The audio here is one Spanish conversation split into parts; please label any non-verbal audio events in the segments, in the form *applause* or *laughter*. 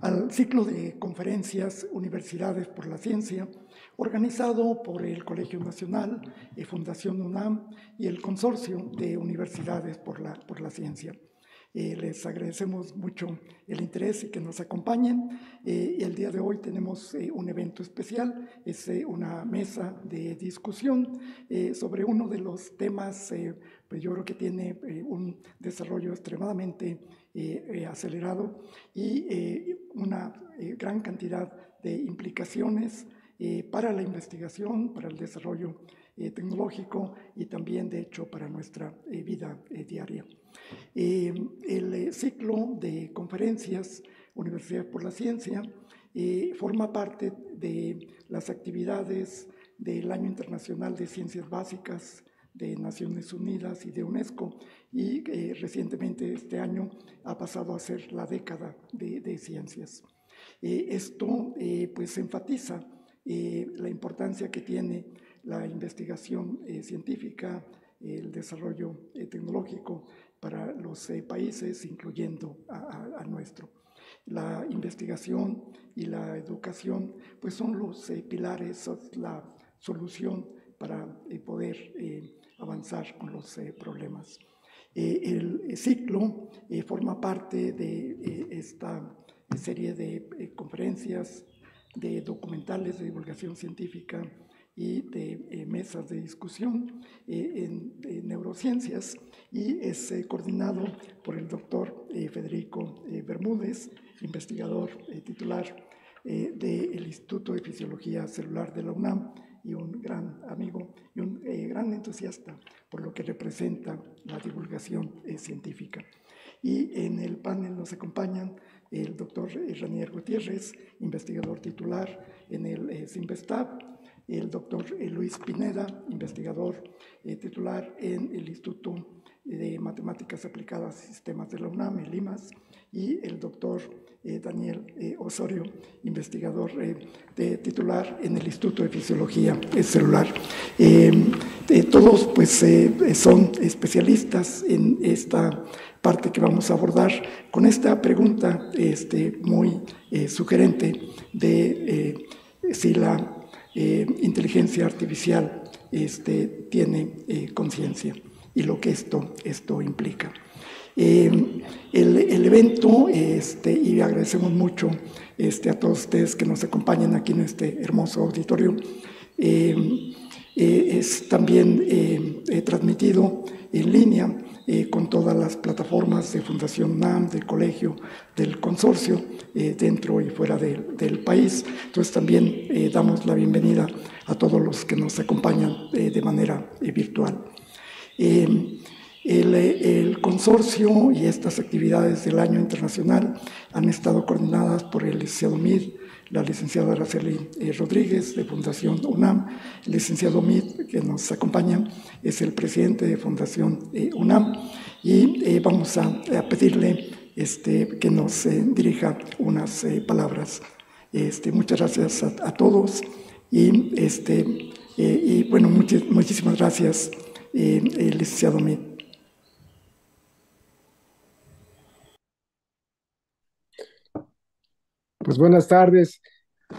al ciclo de conferencias Universidades por la Ciencia, organizado por el Colegio Nacional, y Fundación UNAM y el Consorcio de Universidades por la, por la Ciencia. Eh, les agradecemos mucho el interés y que nos acompañen. Eh, el día de hoy tenemos eh, un evento especial, es una mesa de discusión sobre uno de los temas, pues yo creo que tiene un desarrollo extremadamente acelerado y una gran cantidad de implicaciones para la investigación, para el desarrollo tecnológico y también, de hecho, para nuestra vida diaria. Eh, el eh, ciclo de conferencias Universidad por la Ciencia eh, forma parte de las actividades del Año Internacional de Ciencias Básicas de Naciones Unidas y de UNESCO y recientemente este año ha pasado a ser la década de, ciencias. esto pues enfatiza la importancia que tiene la investigación científica, el desarrollo tecnológico para los eh, países, incluyendo a, nuestro. La investigación y la educación pues son los eh, pilares, la solución para eh, poder avanzar con los problemas. el ciclo forma parte de esta serie de conferencias, de documentales de divulgación científica y de mesas de discusión en, en neurociencias y es eh, coordinado por el doctor eh, Federico eh, Bermúdez, investigador titular del Instituto de Fisiología Celular de la UNAM y un gran amigo y un gran entusiasta por lo que representa la divulgación científica. Y en el panel nos acompañan el doctor Ranier Gutiérrez, investigador titular en el CIMBESTAB, el doctor Luis Pineda, investigador titular en el Instituto de Matemáticas Aplicadas y Sistemas de la UNAM, el IMAS, y el doctor eh, Daniel eh, Osorio, investigador eh, titular en el Instituto de Fisiología Celular. todos pues, son especialistas en esta parte que vamos a abordar con esta pregunta este, muy sugerente de si la inteligencia artificial este, tiene conciencia y lo que esto, esto implica. Eh, el, evento, este, y agradecemos mucho este, a todos ustedes que nos acompañan aquí en este hermoso auditorio, eh, eh, es también transmitido en línea con todas las plataformas de Fundación NAM, del colegio, del consorcio, dentro y fuera del país. Entonces también damos la bienvenida a todos los que nos acompañan de manera virtual. Eh, el, consorcio y estas actividades del año internacional han estado coordinadas por el licenciado MID, la licenciada Araceli eh, Rodríguez de Fundación UNAM, el licenciado MID que nos acompaña es el presidente de Fundación eh, UNAM y vamos a, pedirle este, que nos dirija unas palabras. Este, muchas gracias a, todos y, este, y bueno, muchísimas gracias licenciado Pues buenas tardes.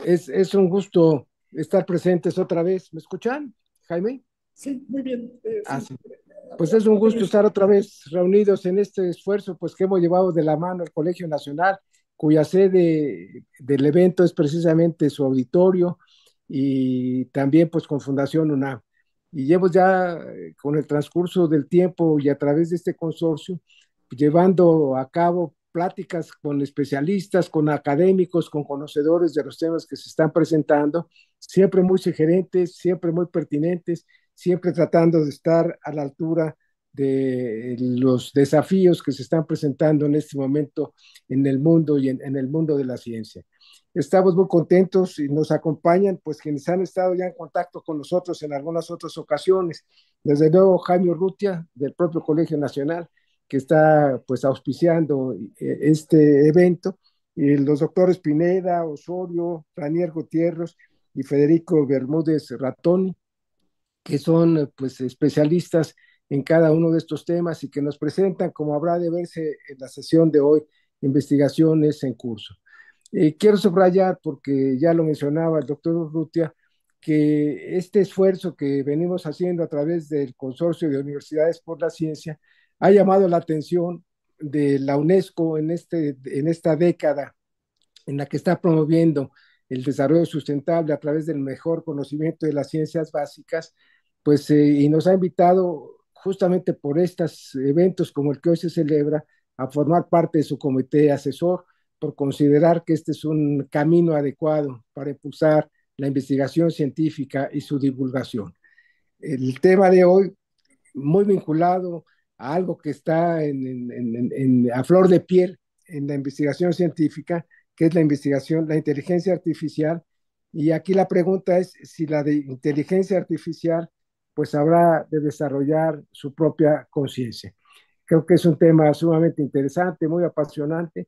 Es, es, un gusto estar presentes otra vez. ¿Me escuchan, Jaime? Sí, muy bien. Eh, ah, pues es un gusto estar otra vez reunidos en este esfuerzo pues, que hemos llevado de la mano el Colegio Nacional, cuya sede del evento es precisamente su auditorio y también pues con Fundación UNAM y llevo ya eh, con el transcurso del tiempo y a través de este consorcio llevando a cabo pláticas con especialistas, con académicos, con conocedores de los temas que se están presentando, siempre muy sugerentes, siempre muy pertinentes, siempre tratando de estar a la altura de los desafíos que se están presentando en este momento en el mundo y en, en el mundo de la ciencia. Estamos muy contentos y nos acompañan, pues quienes han estado ya en contacto con nosotros en algunas otras ocasiones. Desde luego, Jaime Urrutia, del propio Colegio Nacional, que está pues auspiciando eh, este evento, y los doctores Pineda, Osorio, Ranier Gutiérrez y Federico Bermúdez Ratoni, que son pues especialistas en cada uno de estos temas y que nos presentan, como habrá de verse en la sesión de hoy, investigaciones en curso. Eh, quiero subrayar, porque ya lo mencionaba el doctor Urrutia, que este esfuerzo que venimos haciendo a través del Consorcio de Universidades por la Ciencia ha llamado la atención de la UNESCO en, este, en esta década en la que está promoviendo el desarrollo sustentable a través del mejor conocimiento de las ciencias básicas, pues eh, y nos ha invitado justamente por estos eventos como el que hoy se celebra a formar parte de su comité asesor por considerar que este es un camino adecuado para impulsar la investigación científica y su divulgación. El tema de hoy, muy vinculado algo que está a flor de piel en la investigación científica, que es la investigación, la inteligencia artificial. Y aquí la pregunta es si la de inteligencia artificial pues habrá de desarrollar su propia conciencia. Creo que es un tema sumamente interesante, muy apasionante,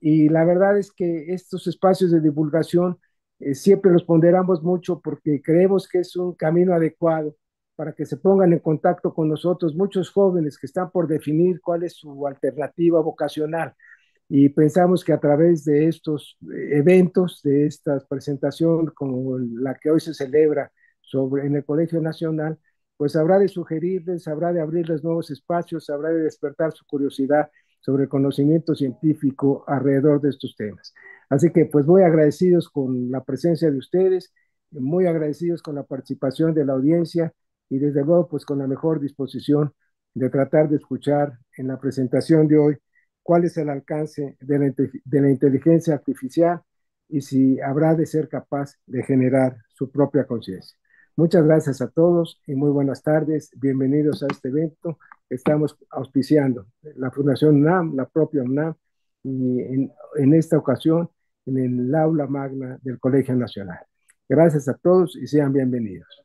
y la verdad es que estos espacios de divulgación eh, siempre los ponderamos mucho porque creemos que es un camino adecuado para que se pongan en contacto con nosotros muchos jóvenes que están por definir cuál es su alternativa vocacional. Y pensamos que a través de estos eh, eventos, de esta presentación como la que hoy se celebra sobre, en el Colegio Nacional, pues habrá de sugerirles, habrá de abrirles nuevos espacios, habrá de despertar su curiosidad sobre el conocimiento científico alrededor de estos temas. Así que pues muy agradecidos con la presencia de ustedes, muy agradecidos con la participación de la audiencia y desde luego pues con la mejor disposición de tratar de escuchar en la presentación de hoy cuál es el alcance de la, de la inteligencia artificial y si habrá de ser capaz de generar su propia conciencia. Muchas gracias a todos y muy buenas tardes. Bienvenidos a este evento. Estamos auspiciando la Fundación UNAM, la propia UNAM, y en, esta ocasión en el aula magna del Colegio Nacional. Gracias a todos y sean bienvenidos.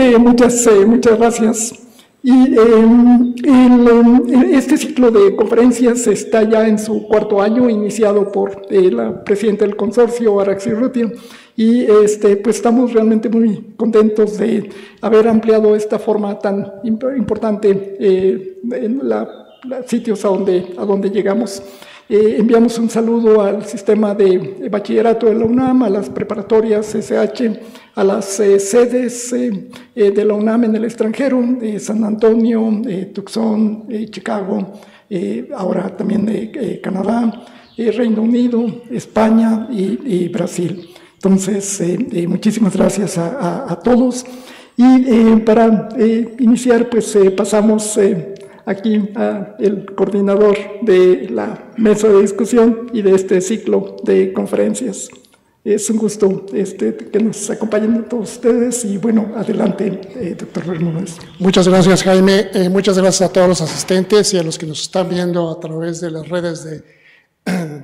Eh, muchas, eh, muchas gracias. Y em, em, este ciclo de conferencias está ya en su cuarto año, iniciado por eh, la presidenta del consorcio, Araxi Rutia, y este, pues estamos realmente muy contentos de haber ampliado esta forma tan importante eh, en los sitios a donde, a donde llegamos. Eh, enviamos un saludo al sistema de bachillerato de la UNAM, a las preparatorias SH, a las eh, sedes eh, de la UNAM en el extranjero, San Antonio, Tucson, Chicago, ahora también de Canadá, Reino Unido, España y, Brasil. Entonces, muchísimas gracias a, a todos. Y para iniciar, pues pasamos aquí el coordinador de la mesa de discusión y de este ciclo de conferencias. Es un gusto este, que nos acompañen todos ustedes y bueno, adelante, eh, doctor Bermúdez. Muchas gracias, Jaime. Eh, muchas gracias a todos los asistentes y a los que nos están viendo a través de las redes de,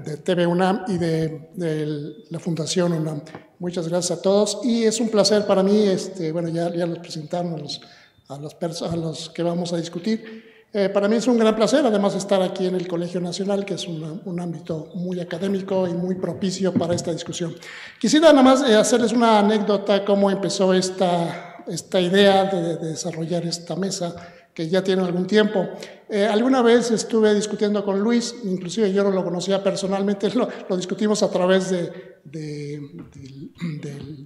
de TV UNAM y de, de, la Fundación UNAM. Muchas gracias a todos y es un placer para mí, este, bueno, ya, ya los presentaron a los, a los, a los que vamos a discutir. Eh, para mí es un gran placer, además, estar aquí en el Colegio Nacional, que es un ámbito muy académico y muy propicio para esta discusión. Quisiera nada más eh, hacerles una anécdota, cómo empezó esta, esta idea de, de desarrollar esta mesa que ya tiene algún tiempo. Eh, alguna vez estuve discutiendo con Luis, inclusive yo no lo conocía personalmente, *laughs* lo, discutimos a través de, de, de,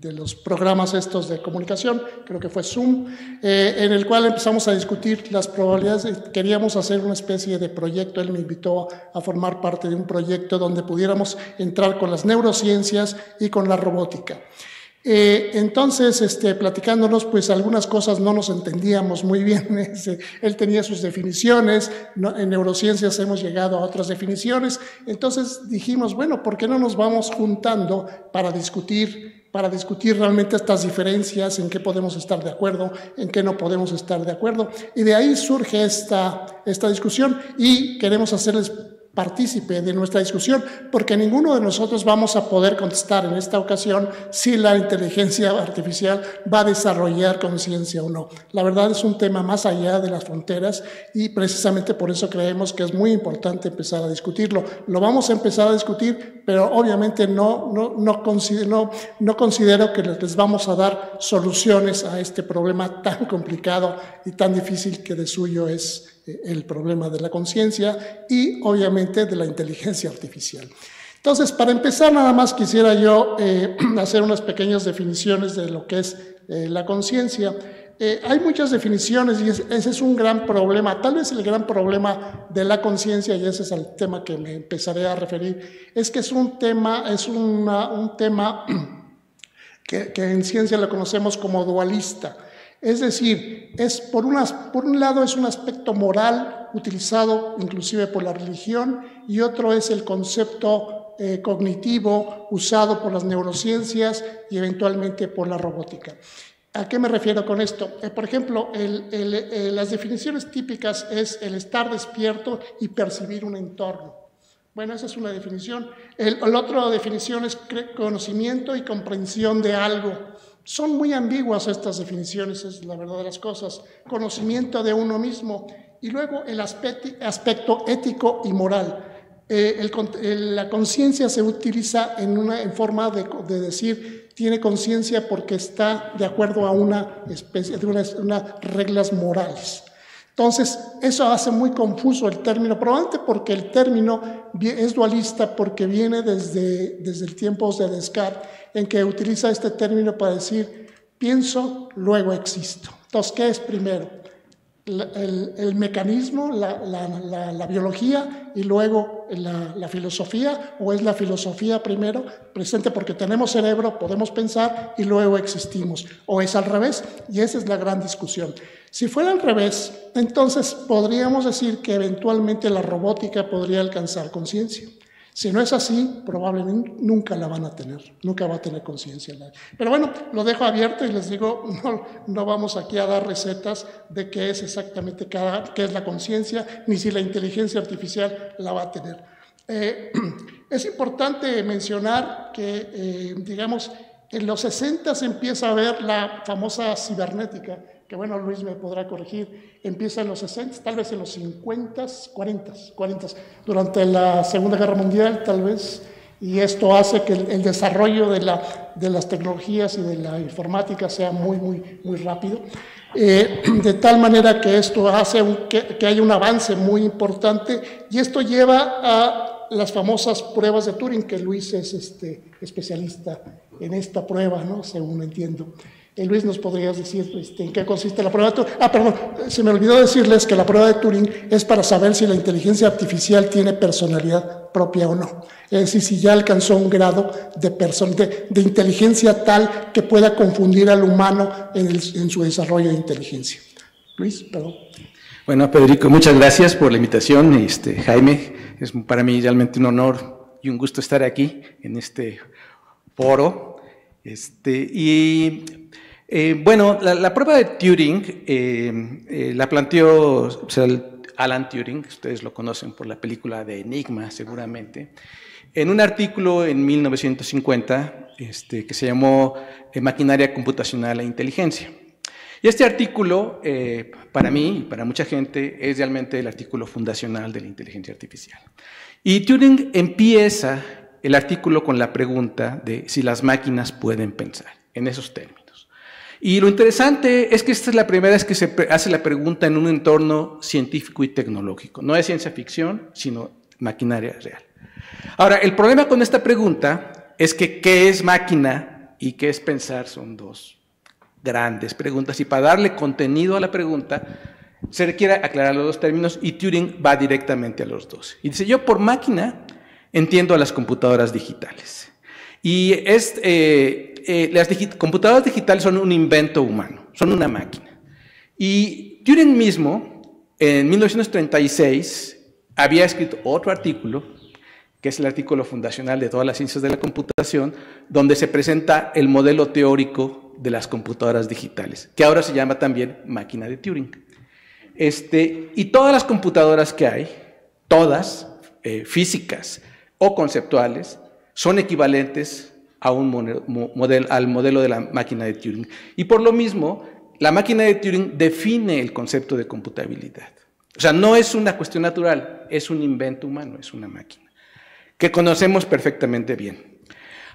los programas estos de comunicación, creo que fue Zoom, eh, en el cual empezamos a discutir las probabilidades, queríamos hacer una especie de proyecto, él me invitó a formar parte de un proyecto donde pudiéramos entrar con las neurociencias y con la robótica. Eh, entonces, este, platicándonos, pues algunas cosas no nos entendíamos muy bien. *laughs* él tenía sus definiciones, en neurociencias hemos llegado a otras definiciones. Entonces dijimos, bueno, ¿por qué no nos vamos juntando para discutir, para discutir realmente estas diferencias, en qué podemos estar de acuerdo, en qué no podemos estar de acuerdo? Y de ahí surge esta, esta discusión y queremos hacerles partícipe de nuestra discusión, porque ninguno de nosotros vamos a poder contestar en esta ocasión si la inteligencia artificial va a desarrollar conciencia o no. La verdad es un tema más allá de las fronteras y precisamente por eso creemos que es muy importante empezar a discutirlo. Lo vamos a empezar a discutir, pero obviamente no, no, no, considero, no considero que les vamos a dar soluciones a este problema tan complicado y tan difícil que de suyo es el problema de la conciencia y obviamente de la inteligencia artificial. Entonces, para empezar, nada más quisiera yo eh, *clears throat* hacer unas pequeñas definiciones de lo que es eh, la conciencia. Eh, hay muchas definiciones y ese es un gran problema, tal vez el gran problema de la conciencia, y ese es el tema que me empezaré a referir, es que es un tema, es un tema *clears throat* que, que en ciencia lo conocemos como dualista. Es decir, es por, un lado es un aspecto moral utilizado inclusive por la religión y otro es el concepto eh, cognitivo usado por las neurociencias y eventualmente por la robótica. ¿A qué me refiero con esto? Eh, por ejemplo, eh, las definiciones típicas es el estar despierto y percibir un entorno. Bueno, esa es una definición. la otra definición es conocimiento y comprensión de algo. Son muy ambiguas estas definiciones, es la verdad de las cosas. Conocimiento de uno mismo y luego el aspecto, ético y moral. Eh, la conciencia se utiliza en, una, forma de, decir tiene conciencia porque está de acuerdo a una especie de unas reglas morales. Entonces, eso hace muy confuso el término, probablemente porque el término es dualista, porque viene desde, desde el tiempo de Descartes, en que utiliza este término para decir, pienso, luego existo. Entonces, ¿qué es primero? El, mecanismo, la, biología y luego la, filosofía, o es la filosofía primero, presente porque tenemos cerebro, podemos pensar y luego existimos, o es al revés, y esa es la gran discusión. Si fuera al revés, entonces podríamos decir que eventualmente la robótica podría alcanzar conciencia. Si no es así, probablemente nunca la van a tener, nunca va a tener conciencia. Pero bueno, lo dejo abierto y les digo, *laughs* no, vamos aquí a dar recetas de qué es exactamente cada, qué es la conciencia, ni si la inteligencia artificial la va a tener. Eh, *clears throat* es importante mencionar que, eh, digamos, en los 60 se empieza a ver la famosa cibernética, que bueno, Luis me podrá corregir, empieza en los 60, tal vez en los 50, 40, 40, durante la Segunda Guerra Mundial, tal vez, y esto hace que el, desarrollo de, la, de, las tecnologías y de la informática sea muy, muy, muy rápido, eh, *clears throat* de tal manera que esto hace que, que haya un avance muy importante y esto lleva a las famosas pruebas de Turing, que Luis es este, especialista en esta prueba, ¿no? según entiendo. Eh, Luis, ¿nos podrías decir este, en qué consiste la prueba de Turing? Ah, perdón, se me olvidó decirles que la prueba de Turing es para saber si la inteligencia artificial tiene personalidad propia o no. Es decir, si ya alcanzó un grado de, de, de inteligencia tal que pueda confundir al humano en, su desarrollo de inteligencia. Luis, perdón. Bueno, Federico, muchas gracias por la invitación. Este, Jaime, es para mí realmente un honor y un gusto estar aquí en este foro. Este, y eh, bueno, la, prueba de Turing eh, eh, la planteó Alan Turing, ustedes lo conocen por la película de Enigma seguramente, en un artículo en 1950 este, que se llamó Maquinaria Computacional e Inteligencia. Y este artículo, para mí y para mucha gente, es realmente el artículo fundacional de la inteligencia artificial. Y Turing empieza el artículo con la pregunta de si las máquinas pueden pensar, en esos términos. Y lo interesante es que esta es la primera vez que se hace la pregunta en un entorno científico y tecnológico. No es ciencia ficción, sino maquinaria real. Ahora, el problema con esta pregunta es que qué es máquina y qué es pensar son dos grandes preguntas. Y para darle contenido a la pregunta, se requiere aclarar los dos términos y Turing va directamente a los dos. Y dice, yo por máquina entiendo a las computadoras digitales. Y es, eh, eh, las computadoras digitales son un invento humano, son una máquina. Y Turing mismo, en 1936, había escrito otro artículo, que es el artículo fundacional de todas las ciencias de la computación, donde se presenta el modelo teórico de las computadoras digitales, que ahora se llama también máquina de Turing. Este, y todas las computadoras que hay, todas, eh, físicas o conceptuales son equivalentes a un al modelo de la máquina de Turing. Y por lo mismo, la máquina de Turing define el concepto de computabilidad. O sea, no es una cuestión natural, es un invento humano, es una máquina, que conocemos perfectamente bien.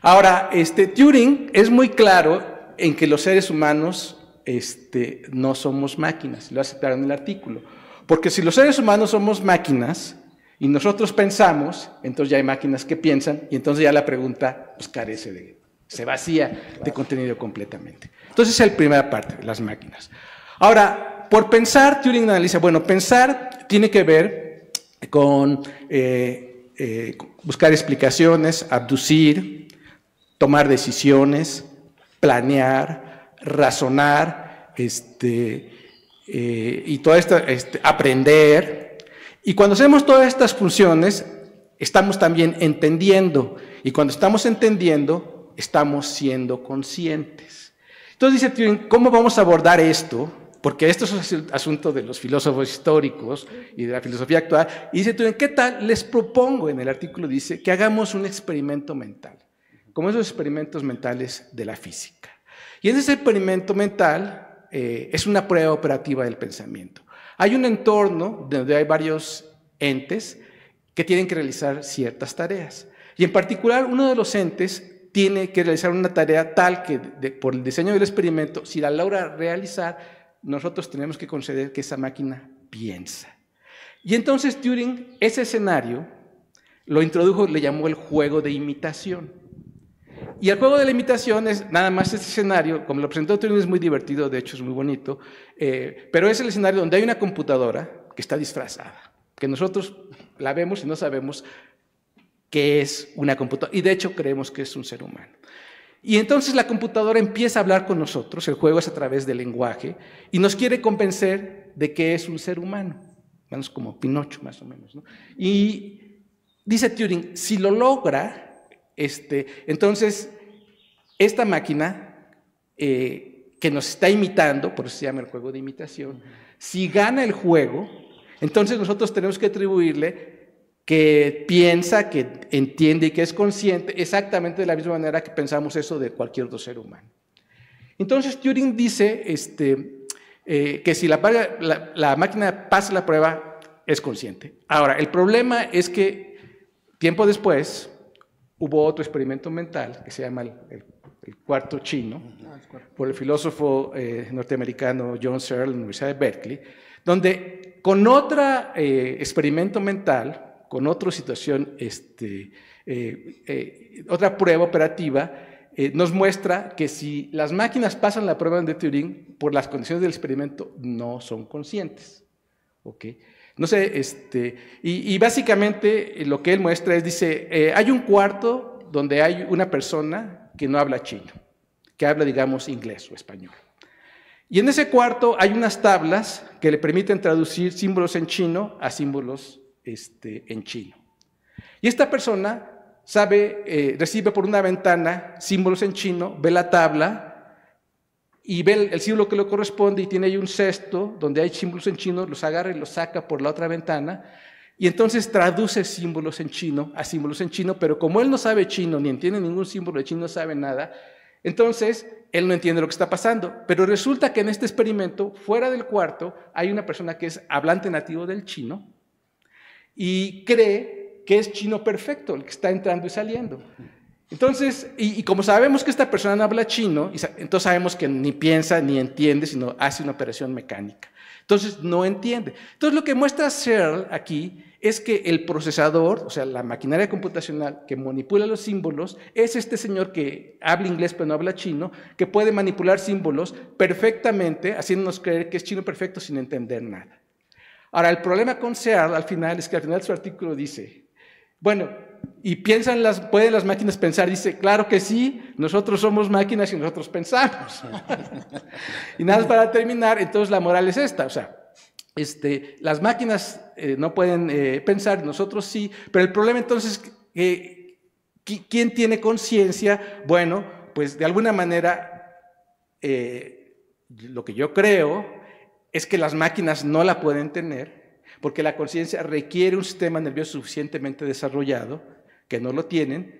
Ahora, este, Turing es muy claro en que los seres humanos este, no somos máquinas, lo aceptaron en el artículo. Porque si los seres humanos somos máquinas y nosotros pensamos, entonces ya hay máquinas que piensan y entonces ya la pregunta pues, carece de, se vacía de contenido completamente. Entonces es la primera parte, las máquinas. Ahora, por pensar, Turing analiza, bueno, pensar tiene que ver con eh, eh, buscar explicaciones, abducir, tomar decisiones, planear, razonar, este, eh, y todo esto, este, aprender. Y cuando hacemos todas estas funciones, estamos también entendiendo. Y cuando estamos entendiendo, estamos siendo conscientes. Entonces dice Turing, ¿cómo vamos a abordar esto? Porque esto es el asunto de los filósofos históricos y de la filosofía actual. Y dice Turing, ¿qué tal? Les propongo, en el artículo dice, que hagamos un experimento mental, como esos experimentos mentales de la física. Y ese experimento mental eh, es una prueba operativa del pensamiento. Hay un entorno donde hay varios entes que tienen que realizar ciertas tareas. Y en particular, uno de los entes tiene que realizar una tarea tal que por el diseño del experimento, si la logra realizar, nosotros tenemos que conceder que esa máquina piensa. Y entonces Turing, ese escenario, lo introdujo, le llamó el juego de imitación. Y el juego de la imitación es nada más este escenario, como lo presentó Turing, es muy divertido, de hecho es muy bonito, eh, pero es el escenario donde hay una computadora que está disfrazada, que nosotros la vemos y no sabemos qué es una computadora, y de hecho creemos que es un ser humano. Y entonces la computadora empieza a hablar con nosotros, el juego es a través del lenguaje, y nos quiere convencer de que es un ser humano, menos como Pinocho más o menos. Y dice Turing, si lo logra, este, entonces, esta máquina eh, que nos está imitando, por eso se llama el juego de imitación, si gana el juego, entonces nosotros tenemos que atribuirle que piensa, que entiende y que es consciente exactamente de la misma manera que pensamos eso de cualquier otro ser humano. Entonces Turing dice este, eh, que si la, la máquina pasa la prueba, es consciente. Ahora, el problema es que tiempo después, hubo otro experimento mental que se llama el, cuarto chino, por el filósofo eh, norteamericano John Searle en la Universidad de Berkeley, donde con otro eh, experimento mental, con otra situación, este, eh, otra prueba operativa, nos muestra que si las máquinas pasan la prueba de Turing, por las condiciones del experimento, no son conscientes. ¿okay? No sé, este, y, básicamente eh, lo que él muestra es, dice, eh, hay un cuarto donde hay una persona que no habla chino, que habla, digamos, inglés o español. Y en ese cuarto hay unas tablas que le permiten traducir símbolos en chino a símbolos este, en chino. Y esta persona sabe, eh, recibe por una ventana símbolos en chino, ve la tabla, y ve el, símbolo que le corresponde y tiene ahí un cesto donde hay símbolos en chino, los agarra y los saca por la otra ventana y entonces traduce símbolos en chino a símbolos en chino, pero como él no sabe chino ni entiende ningún símbolo de chino, no sabe nada, entonces él no entiende lo que está pasando. Pero resulta que en este experimento, fuera del cuarto, hay una persona que es hablante nativo del chino y cree que es chino perfecto el que está entrando y saliendo. Entonces, y, como sabemos que esta persona no habla chino, entonces sabemos que ni piensa ni entiende, sino hace una operación mecánica. Entonces, no entiende. Entonces, lo que muestra Searle aquí es que el procesador, o sea, la maquinaria computacional que manipula los símbolos, es este señor que habla inglés pero no habla chino, que puede manipular símbolos perfectamente, haciéndonos creer que es chino perfecto sin entender nada. Ahora, el problema con Searle al final es que al final su artículo dice, bueno, y piensan las, pueden las máquinas pensar, dice, claro que sí, nosotros somos máquinas y nosotros pensamos. *laughs* y nada para terminar, entonces la moral es esta, o sea, este, las máquinas eh, no pueden eh, pensar, nosotros sí, pero el problema entonces, eh, ¿quién tiene conciencia? Bueno, pues de alguna manera, lo que yo creo es que las máquinas no la pueden tener, porque la conciencia requiere un sistema nervioso suficientemente desarrollado, que no lo tienen,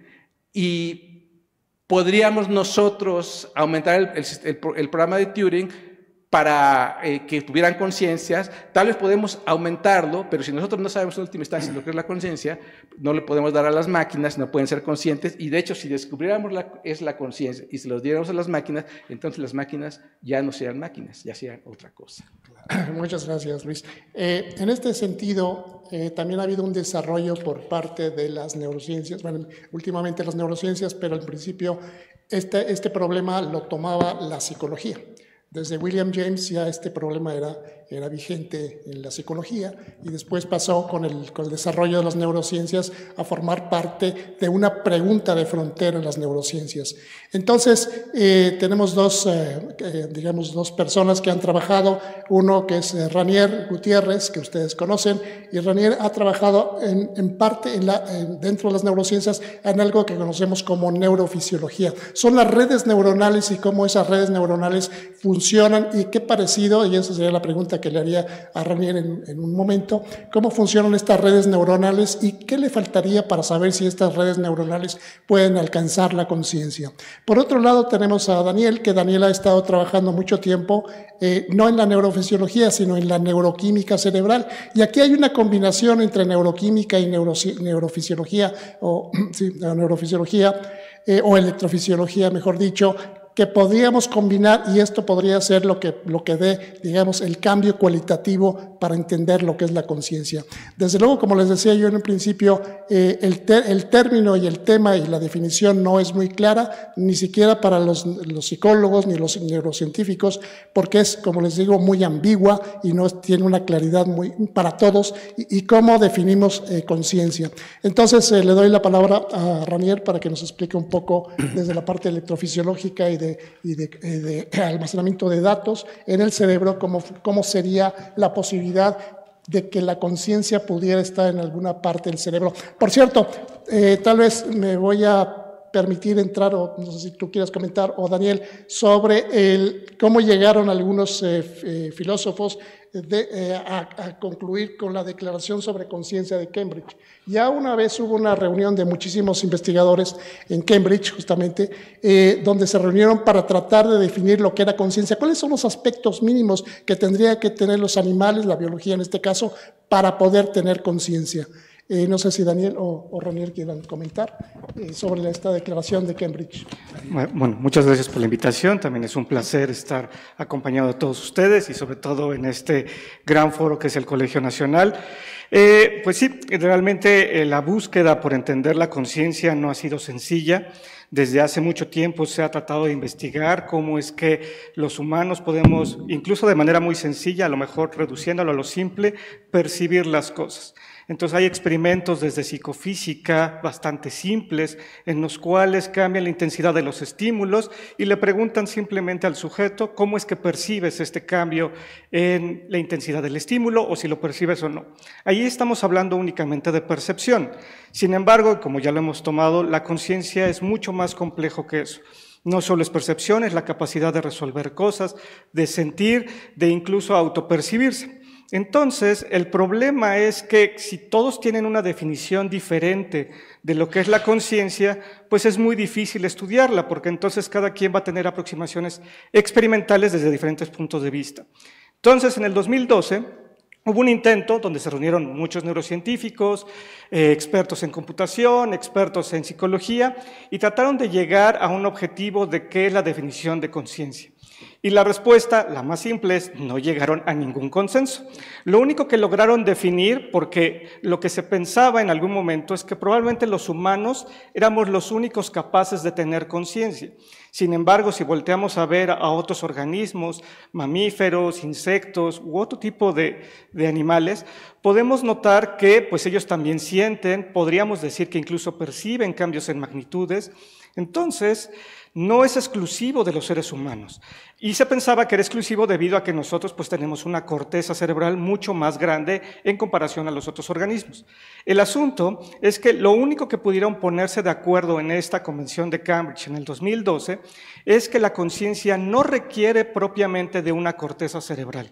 y podríamos nosotros aumentar el, programa de Turing para eh, que tuvieran conciencias, tal vez podemos aumentarlo, pero si nosotros no sabemos en última instancia lo que es la conciencia, no le podemos dar a las máquinas, no pueden ser conscientes, y de hecho si descubriéramos la, es la conciencia y se los diéramos a las máquinas, entonces las máquinas ya no serían máquinas, ya serían otra cosa. *clears throat* Muchas gracias, Luis. Eh, en este sentido, eh, también ha habido un desarrollo por parte de las neurociencias, bueno, últimamente las neurociencias, pero al principio este, este problema lo tomaba la psicología. Desde William James ya este problema era, era vigente en la psicología y después pasó con el, con el desarrollo de las neurociencias a formar parte de una pregunta de frontera en las neurociencias. Entonces, eh, tenemos dos, eh, eh, digamos, dos personas que han trabajado, uno que es Ranier Gutiérrez, que ustedes conocen, y Ranier ha trabajado en, en parte en la, dentro de las neurociencias en algo que conocemos como neurofisiología. Son las redes neuronales y cómo esas redes neuronales funcionan y qué parecido, y esa sería la pregunta que le haría a Ranier en, un momento, cómo funcionan estas redes neuronales y qué le faltaría para saber si estas redes neuronales pueden alcanzar la conciencia. Por otro lado, tenemos a Daniel, que Daniel ha estado trabajando mucho tiempo, eh, no en la neurofisiología, sino en la neuroquímica cerebral. Y aquí hay una combinación entre neuroquímica y neurofisiología, o *clears throat* sí, neurofisiología, eh, o electrofisiología, mejor dicho, que podríamos combinar y esto podría ser lo que, lo que dé, digamos, el cambio cualitativo para entender lo que es la conciencia. Desde luego, como les decía yo en un principio, eh, el, el, término y el tema y la definición no es muy clara, ni siquiera para los, los, psicólogos ni los neurocientíficos, porque es, como les digo, muy ambigua y no tiene una claridad muy para todos y, cómo definimos eh, conciencia. Entonces, eh, le doy la palabra a Ranier para que nos explique un poco desde la parte electrofisiológica y y de, *clears throat* almacenamiento de datos en el cerebro, cómo, cómo sería la posibilidad de que la conciencia pudiera estar en alguna parte del cerebro. Por cierto, eh, tal vez me voy a permitir entrar, o no sé si tú quieras comentar, o Daniel, sobre el, cómo llegaron algunos eh, eh, filósofos de, a, concluir con la Declaración sobre Conciencia de Cambridge. Ya una vez hubo una reunión de muchísimos investigadores en Cambridge, justamente, donde se reunieron para tratar de definir lo que era conciencia. ¿Cuáles son los aspectos mínimos que tendrían que tener los animales, la biología en este caso, para poder tener conciencia? Eh, no sé si Daniel o, o Ranier quieran comentar eh, sobre esta declaración de Cambridge. Bueno, muchas gracias por la invitación. También es un placer estar acompañado de todos ustedes y sobre todo en este gran foro que es el Colegio Nacional. Eh, pues sí, realmente la búsqueda por entender la conciencia no ha sido sencilla. Desde hace mucho tiempo se ha tratado de investigar cómo es que los humanos podemos, incluso de manera muy sencilla, a lo mejor reduciéndolo a lo simple, percibir las cosas. Entonces hay experimentos desde psicofísica bastante simples en los cuales cambian la intensidad de los estímulos y le preguntan simplemente al sujeto cómo es que percibes este cambio en la intensidad del estímulo o si lo percibes o no. Ahí estamos hablando únicamente de percepción. Sin embargo, como ya lo hemos tomado, la conciencia es mucho más complejo que eso. No solo es percepción, es la capacidad de resolver cosas, de sentir, de incluso autopercibirse. Entonces, el problema es que si todos tienen una definición diferente de lo que es la conciencia, pues es muy difícil estudiarla, porque entonces cada quien va a tener aproximaciones experimentales desde diferentes puntos de vista. Entonces, en el 2012, Hubo un intento donde se reunieron muchos neurocientíficos, eh, expertos en computación, expertos en psicología, y trataron de llegar a un objetivo de qué es la definición de conciencia. Y la respuesta, la más simple, es no llegaron a ningún consenso. Lo único que lograron definir, porque lo que se pensaba en algún momento es que probablemente los humanos éramos los únicos capaces de tener conciencia. Sin embargo, si volteamos a ver a otros organismos, mamíferos, insectos u otro tipo de, de animales, podemos notar que pues ellos también sienten, podríamos decir que incluso perciben cambios en magnitudes. Entonces, no es exclusivo de los seres humanos. Y se pensaba que era exclusivo debido a que nosotros pues tenemos una corteza cerebral mucho más grande en comparación a los otros organismos. El asunto es que lo único que pudieron ponerse de acuerdo en esta convención de Cambridge en el 2012 es que la conciencia no requiere propiamente de una corteza cerebral.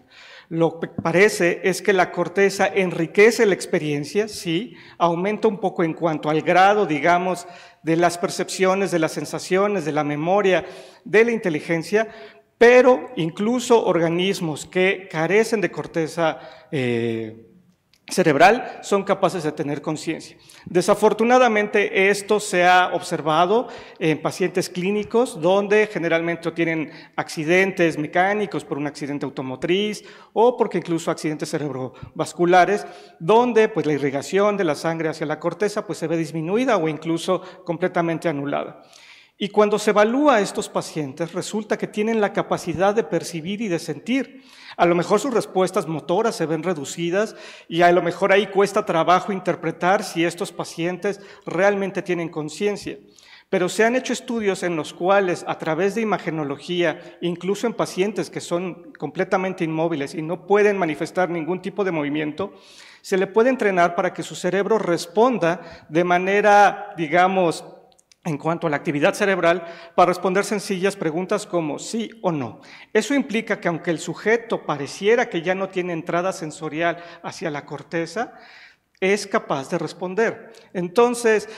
Lo que parece es que la corteza enriquece la experiencia, sí, aumenta un poco en cuanto al grado, digamos, de las percepciones, de las sensaciones, de la memoria, de la inteligencia, pero incluso organismos que carecen de corteza eh, cerebral son capaces de tener conciencia. Desafortunadamente esto se ha observado en pacientes clínicos donde generalmente tienen accidentes mecánicos por un accidente automotriz o porque incluso accidentes cerebrovasculares donde pues la irrigación de la sangre hacia la corteza pues se ve disminuida o incluso completamente anulada. Y cuando se evalúa a estos pacientes, resulta que tienen la capacidad de percibir y de sentir. A lo mejor sus respuestas motoras se ven reducidas y a lo mejor ahí cuesta trabajo interpretar si estos pacientes realmente tienen conciencia. Pero se han hecho estudios en los cuales a través de imagenología, incluso en pacientes que son completamente inmóviles y no pueden manifestar ningún tipo de movimiento, se le puede entrenar para que su cerebro responda de manera, digamos, en cuanto a la actividad cerebral para responder sencillas preguntas como sí o no. Eso implica que aunque el sujeto pareciera que ya no tiene entrada sensorial hacia la corteza, es capaz de responder. Entonces,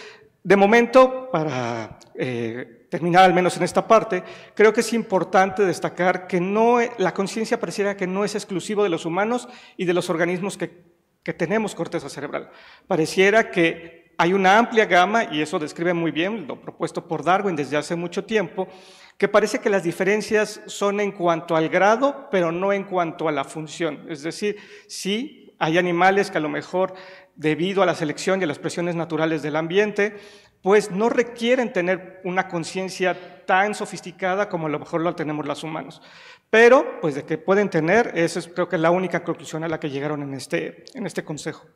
de momento, para eh, terminar al menos en esta parte, creo que es importante destacar que no, la conciencia pareciera que no es exclusivo de los humanos y de los organismos que, que tenemos corteza cerebral. Pareciera que hay una amplia gama, y eso describe muy bien lo propuesto por Darwin desde hace mucho tiempo, que parece que las diferencias son en cuanto al grado, pero no en cuanto a la función. Es decir, sí, hay animales que a lo mejor, debido a la selección y a las presiones naturales del ambiente, pues no requieren tener una conciencia tan sofisticada como a lo mejor lo tenemos los humanos. Pero, pues de que pueden tener, esa es creo que la única conclusión a la que llegaron en este, en este consejo.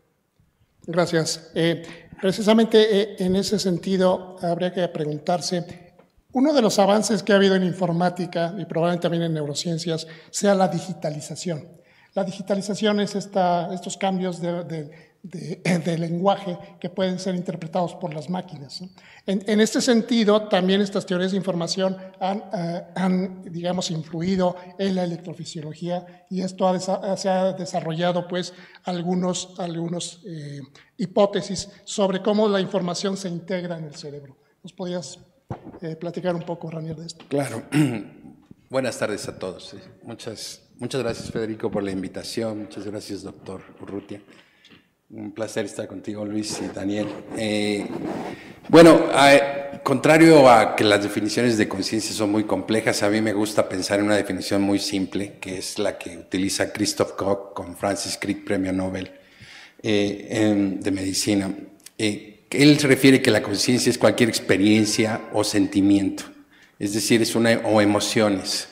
Gracias. Eh, precisamente eh, en ese sentido habría que preguntarse, uno de los avances que ha habido en informática y probablemente también en neurociencias sea la digitalización. La digitalización es esta, estos cambios de de, *clears throat* lenguaje que pueden ser interpretados por las máquinas. En, este sentido, también estas teorías de información han, eh, han, digamos, influido en la electrofisiología y esto se ha desarrollado, pues, algunos, algunos eh, hipótesis sobre cómo la información se integra en el cerebro. ¿Nos podías eh, platicar un poco, Ranier, de esto? Claro. *clears throat* Buenas tardes a todos. Muchas, muchas gracias, Federico, por la invitación. Muchas gracias, doctor Urrutia. Un placer estar contigo, Luis y Daniel. Eh, bueno, contrario a que las definiciones de conciencia son muy complejas, a mí me gusta pensar en una definición muy simple, que es la que utiliza Christoph Koch con Francis Crick, premio Nobel eh, de medicina. Eh, él se refiere que la conciencia es cualquier experiencia o sentimiento, es decir, es una o emociones.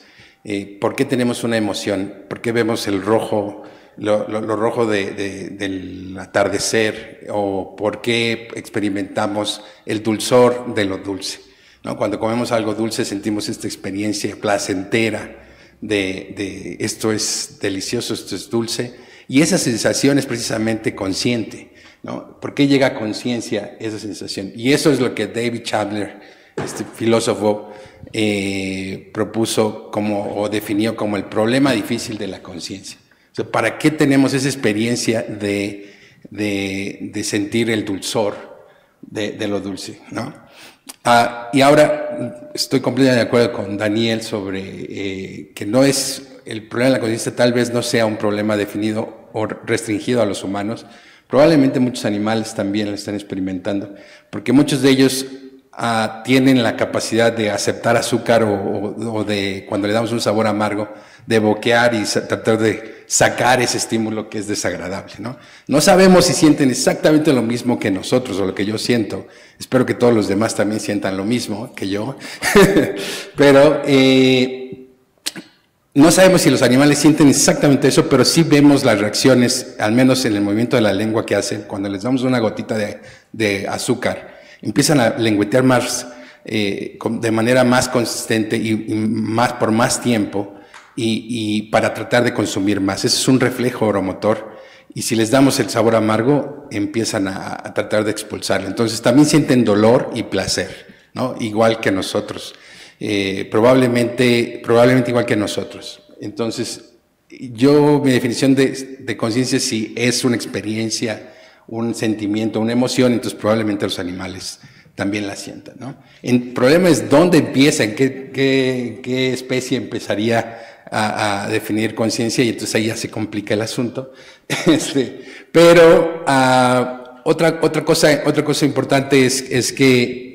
¿Por qué tenemos una emoción? ¿Por qué vemos el rojo? Lo, rojo del atardecer o por qué experimentamos el dulzor de lo dulce. ¿no? Cuando comemos algo dulce sentimos esta experiencia placentera de, esto es delicioso, esto es dulce, y esa sensación es precisamente consciente. ¿no? ¿Por qué llega a conciencia esa sensación? Y eso es lo que David Chandler, este filósofo, eh, propuso como, o definió como el problema difícil de la conciencia. ¿Para qué tenemos esa experiencia de, sentir el dulzor de, lo dulce? ¿no? Ah, y ahora estoy completamente de acuerdo con Daniel sobre eh, que no es el problema de la conciencia, tal vez no sea un problema definido o restringido a los humanos. Probablemente muchos animales también lo están experimentando, porque muchos de ellos ah, tienen la capacidad de aceptar azúcar o, de, cuando le damos un sabor amargo, de boquear y tratar de sacar ese estímulo que es desagradable. ¿no? no sabemos si sienten exactamente lo mismo que nosotros o lo que yo siento. Espero que todos los demás también sientan lo mismo que yo. *laughs* pero eh, no sabemos si los animales sienten exactamente eso, pero sí vemos las reacciones, al menos en el movimiento de la lengua que hacen cuando les damos una gotita de, azúcar. Empiezan a lengüetear más, eh, de manera más consistente y, y más por más tiempo y, para tratar de consumir más. Ese es un reflejo oromotor y si les damos el sabor amargo, empiezan a, tratar de expulsarlo. Entonces también sienten dolor y placer, ¿no? igual que nosotros, eh, probablemente, probablemente igual que nosotros. Entonces, yo, mi definición de, de conciencia sí es una experiencia, un sentimiento, una emoción, entonces probablemente los animales también la sientan, ¿no? El problema es dónde empieza, en qué, qué, qué especie empezaría a, definir conciencia y entonces ahí ya se complica el asunto. *laughs* Este, pero uh, otra, otra, cosa, otra cosa importante es, es que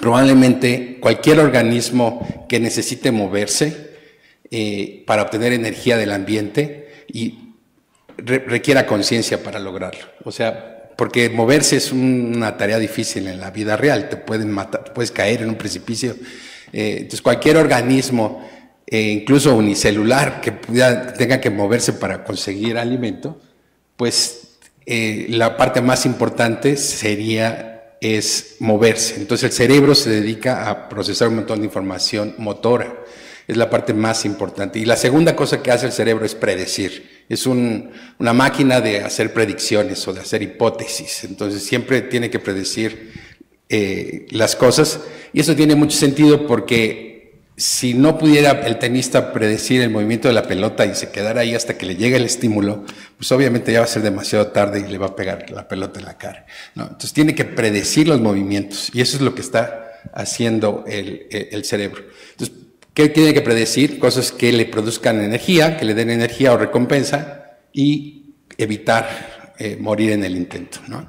probablemente cualquier organismo que necesite moverse eh, para obtener energía del ambiente y re requiera conciencia para lograrlo. O sea, porque moverse es una tarea difícil en la vida real, te pueden matar, puedes caer en un precipicio. Eh, entonces, cualquier organismo eh, incluso unicelular, que tenga que moverse para conseguir alimento, pues eh, la parte más importante sería es moverse. Entonces el cerebro se dedica a procesar un montón de información motora. Es la parte más importante. Y la segunda cosa que hace el cerebro es predecir. Es un, una máquina de hacer predicciones o de hacer hipótesis. Entonces siempre tiene que predecir eh, las cosas. Y eso tiene mucho sentido porque si no pudiera el tenista predecir el movimiento de la pelota y se quedara ahí hasta que le llegue el estímulo, pues obviamente ya va a ser demasiado tarde y le va a pegar la pelota en la cara. ¿no? Entonces tiene que predecir los movimientos y eso es lo que está haciendo el, el cerebro. Entonces, ¿qué tiene que predecir? Cosas que le produzcan energía, que le den energía o recompensa y evitar eh, morir en el intento. ¿no?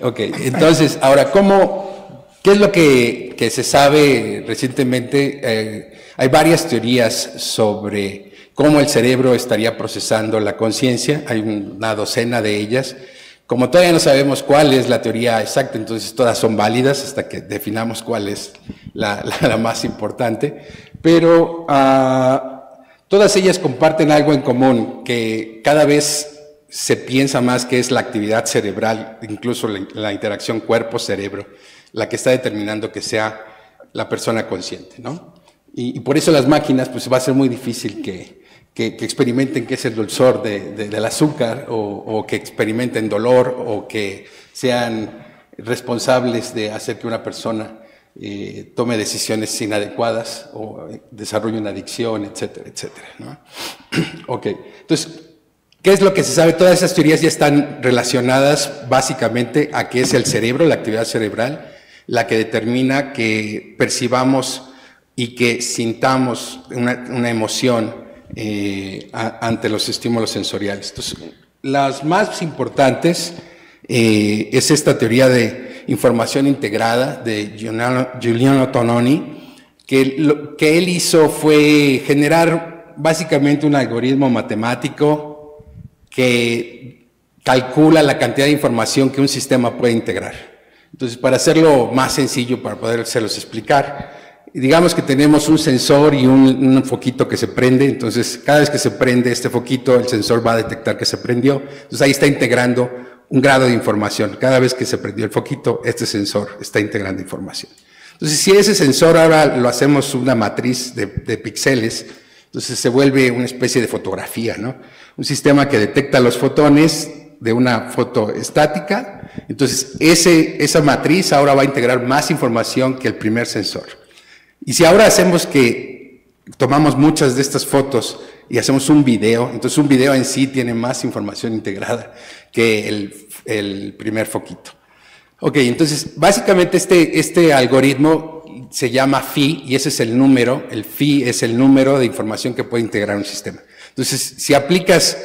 *laughs* ok, entonces, ahora, ¿cómo ¿Qué es lo que, se sabe recientemente? Eh, hay varias teorías sobre cómo el cerebro estaría procesando la conciencia, hay una docena de ellas. Como todavía no sabemos cuál es la teoría exacta, entonces todas son válidas hasta que definamos cuál es la, *laughs* más importante, pero uh, todas ellas comparten algo en común, que cada vez se piensa más que es la actividad cerebral, incluso la interacción cuerpo-cerebro la que está determinando que sea la persona consciente, ¿no? Y, por eso las máquinas, pues va a ser muy difícil que, que, que experimenten qué es el dulzor de, de, del azúcar o, que experimenten dolor o que sean responsables de hacer que una persona eh, tome decisiones inadecuadas o desarrolle una adicción, etcétera, etcétera, ¿no? *clears throat* ok, entonces, ¿Qué es lo que se sabe? Todas esas teorías ya están relacionadas básicamente a qué es el cerebro, la actividad cerebral, la que determina que percibamos y que sintamos una, emoción eh, ante los estímulos sensoriales. Las más importantes eh, es esta teoría de información integrada de Giuliano Tononi, que lo que él hizo fue generar básicamente un algoritmo matemático que calcula la cantidad de información que un sistema puede integrar. Entonces, para hacerlo más sencillo, para podérselos explicar, digamos que tenemos un sensor y un, un, foquito que se prende, entonces cada vez que se prende este foquito, el sensor va a detectar que se prendió, entonces ahí está integrando un grado de información. Cada vez que se prendió el foquito, este sensor está integrando información. Entonces, si ese sensor ahora lo hacemos una matriz de, de píxeles, entonces se vuelve una especie de fotografía, ¿no? Un sistema que detecta los fotones de una foto estática. Entonces, esa matriz ahora va a integrar más información que el primer sensor. Y si ahora hacemos que tomamos muchas de estas fotos y hacemos un video, entonces un video en sí tiene más información integrada que el, el primer foquito. Ok, entonces básicamente este, este algoritmo se llama phi y ese es el número, el phi es el número de información que puede integrar un sistema. Entonces, si aplicas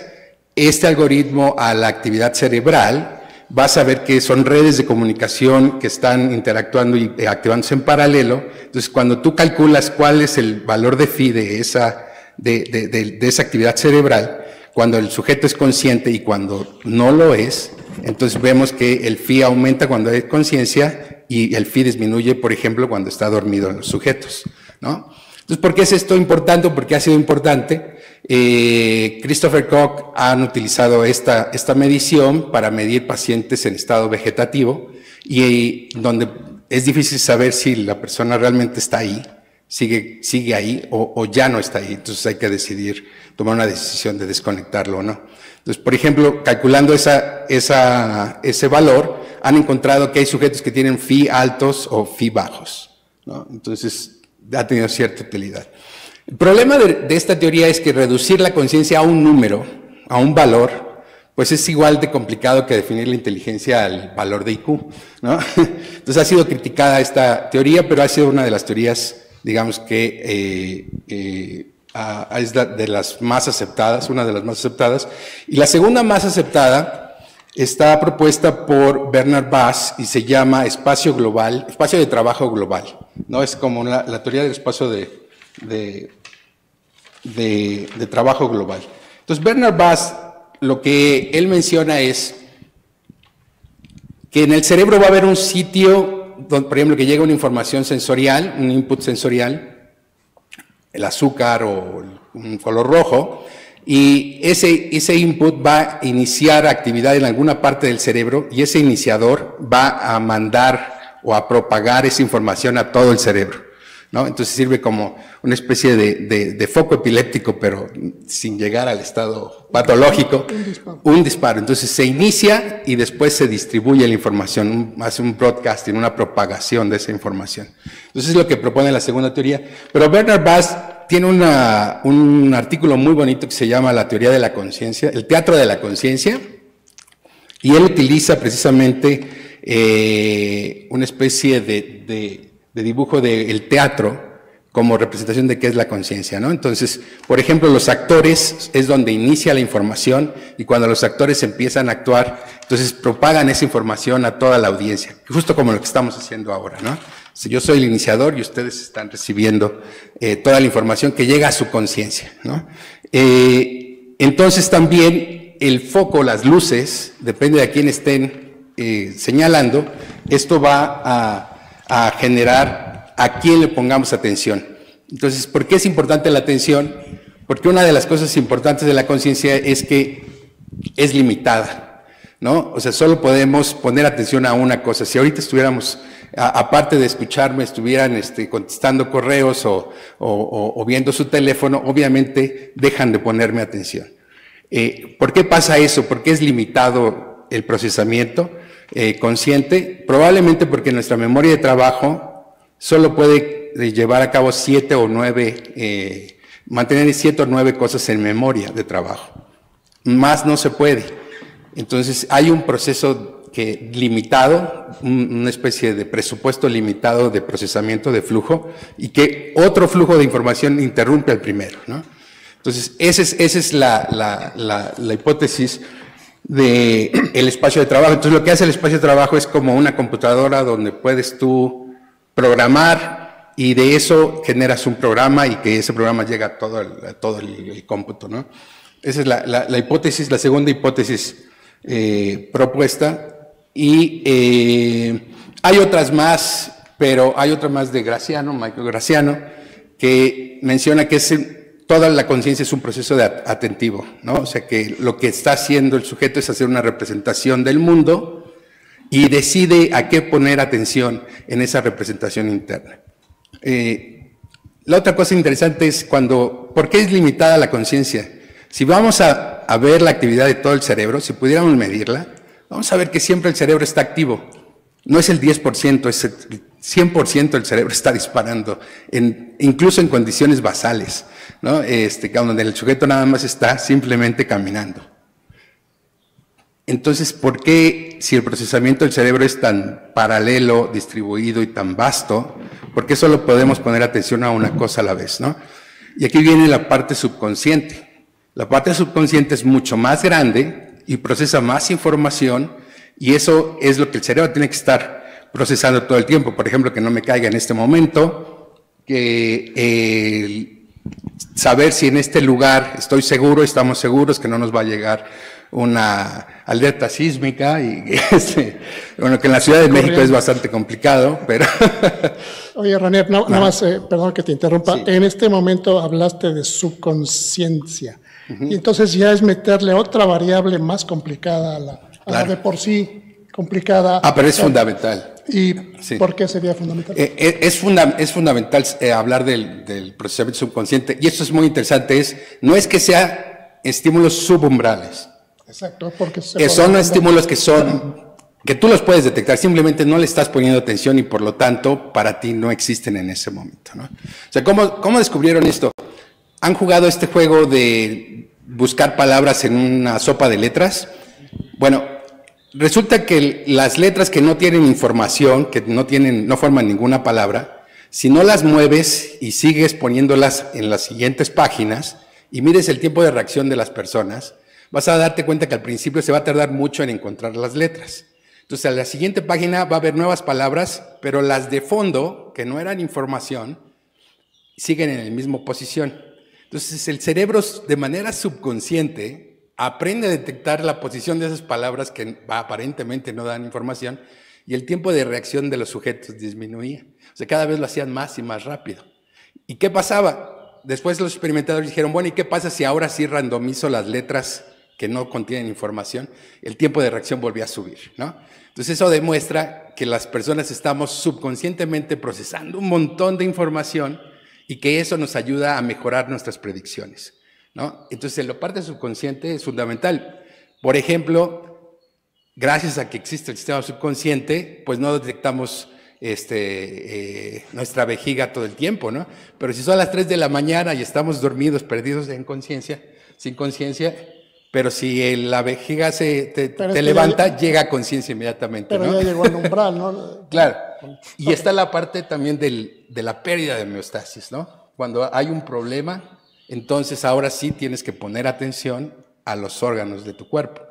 este algoritmo a la actividad cerebral, vas a ver que son redes de comunicación que están interactuando y activándose en paralelo. Entonces, cuando tú calculas cuál es el valor de phi de esa, de, de, esa actividad cerebral, cuando el sujeto es consciente y cuando no lo es, entonces vemos que el phi aumenta cuando hay conciencia y el phi disminuye, por ejemplo, cuando está dormido en los sujetos, ¿no? Entonces, ¿por qué es esto importante? Porque ha sido importante eh, Christopher Koch han utilizado esta, esta medición para medir pacientes en estado vegetativo y donde es difícil saber si la persona realmente está ahí, sigue, sigue ahí o, o, ya no está ahí. Entonces hay que decidir, tomar una decisión de desconectarlo o no. Entonces, por ejemplo, calculando esa, esa, ese valor, han encontrado que hay sujetos que tienen phi altos o phi bajos. ¿no? Entonces, ha tenido cierta utilidad. El problema de, esta teoría es que reducir la conciencia a un número, a un valor, pues es igual de complicado que definir la inteligencia al valor de IQ, ¿no? *laughs* Entonces ha sido criticada esta teoría, pero ha sido una de las teorías, digamos que eh, eh, es de las más aceptadas, una de las más aceptadas. Y la segunda más aceptada está propuesta por Bernard Bass y se llama espacio global, espacio de trabajo global, ¿no? Es como la teoría del espacio de, de, de, trabajo global. Entonces, Bernard Bass, lo que él menciona es que en el cerebro va a haber un sitio, donde, por ejemplo, que llega una información sensorial, un input sensorial, el azúcar o un color rojo, y ese, ese input va a iniciar actividad en alguna parte del cerebro y ese iniciador va a mandar o a propagar esa información a todo el cerebro. Entonces sirve como una especie de, foco epiléptico, pero sin llegar al estado patológico. Un disparo. Entonces se inicia y después se distribuye la información, hace un broadcasting, una propagación de esa información. Entonces es lo que propone la segunda teoría. Pero Bernard Bass tiene un artículo muy bonito que se llama La teoría de la conciencia, el teatro de la conciencia, y él utiliza precisamente eh, una especie de de dibujo del teatro como representación de qué es la conciencia, ¿no? Entonces, por ejemplo, los actores es donde inicia la información y cuando los actores empiezan a actuar, entonces propagan esa información a toda la audiencia, justo como lo que estamos haciendo ahora, ¿no? Si yo soy el iniciador y ustedes están recibiendo eh, toda la información que llega a su conciencia, ¿no? Eh, entonces también el foco, las luces, depende de a quién estén eh, señalando, esto va a a generar a quién le pongamos atención. Entonces, ¿por qué es importante la atención? Porque una de las cosas importantes de la conciencia es que es limitada, ¿no? O sea, solo podemos poner atención a una cosa. Si ahorita estuviéramos, aparte de escucharme, estuvieran este, contestando correos o, o, viendo su teléfono, obviamente dejan de ponerme atención. Eh, ¿Por qué pasa eso? ¿Por qué es limitado el procesamiento? Eh, consciente, probablemente porque nuestra memoria de trabajo solo puede eh, llevar a cabo siete o nueve, eh, mantener siete o nueve cosas en memoria de trabajo. Más no se puede. Entonces hay un proceso que limitado, una especie de presupuesto limitado de procesamiento de flujo y que otro flujo de información interrumpe al primero. ¿no? Entonces, esa es, es la, la, la hipótesis de el espacio de trabajo. Entonces lo que hace el espacio de trabajo es como una computadora donde puedes tú programar y de eso generas un programa y que ese programa llega a todo el, todo el, cómputo, ¿no? Esa es la, la, hipótesis, la segunda hipótesis eh, propuesta. Y eh, hay otras más, pero hay otra más de Graciano, Michael Graciano, que menciona que es toda la conciencia es un proceso de atentivo, ¿no? O sea que lo que está haciendo el sujeto es hacer una representación del mundo y decide a qué poner atención en esa representación interna. Eh, la otra cosa interesante es cuando, ¿por qué es limitada la conciencia? Si vamos a, ver la actividad de todo el cerebro, si pudiéramos medirla, vamos a ver que siempre el cerebro está activo. No es el 10%, es el 100% del cerebro está disparando, incluso en condiciones basales. ¿No? Este, donde el sujeto nada más está simplemente caminando. Entonces, ¿por qué si el procesamiento del cerebro es tan paralelo, distribuido y tan vasto, por qué solo podemos poner atención a una cosa a la vez? ¿no? Y aquí viene la parte subconsciente. La parte subconsciente es mucho más grande y procesa más información y eso es lo que el cerebro tiene que estar procesando todo el tiempo. Por ejemplo, que no me caiga en este momento, que el saber si en este lugar estoy seguro, estamos seguros que no nos va a llegar una alerta sísmica y *laughs* este, bueno, que en la Ciudad de México es bastante complicado, pero... *laughs* Oye, Ranier, nada más, eh, perdón que te interrumpa, en este momento hablaste de subconsciencia, y entonces ya es meterle otra variable más complicada a la, de por sí complicada. Ah, pero es fundamental. ¿Y por qué sería fundamental? Eh, eh, es, es, fundamental eh, hablar del, procesamiento subconsciente y esto es muy interesante, es, no es que sea estímulos subumbrales. Exacto, porque son estímulos que son, que tú los puedes detectar, simplemente no le estás poniendo atención y por lo tanto para ti no existen en ese momento. ¿no? O sea, ¿cómo, ¿cómo descubrieron esto? ¿Han jugado este juego de buscar palabras en una sopa de letras? Bueno, resulta que las letras que no tienen información, que no, tienen, no forman ninguna palabra, si no las mueves y sigues poniéndolas en las siguientes páginas y mires el tiempo de reacción de las personas, vas a darte cuenta que al principio se va a tardar mucho en encontrar las letras. Entonces, a la siguiente página va a haber nuevas palabras, pero las de fondo, que no eran información, siguen en la misma posición. Entonces, el cerebro de manera subconsciente aprende a detectar la posición de esas palabras que aparentemente no dan información y el tiempo de reacción de los sujetos disminuía. O sea, cada vez lo hacían más y más rápido. ¿Y qué pasaba? Después los experimentadores dijeron, bueno, ¿y qué pasa si ahora sí randomizo las letras que no contienen información? El tiempo de reacción volvía a subir, ¿no? Entonces eso demuestra que las personas estamos subconscientemente procesando un montón de información y que eso nos ayuda a mejorar nuestras predicciones. ¿No? Entonces, la parte subconsciente es fundamental. Por ejemplo, gracias a que existe el sistema subconsciente, pues no detectamos este, eh, nuestra vejiga todo el tiempo, ¿no? Pero si son las 3 de la mañana y estamos dormidos, perdidos en conciencia, sin conciencia, pero si la vejiga se te, levanta, llega a conciencia inmediatamente. Pero ya llegó al umbral, ¿no? *laughs* claro. Y está la parte también del, de la pérdida de homeostasis, ¿no? Cuando hay un problema, entonces ahora sí tienes que poner atención a los órganos de tu cuerpo.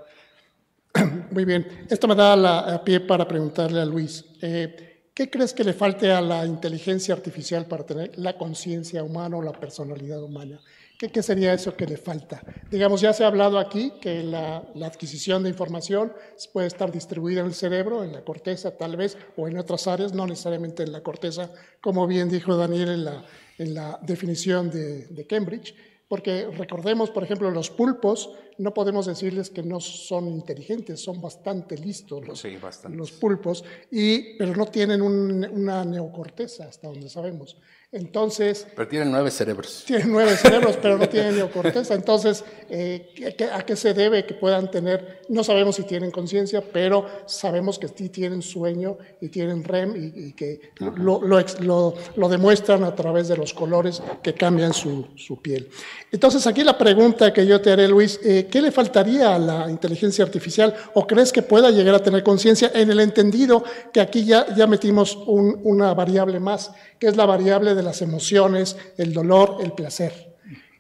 *clears throat* Muy bien. Esto me da la, pie para preguntarle a Luis. Eh, ¿Qué crees que le falte a la inteligencia artificial para tener la conciencia humana o la personalidad humana? ¿Qué, sería eso que le falta? Digamos, ya se ha hablado aquí que la, adquisición de información puede estar distribuida en el cerebro, en la corteza tal vez, o en otras áreas, no necesariamente en la corteza, como bien dijo Daniel en la, en la definición de, de Cambridge, porque recordemos, por ejemplo, los pulpos, no podemos decirles que no son inteligentes, son bastante listos los, los pulpos, y, pero no tienen una neocorteza, hasta donde sabemos. Entonces... Pero tienen nueve cerebros. Tienen nueve cerebros, pero no tienen neocorteza. Entonces, eh, ¿a qué se debe que puedan tener? No sabemos si tienen conciencia, pero sabemos que sí tienen sueño y tienen REM y, que lo, lo, lo, demuestran a través de los colores que cambian su, su, piel. Entonces, aquí la pregunta que yo te haré, Luis, eh, ¿qué le faltaría a la inteligencia artificial? ¿O crees que pueda llegar a tener conciencia en el entendido que aquí ya, ya metimos una variable más, que es la variable de las emociones, el dolor, el placer.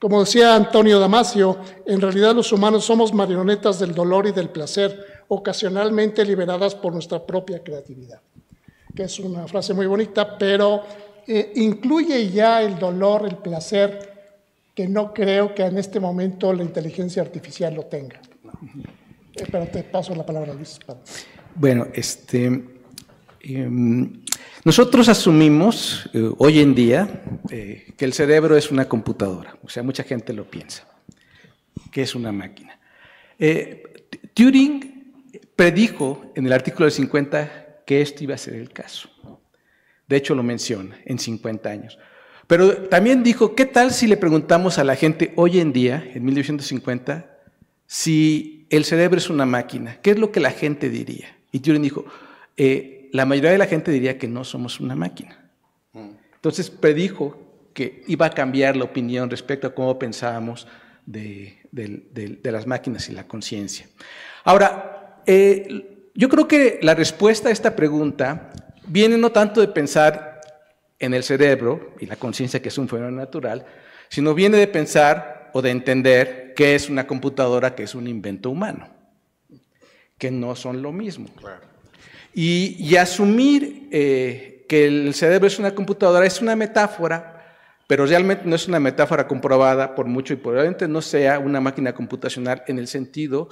Como decía Antonio Damasio, en realidad los humanos somos marionetas del dolor y del placer, ocasionalmente liberadas por nuestra propia creatividad, que es una frase muy bonita, pero eh, incluye ya el dolor, el placer, que no creo que en este momento la inteligencia artificial lo tenga. Eh, pero te paso la palabra, Luis. Bueno, este, em, nosotros asumimos eh, hoy en día eh, que el cerebro es una computadora, o sea, mucha gente lo piensa, que es una máquina. Eh, Turing predijo en el artículo 50 que esto iba a ser el caso. De hecho, lo menciona en 50 años. Pero también dijo, ¿qué tal si le preguntamos a la gente hoy en día, en 1950, si el cerebro es una máquina? ¿Qué es lo que la gente diría? Y Turing dijo, la mayoría de la gente diría que no somos una máquina. Entonces predijo que iba a cambiar la opinión respecto a cómo pensábamos de, las máquinas y la conciencia. Ahora, eh, yo creo que la respuesta a esta pregunta viene no tanto de pensar en el cerebro y la conciencia, que es un fenómeno natural, sino viene de pensar o de entender qué es una computadora, que es un invento humano, que no son lo mismo. Claro. Y, asumir eh, que el cerebro es una computadora es una metáfora, pero realmente no es una metáfora comprobada por mucho y probablemente no sea una máquina computacional en el sentido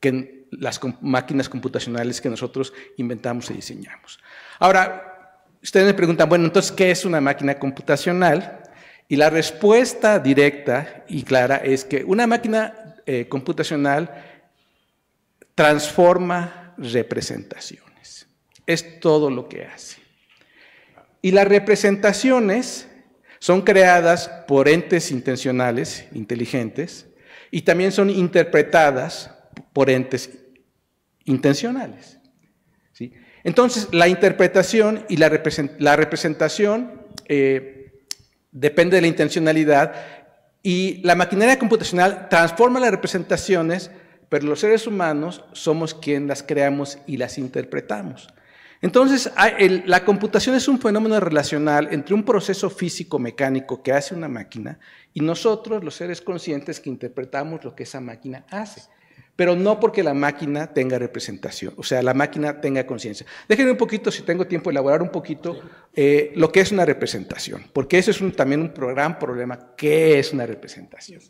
que las máquinas computacionales que nosotros inventamos y diseñamos. Ahora, ustedes me preguntan, bueno, entonces, ¿qué es una máquina computacional? Y la respuesta directa y clara es que una máquina eh, computacional transforma representación. Es todo lo que hace. Y las representaciones son creadas por entes intencionales, inteligentes, y también son interpretadas por entes intencionales. Entonces, la interpretación y la, representación eh, depende de la intencionalidad Y la maquinaria computacional transforma las representaciones, pero los seres humanos somos quienes las creamos y las interpretamos. Entonces, la computación es un fenómeno relacional entre un proceso físico-mecánico que hace una máquina y nosotros, los seres conscientes, que interpretamos lo que esa máquina hace. Pero no porque la máquina tenga representación, o sea, la máquina tenga conciencia. Déjenme un poquito, si tengo tiempo, elaborar un poquito eh, lo que es una representación, porque eso es también un gran problema. ¿Qué es una representación?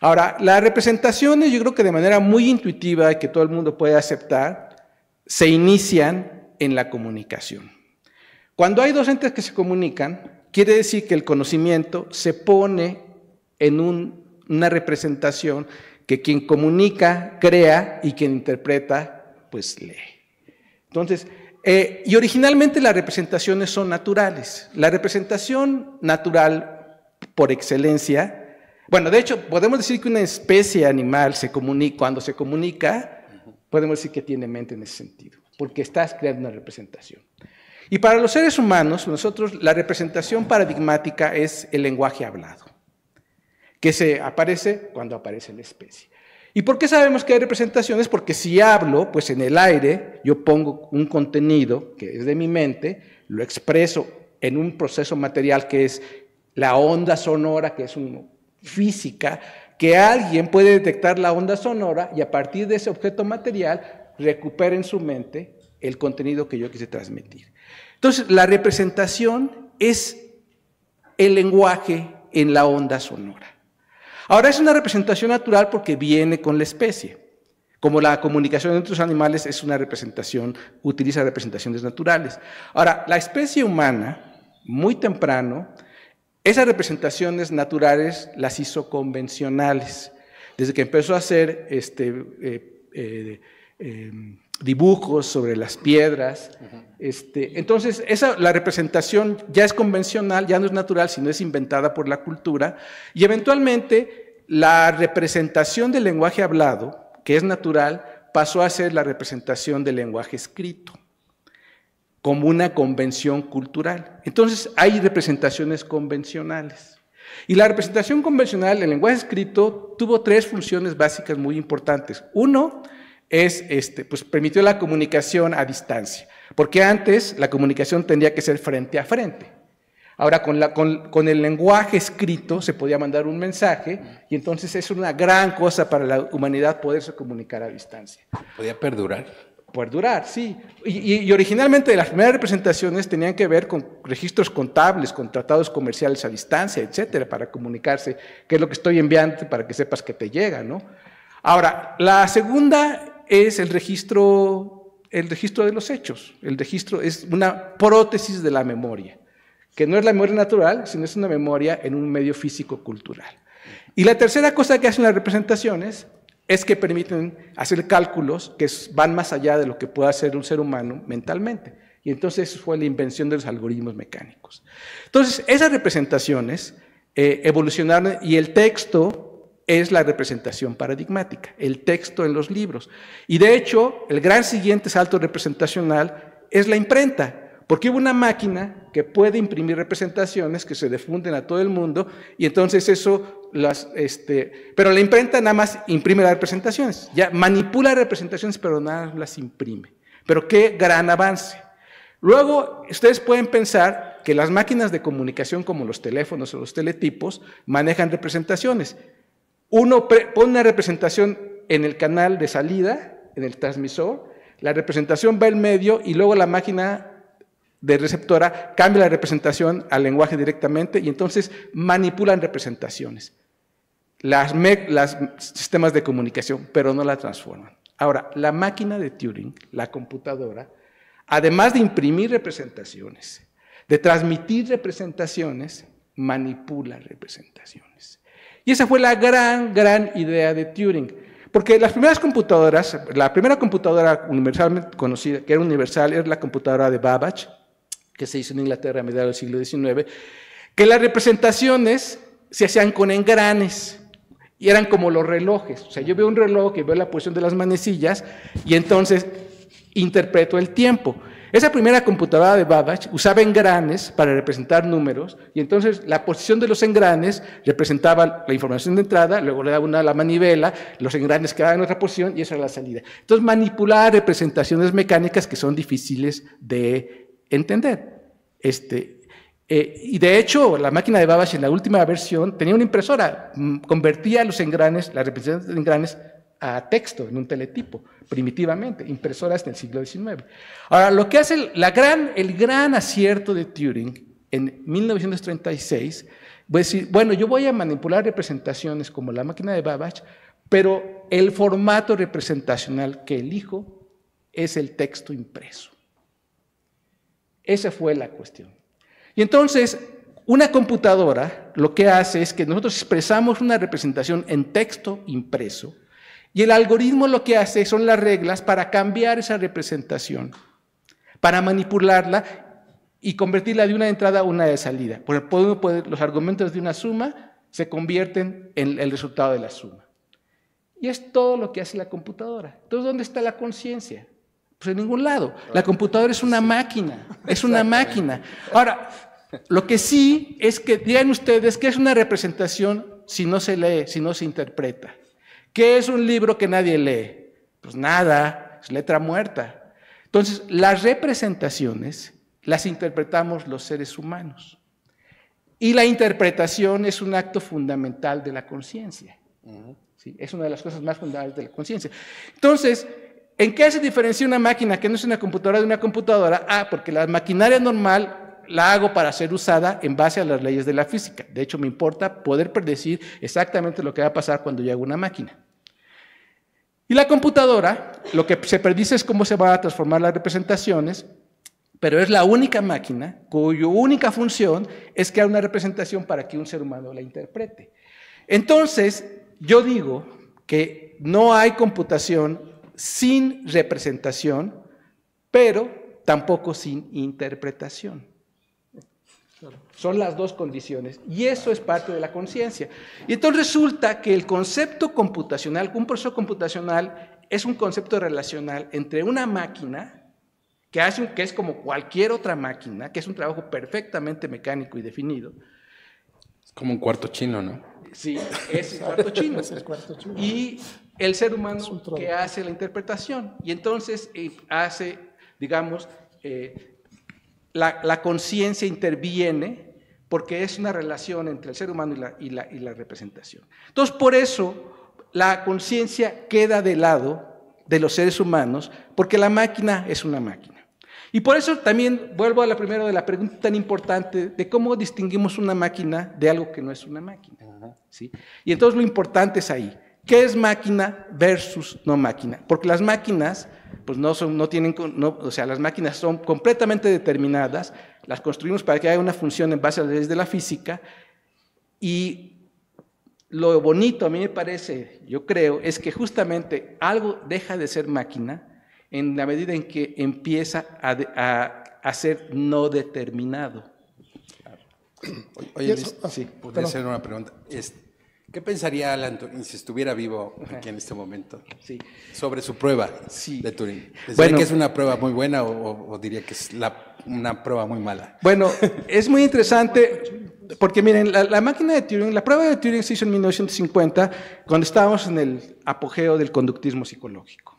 Ahora, las representaciones, yo creo que de manera muy intuitiva y que todo el mundo puede aceptar, se inician en la comunicación. Cuando hay dos entes que se comunican, quiere decir que el conocimiento se pone en una representación que quien comunica crea y quien interpreta pues lee. Entonces, eh, y originalmente las representaciones son naturales. La representación natural por excelencia, bueno, de hecho podemos decir que una especie animal se comunica, cuando se comunica, podemos decir que tiene mente en ese sentido porque estás creando una representación. Y para los seres humanos, nosotros la representación paradigmática es el lenguaje hablado, que se aparece cuando aparece la especie. ¿Y por qué sabemos que hay representaciones? Porque si hablo, pues en el aire yo pongo un contenido que es de mi mente, lo expreso en un proceso material que es la onda sonora, que es una física, que alguien puede detectar la onda sonora y a partir de ese objeto material recupera en su mente el contenido que yo quise transmitir. Entonces, la representación es el lenguaje en la onda sonora. Ahora es una representación natural porque viene con la especie. Como la comunicación entre los animales es una representación, utiliza representaciones naturales. Ahora, la especie humana, muy temprano, esas representaciones naturales las hizo convencionales. Desde que empezó a hacer este, eh, eh, Em, dibujos sobre las piedras. este, entonces, esa, la representación ya es convencional, ya no es natural, sino es inventada por la cultura. Y eventualmente la representación del lenguaje hablado, que es natural, pasó a ser la representación del lenguaje escrito como una convención cultural. Entonces hay representaciones convencionales. Y la representación convencional, el lenguaje escrito, tuvo tres funciones básicas muy importantes. Uno, es, este, pues permitió la comunicación a distancia, porque antes la comunicación tendría que ser frente a frente. Ahora con, la, con, el lenguaje escrito se podía mandar un mensaje y entonces es una gran cosa para la humanidad poderse comunicar a distancia. ¿Podía perdurar? Perdurar, sí. Y, y, originalmente las primeras representaciones tenían que ver con registros contables, con tratados comerciales a distancia, etcétera, para comunicarse qué es lo que estoy enviando para que sepas que te llega, ¿no? Ahora, la segunda es el registro, el registro de los hechos. El registro es una prótesis de la memoria, que no es la memoria natural, sino es una memoria en un medio físico-cultural. Y la tercera cosa que hacen las representaciones es que permiten hacer cálculos que van más allá de lo que puede hacer un ser humano mentalmente. Y entonces fue la invención de los algoritmos mecánicos. Entonces, esas representaciones eh, evolucionaron y el texto es la representación paradigmática, el texto en los libros. Y de hecho, el gran siguiente salto representacional es la imprenta, porque hubo una máquina que puede imprimir representaciones que se difunden a todo el mundo y entonces eso las, este, pero la imprenta nada más imprime las representaciones, ya manipula representaciones, pero nada las imprime. Pero qué gran avance. Luego, ustedes pueden pensar que las máquinas de comunicación como los teléfonos o los teletipos manejan representaciones. Uno pone una representación en el canal de salida, en el transmisor, la representación va al medio y luego la máquina de receptora cambia la representación al lenguaje directamente y entonces manipulan representaciones. Las, las sistemas de comunicación, pero no la transforman. Ahora, la máquina de Turing, la computadora, además de imprimir representaciones, de transmitir representaciones, manipula representaciones. Y esa fue la gran, gran idea de Turing. Porque las primeras computadoras, la primera computadora universalmente conocida, que era universal, era la computadora de Babbage, que se hizo en Inglaterra a mediados del siglo XIX, que las representaciones se hacían con engranes y eran como los relojes. O sea, yo veo un reloj y veo la posición de las manecillas y entonces interpreto el tiempo. Esa primera computadora de Babbage usaba engranes para representar números y entonces la posición de los engranes representaba la información de entrada, luego le daba una a la manivela, los engranes quedaban en otra posición y esa era la salida. Entonces manipulaba representaciones mecánicas que son difíciles de entender. Este, eh, y de hecho, la máquina de Babbage en la última versión tenía una impresora, mm, convertía los engranes, las representaciones de engranes, a texto en un teletipo, primitivamente, impresoras del siglo XIX. Ahora, lo que hace la gran, el gran acierto de Turing en 1936, voy decir, bueno, yo voy a manipular representaciones como la máquina de Babbage, pero el formato representacional que elijo es el texto impreso. Esa fue la cuestión. Y entonces, una computadora lo que hace es que nosotros expresamos una representación en texto impreso, y el algoritmo lo que hace son las reglas para cambiar esa representación, para manipularla y convertirla de una entrada a una de salida. Por los argumentos de una suma se convierten en el resultado de la suma. Y es todo lo que hace la computadora. Entonces, ¿dónde está la conciencia? Pues en ningún lado. La computadora es una máquina, es una máquina. Ahora, lo que sí es que digan ustedes que es una representación si no se lee, si no se interpreta. ¿Qué es un libro que nadie lee? Pues nada, es letra muerta. Entonces, las representaciones las interpretamos los seres humanos. Y la interpretación es un acto fundamental de la conciencia. Es una de las cosas más fundamentales de la conciencia. Entonces, ¿en qué se diferencia una máquina que no es una computadora de una computadora? Ah, porque la maquinaria normal la hago para ser usada en base a las leyes de la física. De hecho, me importa poder predecir exactamente lo que va a pasar cuando yo hago una máquina. Y la computadora, lo que se predice es cómo se van a transformar las representaciones, pero es la única máquina cuya única función es crear una representación para que un ser humano la interprete. Entonces, yo digo que no hay computación sin representación, pero tampoco sin interpretación. Son las dos condiciones. Y eso es parte de la conciencia. Y entonces resulta que el concepto computacional, un proceso computacional, es un concepto relacional entre una máquina, que, hace que es como cualquier otra máquina, que es un trabajo perfectamente mecánico y definido. Es como un cuarto chino, ¿no? Sí, es *laughs* el cuarto chino. Y el ser humano que hace la interpretación. Y entonces eh, hace, digamos, eh, la, conciencia interviene porque es una relación entre el ser humano y la, y la representación. Entonces, por eso la conciencia queda de lado de los seres humanos, porque la máquina es una máquina. Y por eso también vuelvo a la primera de la pregunta tan importante de cómo distinguimos una máquina de algo que no es una máquina. ¿sí? Y entonces lo importante es ahí. ¿Qué es máquina versus no máquina? Porque las máquinas pues no, son, no tienen, o sea, las máquinas son completamente determinadas, las construimos para que haya una función en base a las leyes de la física, y lo bonito a mí me parece, yo creo, es que justamente algo deja de ser máquina en la medida en que empieza a, a, ser no determinado. Oye, sí, podría ser una pregunta. ¿Qué pensaría Alan Turing si estuviera vivo aquí en este momento sobre su prueba de Turing? ¿Diría que es una prueba muy buena o, diría que es una prueba muy mala? Bueno, es muy interesante porque miren, la, máquina de Turing, la prueba de Turing se hizo en 1950 cuando estábamos en el apogeo del conductismo psicológico.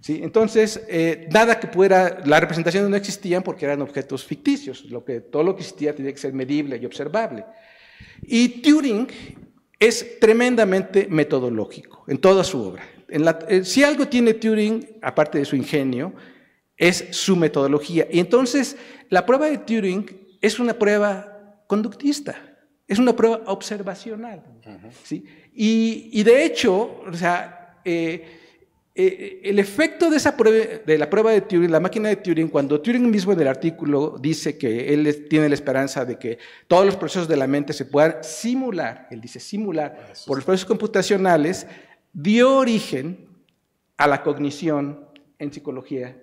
¿sí? Entonces, eh, nada que pudiera, las representaciones no existían porque eran objetos ficticios, lo que, todo lo que existía tenía que ser medible y observable. Y Turing es tremendamente metodológico en toda su obra. Eh, si algo tiene Turing, aparte de su ingenio, es su metodología. Y entonces, la prueba de Turing es una prueba conductista, es una prueba observacional. ¿sí? y, de hecho, o sea, eh, eh, el efecto de, esa prueba, de la prueba de Turing, la máquina de Turing, cuando Turing mismo en el artículo dice que él tiene la esperanza de que todos los procesos de la mente se puedan simular, él dice simular por los procesos computacionales, dio origen a la cognición en psicología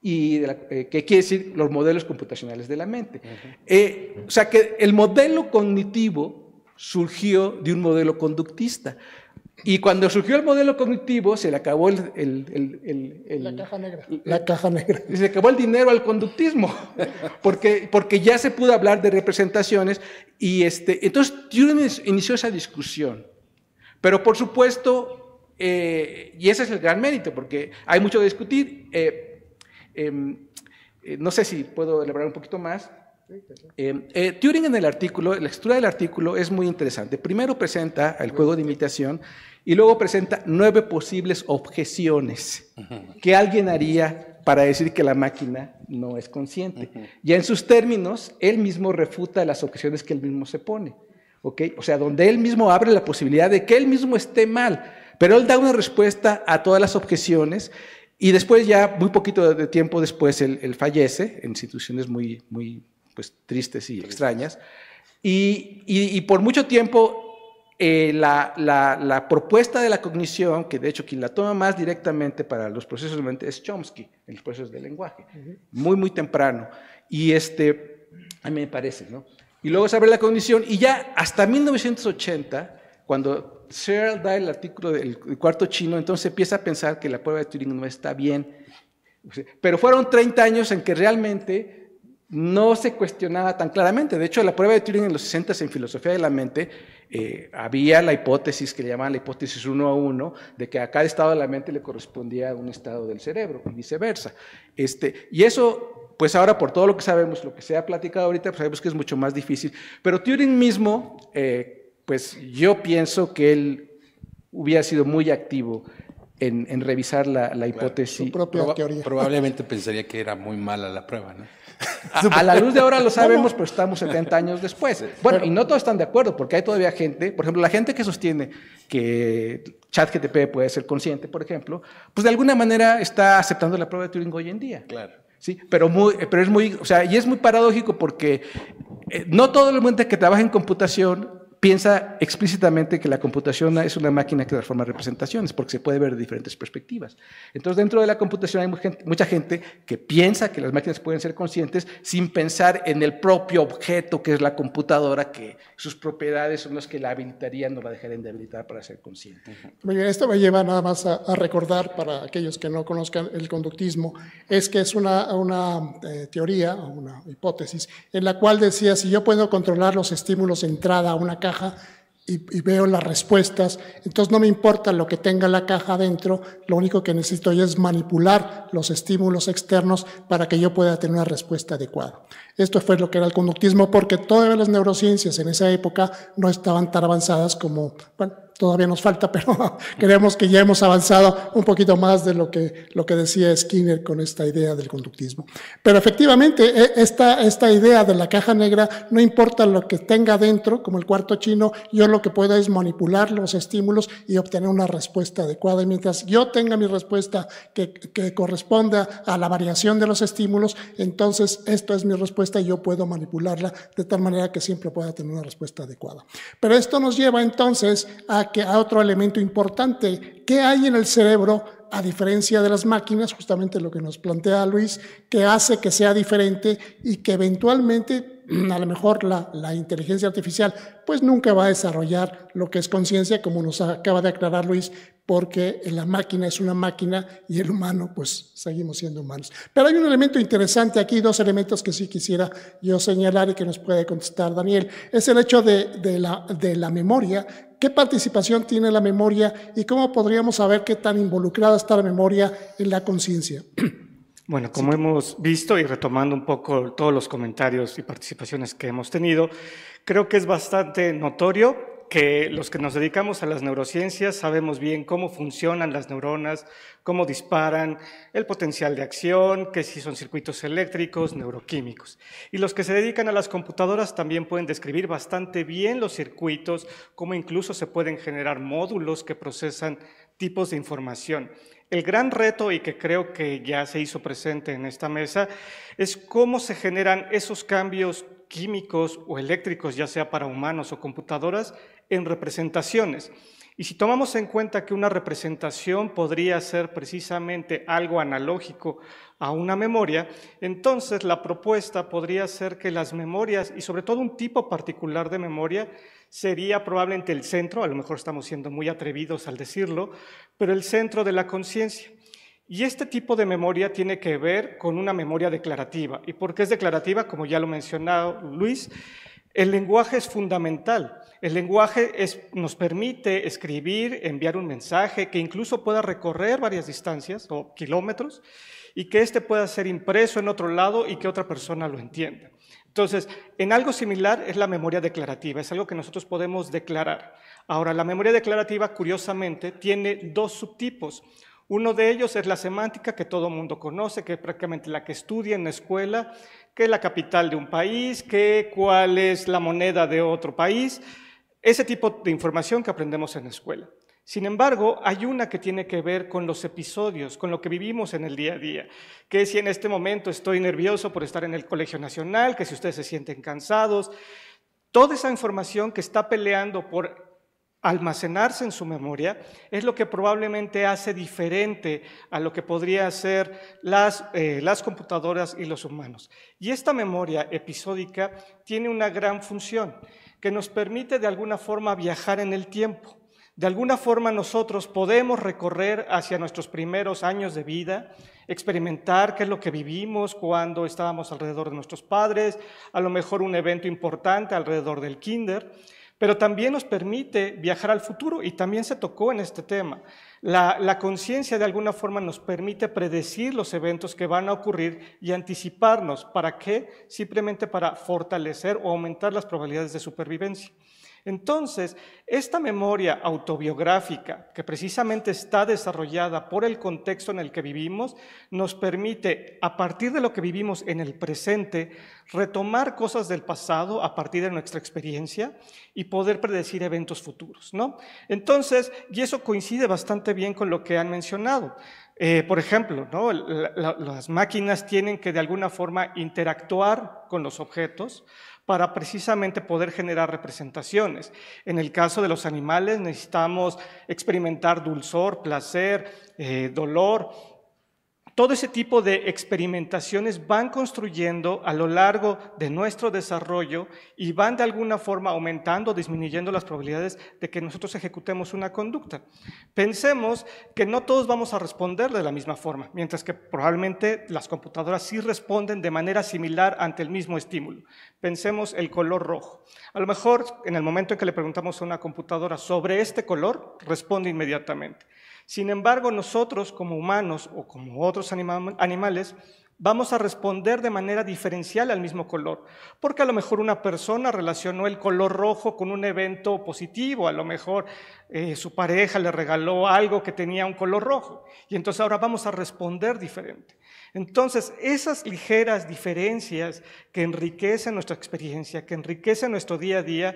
y eh, que quiere decir los modelos computacionales de la mente. Eh, o sea que el modelo cognitivo surgió de un modelo conductista. Y cuando surgió el modelo cognitivo, se le acabó el, la caja negra. La caja negra. Se le acabó el dinero al conductismo, *laughs* porque, porque ya se pudo hablar de representaciones. Y este, entonces Turing inició esa discusión. Pero por supuesto, eh, y ese es el gran mérito, porque hay mucho que discutir. Eh, em, eh, no sé si puedo elaborar un poquito más. Turing en el artículo, la lectura del artículo es muy interesante. Primero presenta el juego de imitación y luego presenta nueve posibles objeciones que alguien haría para decir que la máquina no es consciente. Y en sus términos, él mismo refuta las objeciones que él mismo se pone. O sea, donde él mismo abre la posibilidad de que él mismo esté mal, pero él da una respuesta a todas las objeciones y después ya, muy poquito de tiempo después, él, fallece en situaciones muy, muy pues, tristes y extrañas. Y, por mucho tiempo eh, la, propuesta de la cognición, que de hecho quien la toma más directamente para los procesos de mente es Chomsky, en los procesos del lenguaje, muy, muy temprano. Y este, a mí me parece, ¿no? Y luego se abre la cognición y ya hasta 1980, cuando Searle da el artículo del cuarto chino, entonces empieza a pensar que la prueba de Turing no está bien. Pero fueron 30 años en que realmente no se cuestionaba tan claramente. De hecho, la prueba de Turing en los 60 en filosofía de la mente eh, había la hipótesis que le llamaban la hipótesis uno a uno, de que a cada estado de la mente le correspondía un estado del cerebro y viceversa. Este, y eso pues ahora por todo lo que sabemos, lo que se ha platicado ahorita, pues sabemos que es mucho más difícil. Pero Turing mismo, eh, pues yo pienso que él hubiera sido muy activo en, revisar la, hipótesis. Su propia teoría. Probablemente pensaría que era muy mala la prueba, ¿no? *laughs* A, la luz de ahora lo sabemos, pero estamos 70 años después. Bueno, y no todos están de acuerdo, porque hay todavía gente, por ejemplo, la gente que sostiene que ChatGTP puede ser consciente, por ejemplo, pues de alguna manera está aceptando la prueba de Turing hoy en día. Claro. Sí, pero, muy, pero es muy, o sea, y es muy paradójico porque eh, no todo el mundo que trabaja en computación piensa explícitamente que la computación es una máquina que transforma representaciones, porque se puede ver de diferentes perspectivas. Entonces, dentro de la computación hay mucha gente que piensa que las máquinas pueden ser conscientes sin pensar en el propio objeto que es la computadora, que sus propiedades son las que la habilitarían o la dejarían de habilitar para ser consciente. Muy bien, esto me lleva nada más a, recordar para aquellos que no conozcan el conductismo, es que es una, una eh, teoría, una hipótesis, en la cual decía, si yo puedo controlar los estímulos de entrada a una y, veo las respuestas. Entonces no me importa lo que tenga la caja dentro, lo único que necesito es manipular los estímulos externos para que yo pueda tener una respuesta adecuada. Esto fue lo que era el conductismo porque todas las neurociencias en esa época no estaban tan avanzadas como, todavía nos falta, pero *laughs* creemos que ya hemos avanzado un poquito más de lo que, lo que decía Skinner con esta idea del conductismo. Pero efectivamente, e, esta, esta idea de la caja negra, no importa lo que tenga dentro, como el cuarto chino, yo lo que puedo es manipular los estímulos y obtener una respuesta adecuada. Y mientras yo tenga mi respuesta que, que corresponda a la variación de los estímulos, entonces esto es mi respuesta y yo puedo manipularla de tal manera que siempre pueda tener una respuesta adecuada. Pero esto nos lleva entonces a que, a otro elemento importante. ¿Qué hay en el cerebro, a diferencia de las máquinas? Justamente lo que nos plantea Luis, que hace que sea diferente y que eventualmente, *clears throat* a lo mejor la, la inteligencia artificial, pues nunca va a desarrollar lo que es conciencia, como nos acaba de aclarar Luis, porque la máquina es una máquina y el humano, pues seguimos siendo humanos. Pero hay un elemento interesante aquí, dos elementos que sí quisiera yo señalar y que nos puede contestar Daniel. Es el hecho de, de, la, de la memoria. ¿Qué participación tiene la memoria y cómo podríamos saber qué tan involucrada está la memoria en la conciencia? *clears throat* Bueno, como hemos visto y retomando un poco todos los comentarios y participaciones que hemos tenido, creo que es bastante notorio que los que nos dedicamos a las neurociencias sabemos bien cómo funcionan las neuronas, cómo disparan, el potencial de acción, que si son circuitos eléctricos, neuroquímicos. Y los que se dedican a las computadoras también pueden describir bastante bien los circuitos, cómo incluso se pueden generar módulos que procesan tipos de información. El gran reto, y que creo que ya se hizo presente en esta mesa, es cómo se generan esos cambios químicos o eléctricos, ya sea para humanos o computadoras, en representaciones. Y si tomamos en cuenta que una representación podría ser precisamente algo analógico a una memoria, entonces la propuesta podría ser que las memorias, y sobre todo un tipo particular de memoria, sería probablemente el centro, a lo mejor estamos siendo muy atrevidos al decirlo, pero el centro de la conciencia. Y este tipo de memoria tiene que ver con una memoria declarativa. ¿Y por qué es declarativa? Como ya lo mencionado Luis, el lenguaje es fundamental. El lenguaje nos permite escribir, enviar un mensaje que incluso pueda recorrer varias distancias o kilómetros y que éste pueda ser impreso en otro lado y que otra persona lo entienda. Entonces, en algo similar es la memoria declarativa, es algo que nosotros podemos declarar. Ahora, la memoria declarativa, curiosamente, tiene dos subtipos. Uno de ellos es la semántica que todo mundo conoce, que es prácticamente la que estudia en la escuela, que es la capital de un país, que cuál es la moneda de otro país, ese tipo de información que aprendemos en la escuela. Sin embargo, hay una que tiene que ver con los episodios, con lo que vivimos en el día a día, que si en este momento estoy nervioso por estar en el Colegio Nacional, que si ustedes se sienten cansados, toda esa información que está peleando por almacenarse en su memoria es lo que probablemente hace diferente a lo que podría ser las, eh, las computadoras y los humanos. Y esta memoria episódica tiene una gran función que nos permite de alguna forma viajar en el tiempo. De alguna forma nosotros podemos recorrer hacia nuestros primeros años de vida, experimentar qué es lo que vivimos cuando estábamos alrededor de nuestros padres, a lo mejor un evento importante alrededor del kinder, pero también nos permite viajar al futuro y también se tocó en este tema. La, conciencia de alguna forma nos permite predecir los eventos que van a ocurrir y anticiparnos. ¿Para qué? Simplemente para fortalecer o aumentar las probabilidades de supervivencia. Entonces, esta memoria autobiográfica, que precisamente está desarrollada por el contexto en el que vivimos, nos permite, a partir de lo que vivimos en el presente, retomar cosas del pasado a partir de nuestra experiencia y poder predecir eventos futuros. ¿no? Entonces, y eso coincide bastante bien con lo que han mencionado. Eh, por ejemplo, ¿no? las máquinas tienen que de alguna forma interactuar con los objetos para precisamente poder generar representaciones. En el caso de los animales necesitamos experimentar dulzor, placer, eh, dolor, todo ese tipo de experimentaciones van construyendo a lo largo de nuestro desarrollo y van de alguna forma aumentando, disminuyendo las probabilidades de que nosotros ejecutemos una conducta. Pensemos que no todos vamos a responder de la misma forma, mientras que probablemente las computadoras sí responden de manera similar ante el mismo estímulo. Pensemos el color rojo. A lo mejor en el momento en que le preguntamos a una computadora sobre este color, responde inmediatamente. Sin embargo, nosotros como humanos o como otros animales vamos a responder de manera diferencial al mismo color, porque a lo mejor una persona relacionó el color rojo con un evento positivo, a lo mejor eh, su pareja le regaló algo que tenía un color rojo, y entonces ahora vamos a responder diferente. Entonces, esas ligeras diferencias que enriquecen nuestra experiencia, que enriquecen nuestro día a día,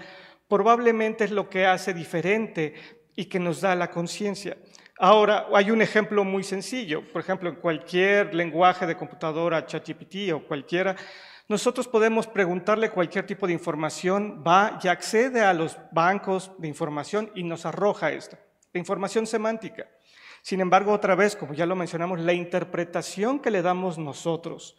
probablemente es lo que hace diferente y que nos da la conciencia. Ahora, hay un ejemplo muy sencillo. Por ejemplo, en cualquier lenguaje de computadora, ChatGPT o cualquiera, nosotros podemos preguntarle cualquier tipo de información, va y accede a los bancos de información y nos arroja esto, la información semántica. Sin embargo, otra vez, como ya lo mencionamos, la interpretación que le damos nosotros,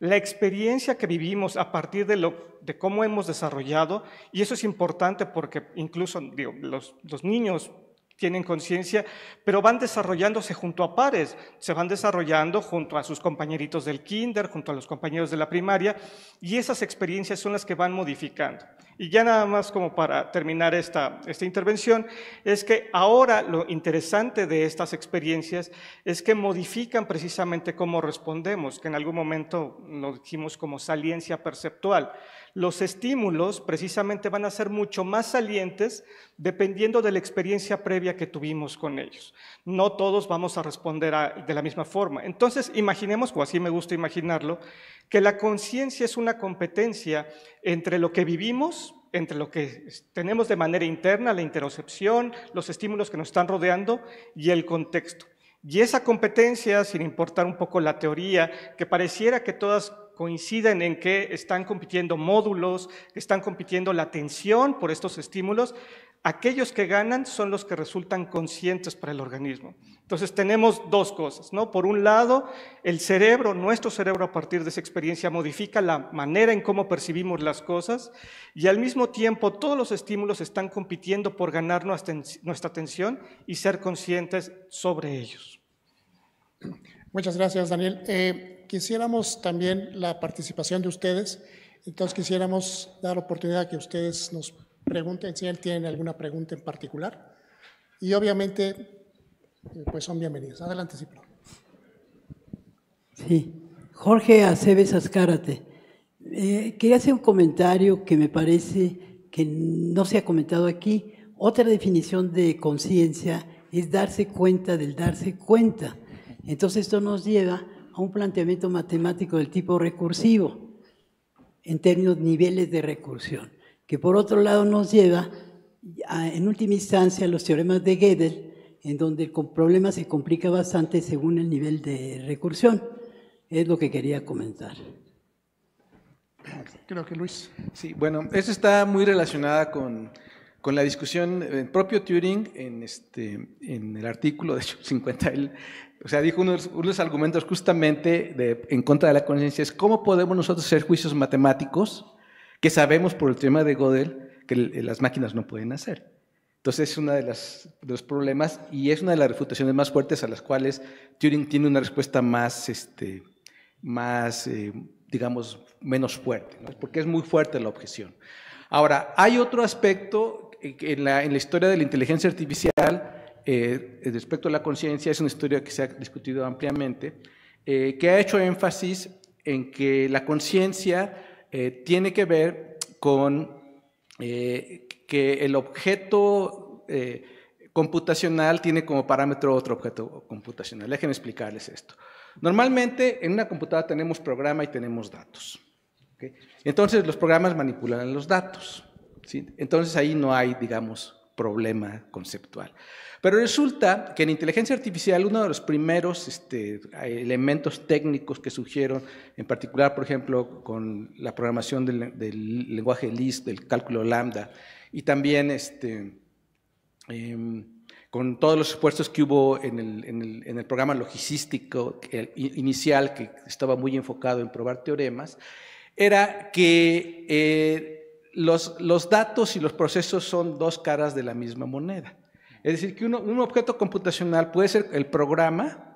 la experiencia que vivimos a partir de, lo, de cómo hemos desarrollado, y eso es importante porque incluso los, los niños tienen conciencia, pero van desarrollándose junto a pares, se van desarrollando junto a sus compañeritos del kinder, junto a los compañeros de la primaria, y esas experiencias son las que van modificando. Y ya nada más como para terminar esta, esta intervención, es que ahora lo interesante de estas experiencias es que modifican precisamente cómo respondemos, que en algún momento lo dijimos como saliencia perceptual los estímulos precisamente van a ser mucho más salientes dependiendo de la experiencia previa que tuvimos con ellos. No todos vamos a responder de la misma forma. Entonces, imaginemos, o así me gusta imaginarlo, que la conciencia es una competencia entre lo que vivimos, entre lo que tenemos de manera interna, la interocepción, los estímulos que nos están rodeando y el contexto. Y esa competencia, sin importar un poco la teoría, que pareciera que todas coinciden en que están compitiendo módulos, están compitiendo la atención por estos estímulos, Aquellos que ganan son los que resultan conscientes para el organismo. Entonces tenemos dos cosas, ¿no? Por un lado, el cerebro, nuestro cerebro a partir de esa experiencia modifica la manera en cómo percibimos las cosas y al mismo tiempo todos los estímulos están compitiendo por ganar nuestra atención y ser conscientes sobre ellos. Muchas gracias, Daniel. Eh, quisiéramos también la participación de ustedes, entonces quisiéramos dar oportunidad a que ustedes nos pregunten si tienen alguna pregunta en particular. Y obviamente, pues son bienvenidos. Adelante, Cipro. Sí, Jorge Aceves Azcárate. Eh, quería hacer un comentario que me parece que no se ha comentado aquí. Otra definición de conciencia es darse cuenta del darse cuenta. Entonces esto nos lleva a un planteamiento matemático del tipo recursivo, en términos de niveles de recursión que por otro lado nos lleva en última instancia a los teoremas de Gödel, en donde el problema se complica bastante según el nivel de recursión. Es lo que quería comentar. Creo que Luis. Sí, bueno, eso está muy relacionada con, con la discusión, el propio Turing, en, este, en el artículo, de hecho, 50, él, o sea, dijo unos, unos argumentos justamente de, en contra de la conciencia, es cómo podemos nosotros hacer juicios matemáticos que sabemos por el tema de Gödel que las máquinas no pueden hacer. Entonces es uno de, los problemas y es una de las refutaciones más fuertes a las cuales Turing tiene una respuesta más, este, más eh, digamos, menos fuerte, porque es muy fuerte la objeción. Ahora, hay otro aspecto en la, en la historia de la inteligencia artificial eh, respecto a la conciencia, es una historia que se ha discutido ampliamente, eh, que ha hecho énfasis en que la conciencia eh, tiene que ver con eh, que el objeto eh, computacional tiene como parámetro otro objeto computacional. Déjenme explicarles esto. Normalmente en una computadora tenemos programa y tenemos datos. Entonces los programas manipulan los datos. Entonces ahí no hay, digamos, problema conceptual. Pero resulta que en inteligencia artificial uno de los primeros este, elementos técnicos que surgieron, en particular, por ejemplo, con la programación del, lenguaje Lisp, del cálculo lambda, y también este, em, con todos los esfuerzos que hubo en el, programa logístico inicial, que estaba muy enfocado en probar teoremas, era que eh, los, datos y los procesos son dos caras de la misma moneda. Es decir, que un objeto computacional puede ser el programa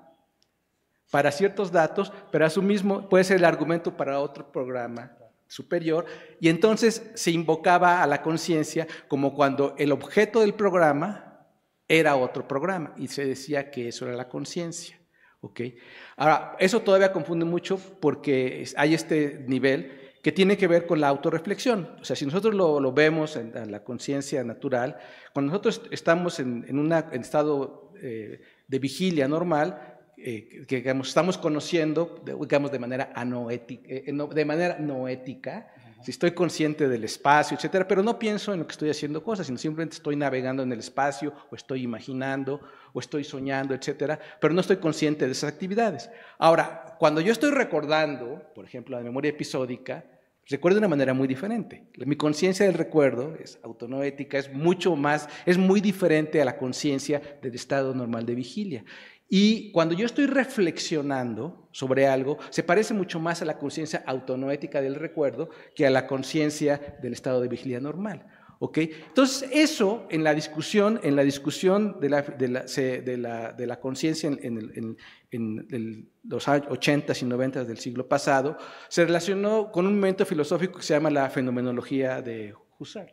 para ciertos datos, pero a su mismo puede ser el argumento para otro programa superior, y entonces se invocaba a la conciencia como cuando el objeto del programa era otro programa, y se decía que eso era la conciencia. ¿okay? Ahora, eso todavía confunde mucho porque hay este nivel que tiene que ver con la autorreflexión. O sea, si nosotros lo, vemos en, la conciencia natural, cuando nosotros estamos en, un estado eh, de vigilia normal, eh, que digamos, estamos conociendo, digamos, de manera, anoética, eh, no, de manera no ética, si estoy consciente del espacio, etcétera, pero no pienso en lo que estoy haciendo cosas, sino simplemente estoy navegando en el espacio, o estoy imaginando, o estoy soñando, etcétera, pero no estoy consciente de esas actividades. Ahora, cuando yo estoy recordando, por ejemplo, la memoria episódica, recuerdo de una manera muy diferente. Mi conciencia del recuerdo es autonoética, es mucho más, es muy diferente a la conciencia del estado normal de vigilia. Y cuando yo estoy reflexionando sobre algo, se parece mucho más a la conciencia autonoética del recuerdo que a la conciencia del estado de vigilia normal. Entonces, eso en la discusión, en la discusión de la, de la, de la, de la conciencia en, en, los 80s y 90 del siglo pasado, se relacionó con un momento filosófico que se llama la fenomenología de Husserl,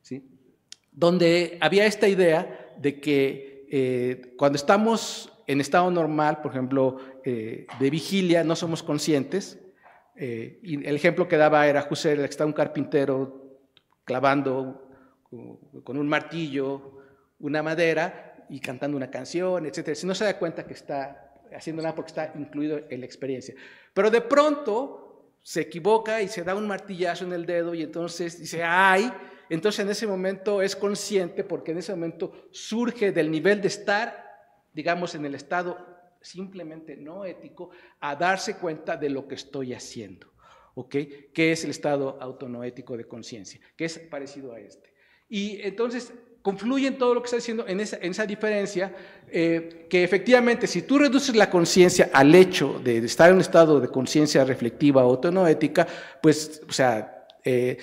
¿sí? donde había esta idea de que eh, cuando estamos en estado normal, por ejemplo, eh, de vigilia, no somos conscientes. Eh, y el ejemplo que daba era Husserl, que está un carpintero clavando con un martillo una madera y cantando una canción, etc. Si no se da cuenta que está haciendo nada porque está incluido en la experiencia. Pero de pronto se equivoca y se da un martillazo en el dedo y entonces dice, ay, entonces en ese momento es consciente porque en ese momento surge del nivel de estar, digamos, en el estado simplemente no ético, a darse cuenta de lo que estoy haciendo. ¿Ok? Que es el estado autonoético de conciencia, que es parecido a este. Y entonces, confluye en todo lo que está diciendo, en esa, en esa diferencia, eh, que efectivamente si tú reduces la conciencia al hecho de, estar en un estado de conciencia reflectiva autonoética, pues, o sea, eh,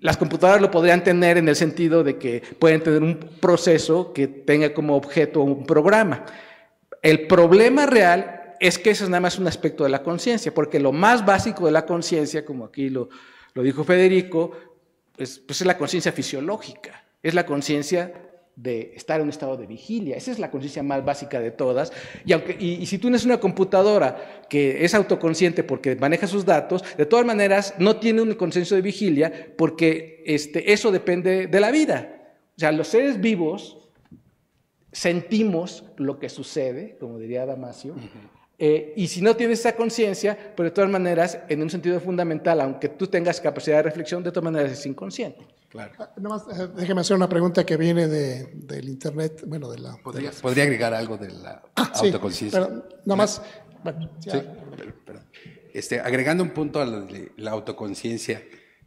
las computadoras lo podrían tener en el sentido de que pueden tener un proceso que tenga como objeto un programa. El problema real es que eso es nada más un aspecto de la conciencia, porque lo más básico de la conciencia, como aquí lo, lo dijo Federico, pues, pues es la conciencia fisiológica es la conciencia de estar en un estado de vigilia. Esa es la conciencia más básica de todas. Y, aunque, y, si tú tienes una computadora que es autoconsciente porque maneja sus datos, de todas maneras no tiene un conciencia de vigilia porque este, eso depende de la vida. O sea, los seres vivos sentimos lo que sucede, como diría Damasio, eh, y si no tienes esa conciencia, pues de todas maneras, en un sentido fundamental, aunque tú tengas capacidad de reflexión, de todas maneras es inconsciente. Claro. Ah, eh, déjeme hacer una pregunta que viene de, del Internet, bueno, de la... ¿Podría, agregar algo de la ah, autoconciencia? Sí, pero nada más... sí, Este, agregando un punto a la, autoconciencia,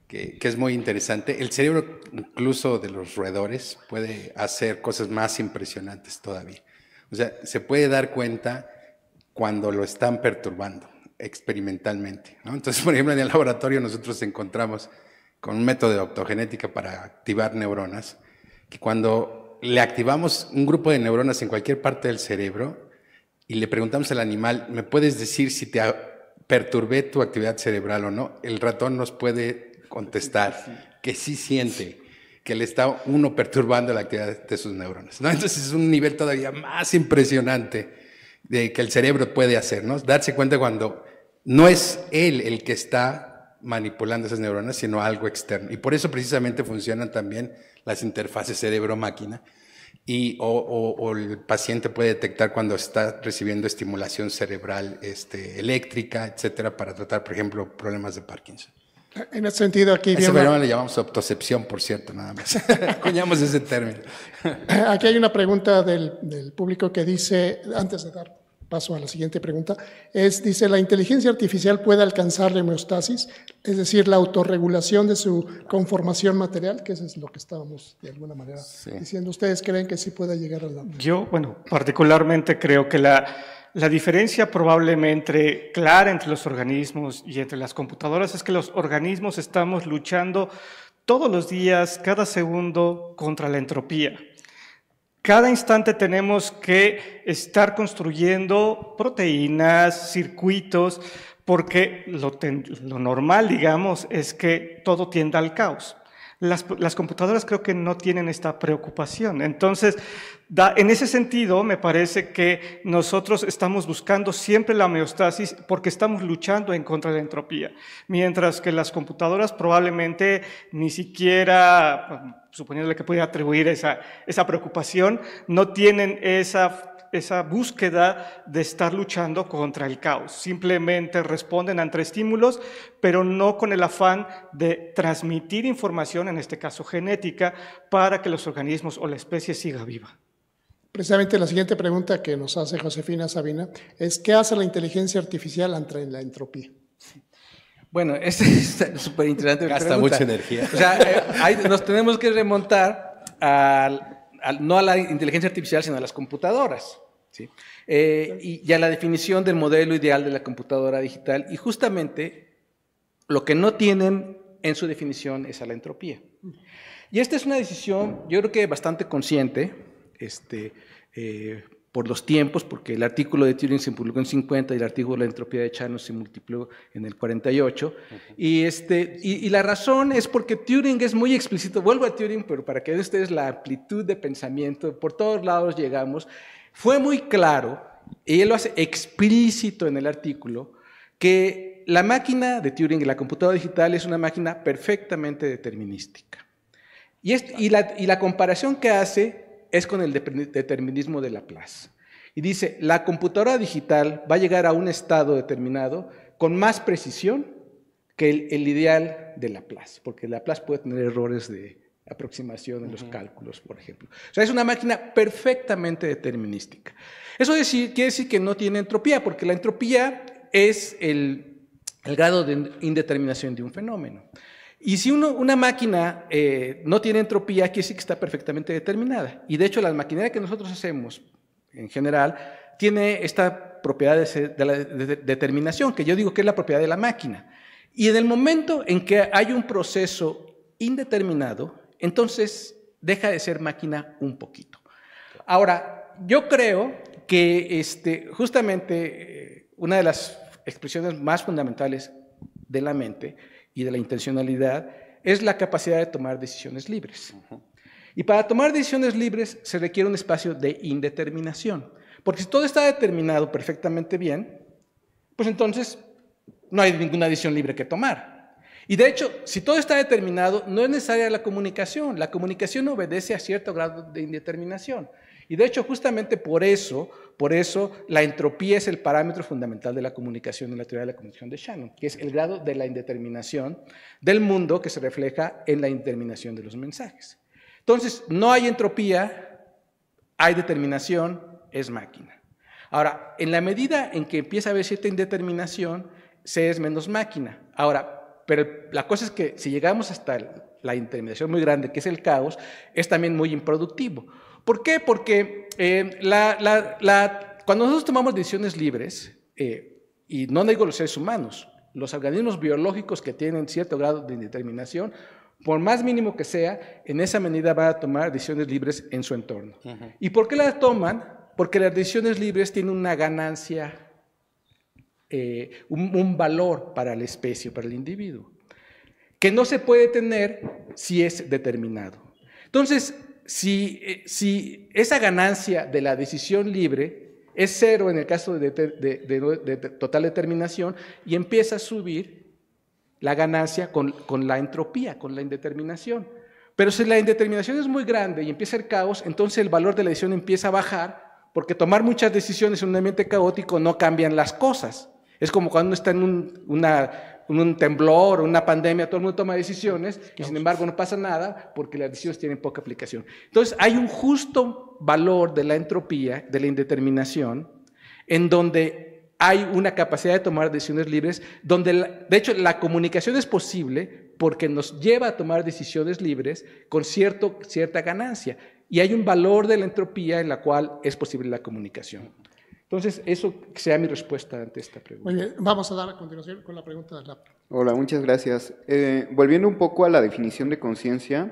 que, que, es muy interesante, el cerebro incluso de los roedores puede hacer cosas más impresionantes todavía. O sea, se puede dar cuenta cuando lo están perturbando experimentalmente. ¿no? Entonces, *laughs* por ejemplo, en el laboratorio nosotros encontramos con un método de optogenética para activar neuronas, que cuando le activamos un grupo de neuronas en cualquier parte del cerebro y le preguntamos al animal, ¿me puedes decir si te perturbé tu actividad cerebral o no? El ratón nos puede contestar que sí siente que le está uno perturbando la actividad de sus neuronas. ¿no? Entonces es un nivel todavía más impresionante de que el cerebro puede hacer, ¿no? Darse cuenta cuando no es él el que está manipulando esas neuronas, sino algo externo. Y por eso precisamente funcionan también las interfaces cerebro-máquina. Y, o, el paciente puede detectar cuando está recibiendo estimulación cerebral este, eléctrica, etcétera, para tratar, por ejemplo, problemas de Parkinson. En ese sentido, aquí Ese fenómeno le llamamos optocepción, por cierto, nada más. *laughs* Acuñamos ese término. *laughs* Aquí hay una pregunta del, del, público que dice, antes de dar paso a la siguiente pregunta, es, dice, ¿la inteligencia artificial puede alcanzar la homeostasis? Es decir, la autorregulación de su conformación material, que eso es lo que estábamos de alguna manera diciendo. ¿Ustedes creen que sí puede llegar a la...? Yo, bueno, particularmente creo que la la diferencia probablemente clara entre los organismos y entre las computadoras es que los organismos estamos luchando todos los días, cada segundo, contra la entropía. Cada instante tenemos que estar construyendo proteínas, circuitos, porque lo, normal, digamos, es que todo tienda al caos. Las, computadoras creo que no tienen esta preocupación. Entonces, en ese sentido, me parece que nosotros estamos buscando siempre la homeostasis porque estamos luchando en contra de la entropía, mientras que las computadoras probablemente ni siquiera, suponiéndole que pudiera atribuir esa, esa preocupación, no tienen esa esa búsqueda de estar luchando contra el caos. Simplemente responden ante estímulos, pero no con el afán de transmitir información, en este caso genética, para que los organismos o la especie siga viva. Precisamente la siguiente pregunta que nos hace Josefina Sabina es, ¿qué hace la inteligencia artificial ante la entropía? Bueno, *laughs* es súper interesante. Gasta mucha energía. O sea, eh, nos tenemos que remontar al no a la inteligencia artificial, sino a las computadoras. ¿sí? Eh, y, ya la definición del modelo ideal de la computadora digital. Y justamente lo que no tienen en su definición es a la entropía. Y esta es una decisión, yo creo que bastante consciente, este, eh, por los tiempos, porque el artículo de Turing se publicó en 50 y el artículo de la entropía de Chano se multiplicó en el 48. y, este, y, la razón es porque Turing es muy explícito, vuelvo a Turing, pero para que vean ustedes la amplitud de pensamiento, por todos lados llegamos, fue muy claro, y él lo hace explícito en el artículo, que la máquina de Turing, la computadora digital, es una máquina perfectamente determinística. Y, y, la, y la comparación que hace es con el determinismo de Laplace. Y dice, la computadora digital va a llegar a un estado determinado con más precisión que el, ideal de Laplace, porque Laplace puede tener errores de aproximación en los cálculos, por ejemplo. O sea, es una máquina perfectamente determinística. Eso quiere decir que no tiene entropía, porque la entropía es el grado de indeterminación de un fenómeno. Y si uno, una máquina eh, no tiene entropía, quiere decir que está perfectamente determinada. Y de hecho, la maquinaria que nosotros hacemos, en general, tiene esta propiedad de, de la determinación, que yo digo que es la propiedad de la máquina. Y en el momento en que hay un proceso indeterminado, entonces deja de ser máquina un poquito. Ahora, yo creo que este, justamente eh, una de las expresiones más fundamentales de la mente y de la intencionalidad es la capacidad de tomar decisiones libres. Y para tomar decisiones libres se requiere un espacio de indeterminación. Porque si todo está determinado perfectamente bien, pues entonces no hay ninguna decisión libre que tomar. Y de hecho, si todo está determinado, no es necesaria la comunicación. La comunicación obedece a cierto grado de indeterminación. Y de hecho, justamente por eso, por eso la entropía es el parámetro fundamental de la comunicación en la teoría de la comunicación de Shannon, que es el grado de la indeterminación del mundo que se refleja en la indeterminación de los mensajes. Entonces, no hay entropía, hay determinación, es máquina. Ahora, en la medida en que empieza a haber cierta indeterminación, C es menos máquina. Ahora, pero la cosa es que si llegamos hasta la intermediación muy grande, que es el caos, es también muy improductivo. ¿Por qué? Porque eh, cuando nosotros tomamos decisiones libres, eh, y no digo los seres humanos, los organismos biológicos que tienen cierto grado de indeterminación, por más mínimo que sea, en esa medida van a tomar decisiones libres en su entorno. ¿Y por qué las toman? Porque las decisiones libres tienen una ganancia eh, un, valor para la especie, para el individuo, que no se puede tener si es determinado. Entonces, si, eh, si esa ganancia de la decisión libre es cero en el caso de, total determinación y empieza a subir la ganancia con, la entropía, con la indeterminación. Pero si la indeterminación es muy grande y empieza el caos, entonces el valor de la decisión empieza a bajar, porque tomar muchas decisiones en un ambiente caótico no cambian las cosas. Es como cuando uno está en un, una, un temblor una pandemia, todo el mundo toma decisiones y sin embargo no pasa nada porque las decisiones tienen poca aplicación. Entonces hay un justo valor de la entropía, de la indeterminación, en donde hay una capacidad de tomar decisiones libres, donde de hecho la comunicación es posible porque nos lleva a tomar decisiones libres con cierto, cierta ganancia. Y hay un valor de la entropía en la cual es posible la comunicación. Entonces, eso sea mi respuesta ante esta pregunta. Bien, vamos a dar a continuación con la pregunta de la... Hola, muchas gracias. Eh, volviendo un poco a la definición de conciencia,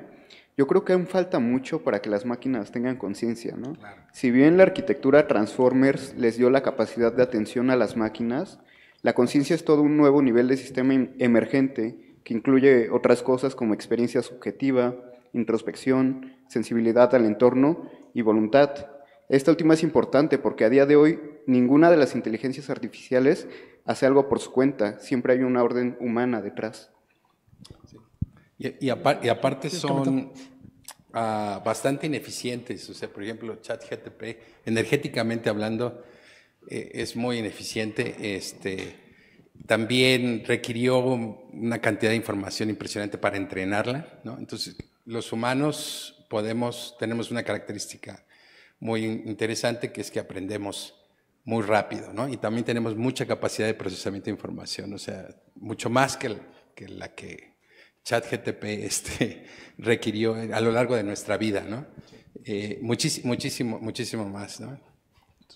yo creo que aún falta mucho para que las máquinas tengan conciencia, ¿no? Si bien la arquitectura Transformers les dio la capacidad de atención a las máquinas, la conciencia es todo un nuevo nivel de sistema em, emergente que incluye otras cosas como experiencia subjetiva, introspección, sensibilidad al entorno y voluntad. Esta última es importante porque a día de hoy ninguna de las inteligencias artificiales hace algo por su cuenta, siempre hay una orden humana detrás. Y, aparte son ah, bastante ineficientes, o sea, por ejemplo, ChatGTP, energéticamente hablando, eh, es muy ineficiente. Este, también requirió una cantidad de información impresionante para entrenarla, ¿no? Entonces, los humanos podemos, tenemos una característica muy interesante, que es que aprendemos muy rápido, ¿no? Y también tenemos mucha capacidad de procesamiento de información, o sea, mucho más que, que la que ChatGTP este, *laughs* requirió a lo largo de nuestra vida, ¿no? Eh, muchísimo, muchísimo, muchísimo más, ¿no?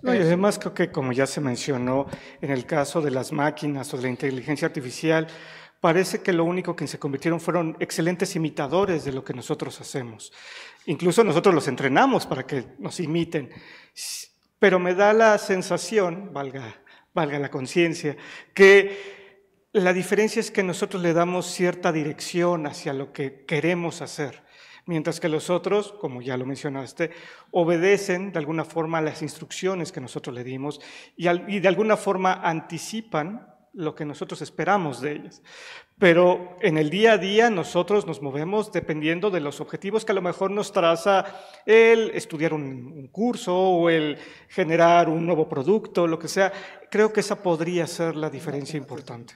y además creo que como ya se mencionó en el caso de las máquinas o de la inteligencia artificial, parece que lo único que se convirtieron fueron excelentes imitadores de lo que nosotros hacemos. Incluso nosotros los entrenamos para que nos imiten. Pero me da la sensación, valga, la conciencia, que la diferencia es que nosotros le damos cierta dirección hacia lo que queremos hacer, mientras que los otros, como ya lo mencionaste, obedecen de alguna forma las instrucciones que nosotros le dimos y de alguna forma anticipan lo que nosotros esperamos de ellas. Pero en el día a día nosotros nos movemos dependiendo de los objetivos que a lo mejor nos traza el estudiar un, curso o el generar un nuevo producto, lo que sea. Creo que esa podría ser la diferencia importante.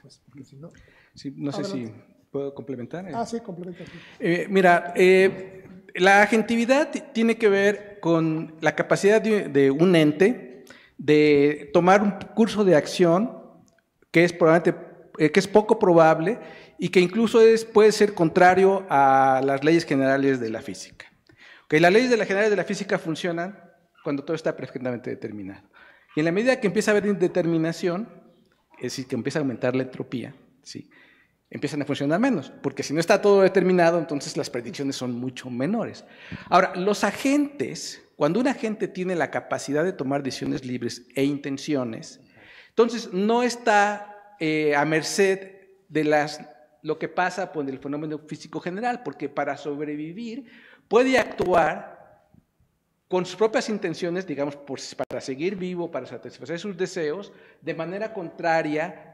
no sé si puedo complementar. Ah, sí, complementa. Eh, mira, eh, la agentividad tiene que ver con la capacidad de un ente de tomar un curso de acción que es, probablemente, eh, que es poco probable y que incluso es, puede ser contrario a las leyes generales de la física. Okay, las leyes de la generales de la física funcionan cuando todo está perfectamente determinado. Y en la medida que empieza a haber indeterminación, es decir, que empieza a aumentar la entropía, ¿sí? empiezan a funcionar menos, porque si no está todo determinado, entonces las predicciones son mucho menores. Ahora, los agentes, cuando un agente tiene la capacidad de tomar decisiones libres e intenciones, entonces no está eh, a merced de las, lo que pasa con el fenómeno físico general, porque para sobrevivir puede actuar con sus propias intenciones, digamos, para seguir vivo, para satisfacer sus deseos, de manera contraria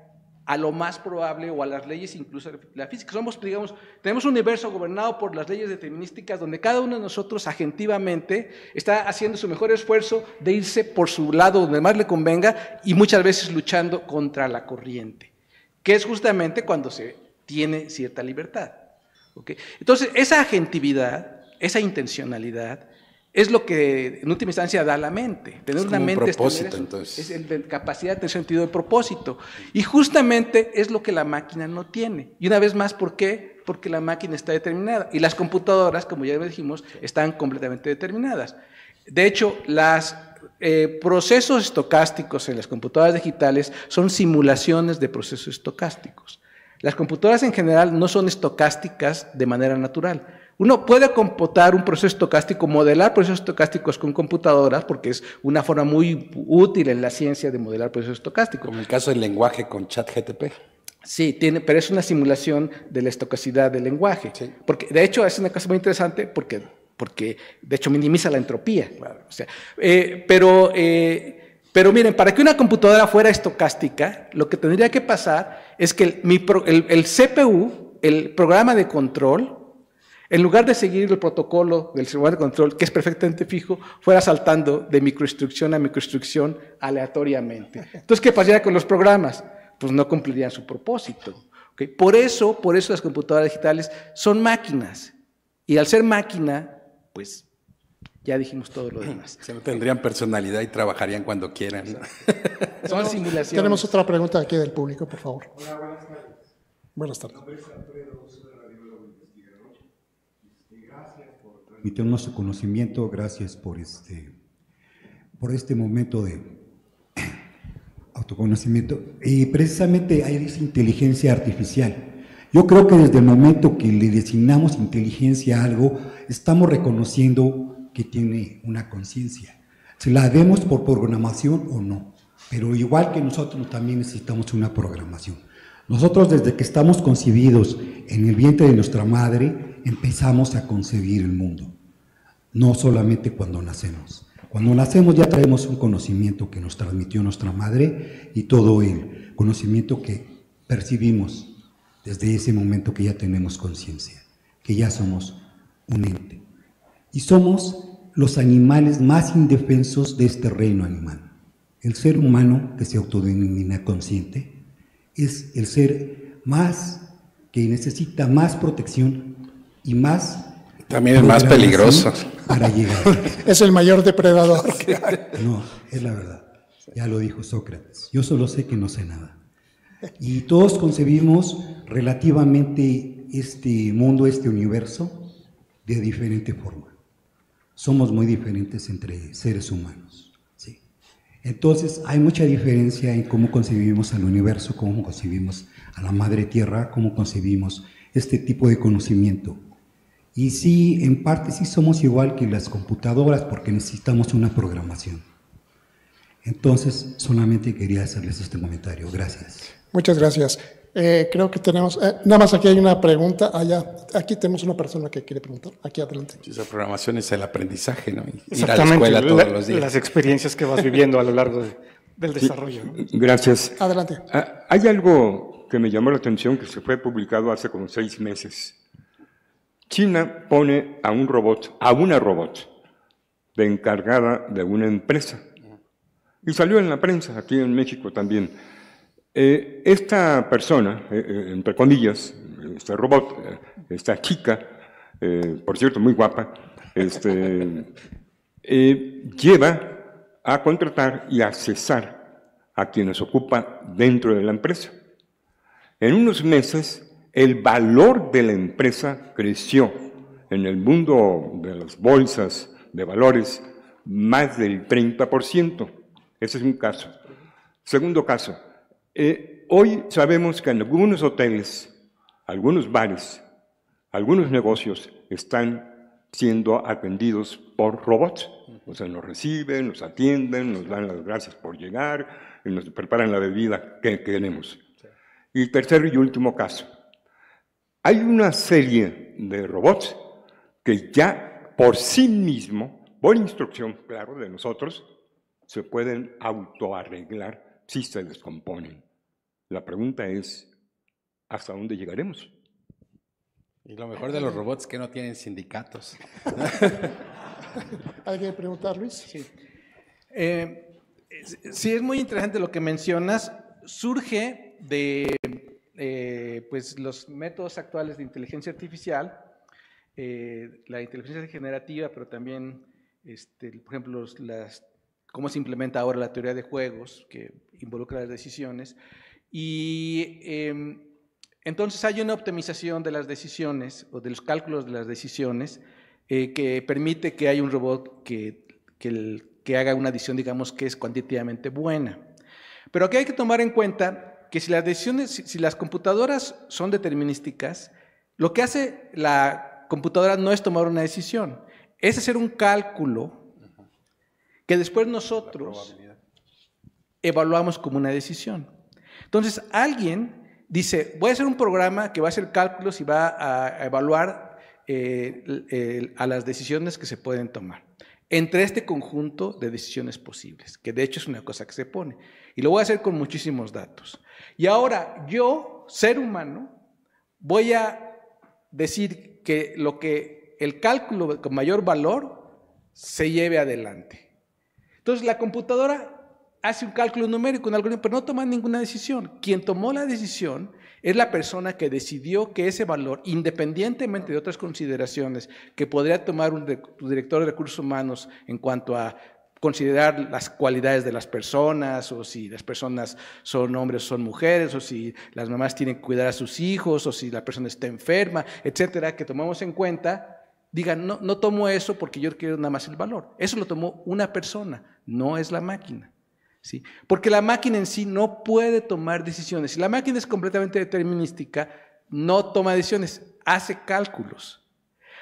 a lo más probable o a las leyes incluso la física. Somos, digamos, tenemos un universo gobernado por las leyes determinísticas donde cada uno de nosotros agentivamente está haciendo su mejor esfuerzo de irse por su lado donde más le convenga y muchas veces luchando contra la corriente, que es justamente cuando se tiene cierta libertad. Entonces, esa agentividad, esa intencionalidad, es lo que en última instancia da la mente. Tener una mente propósito, es la capacidad de tener sentido de propósito. Y justamente es lo que la máquina no tiene. Y una vez más, ¿por qué? Porque la máquina está determinada. Y las computadoras, como ya dijimos, están completamente determinadas. De hecho, los eh, procesos estocásticos en las computadoras digitales son simulaciones de procesos estocásticos. Las computadoras en general no son estocásticas de manera natural uno puede computar un proceso estocástico, modelar procesos estocásticos con computadoras, porque es una forma muy útil en la ciencia de modelar procesos estocásticos. Como el caso del lenguaje con ChatGTP. Sí, tiene, pero es una simulación de la estocacidad del lenguaje. Porque, de hecho, es una cosa muy interesante porque, porque de hecho, minimiza la entropía. O sea, eh, pero, eh, pero miren, para que una computadora fuera estocástica, lo que tendría que pasar es que el, el CPU, el programa de control, en lugar de seguir el protocolo del sistema de control, que es perfectamente fijo, fuera saltando de microinstrucción a microinstrucción aleatoriamente. Entonces, ¿qué pasaría con los programas? Pues no cumplirían su propósito. Por eso, por eso las computadoras digitales son máquinas. Y al ser máquina, pues ya dijimos todo lo demás. Se no tendrían personalidad y trabajarían cuando quieran. Son simulaciones. Tenemos otra pregunta aquí del público, por favor. Hola, buenas tardes. Buenas tardes. Transmitirnos su conocimiento. Gracias por este, por este momento de *clears throat* autoconocimiento. Y precisamente hay esa inteligencia artificial. Yo creo que desde el momento que le designamos inteligencia a algo, estamos reconociendo que tiene una conciencia. Se la demos por programación o no, pero igual que nosotros también necesitamos una programación. Nosotros desde que estamos concebidos en el vientre de nuestra madre, empezamos a concebir el mundo, no solamente cuando nacemos. Cuando nacemos ya traemos un conocimiento que nos transmitió nuestra madre y todo el conocimiento que percibimos desde ese momento que ya tenemos conciencia, que ya somos un ente. Y somos los animales más indefensos de este reino animal. El ser humano que se autodenomina consciente es el ser más que necesita más protección y más. También es más peligroso. Para llegar. *laughs* es el mayor depredador. no, es la verdad. Ya lo dijo Sócrates. Yo solo sé que no sé nada. Y todos concebimos relativamente este mundo, este universo, de diferente forma. Somos muy diferentes entre seres humanos. ¿sí? Entonces hay mucha diferencia en cómo concebimos al universo, cómo concebimos a la madre tierra, cómo concebimos este tipo de conocimiento. Y sí, en parte sí somos igual que las computadoras porque necesitamos una programación. Entonces, solamente quería hacerles este comentario. Gracias. Muchas gracias. Eh, creo que tenemos, eh, nada más aquí hay una pregunta, allá, aquí tenemos una persona que quiere preguntar, aquí adelante. esa programación es el aprendizaje, ¿no? Ir a la escuela todos los días. Las experiencias que vas viviendo a lo largo del desarrollo. Gracias. Adelante. Ah, hay algo que me llamó la atención que se fue publicado hace como seis meses China pone a un robot, a una robot, de encargada de una empresa. Y salió en la prensa, aquí en México también. Eh, esta persona, eh, eh, entre comillas, este robot, esta chica, por cierto, muy guapa, este, *laughs* lleva a contratar y a cesar a quienes ocupa dentro de la empresa. En unos meses el valor de la empresa creció en el mundo de las bolsas de valores más del 30%. Ese es un caso. Segundo caso, eh, hoy sabemos que en algunos hoteles, algunos bares, algunos negocios están siendo atendidos por robots. O sea, nos reciben, nos atienden, nos dan las gracias por llegar, y nos preparan la bebida que queremos. Y tercer y último caso. Hay una serie de robots que ya por sí mismo, por instrucción, claro, de nosotros, se pueden autoarreglar si se descomponen. La pregunta es, ¿hasta dónde llegaremos? Y lo mejor de los robots es que no tienen sindicatos. *laughs* ¿Hay que preguntar, Luis? Sí. Eh, sí, es muy interesante lo que mencionas. Surge de eh, pues, los métodos actuales de inteligencia artificial, eh, la inteligencia generativa, pero también, este, por ejemplo, las, cómo se implementa ahora la teoría de juegos que involucra las decisiones. Y em, entonces hay una optimización de las decisiones o de los cálculos de las decisiones eh, que permite que haya un robot que, que, haga una decisión, digamos, que es cuantitativamente buena. Pero aquí hay que tomar en cuenta que si las decisiones, si, las computadoras son determinísticas, lo que hace la computadora no es tomar una decisión, es hacer un cálculo que después nosotros evaluamos como una decisión. Entonces, alguien dice, voy a hacer un programa que va a hacer cálculos y va a evaluar eh, a las decisiones que se pueden tomar. Entre este conjunto de decisiones posibles, que de hecho es una cosa que se pone. Y lo voy a hacer con muchísimos datos. Y ahora yo, ser humano, voy a decir que lo que el cálculo con mayor valor se lleve adelante. Entonces la computadora hace un cálculo numérico, un algoritmo, pero no toma ninguna decisión. Quien tomó la decisión es la persona que decidió que ese valor, independientemente de otras consideraciones que podría tomar un director de recursos humanos en cuanto a considerar las cualidades de las personas, o si las personas son hombres o son mujeres, o si las mamás tienen que cuidar a sus hijos, o si la persona está enferma, etcétera, que tomamos en cuenta, digan, no, no tomo eso porque yo quiero nada más el valor. Eso lo tomó una persona, no es la máquina. ¿sí? Porque la máquina en sí no puede tomar decisiones. Si la máquina es completamente determinística, no toma decisiones, hace cálculos.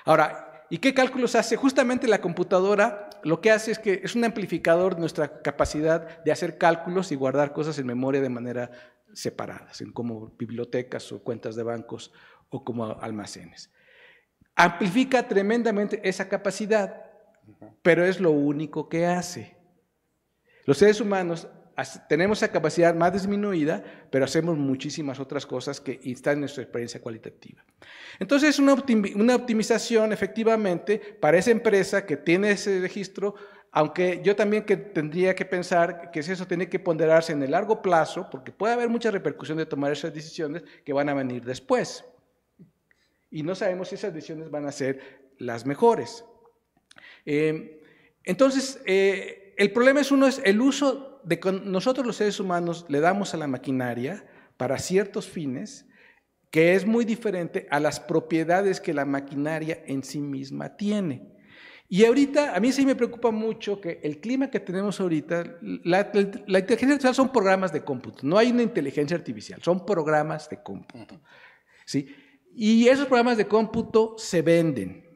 Ahora, ¿y qué cálculos hace? Justamente la computadora lo que hace es que es un amplificador de nuestra capacidad de hacer cálculos y guardar cosas en memoria de manera separadas, en como bibliotecas o cuentas de bancos o como almacenes. Amplifica tremendamente esa capacidad, pero es lo único que hace. Los seres humanos tenemos esa capacidad más disminuida, pero hacemos muchísimas otras cosas que están en nuestra experiencia cualitativa. Entonces, es una, optimización efectivamente para esa empresa que tiene ese registro, aunque yo también tendría que pensar que eso tiene que ponderarse en el largo plazo, porque puede haber mucha repercusión de tomar esas decisiones que van a venir después. Y no sabemos si esas decisiones van a ser las mejores. Eh, entonces, eh, el problema es uno es el uso de que nosotros los seres humanos le damos a la maquinaria para ciertos fines que es muy diferente a las propiedades que la maquinaria en sí misma tiene. Y ahorita, a mí sí me preocupa mucho que el clima que tenemos ahorita, la, inteligencia artificial son programas de cómputo, no hay una inteligencia artificial, son programas de cómputo. ¿sí? Y esos programas de cómputo se venden.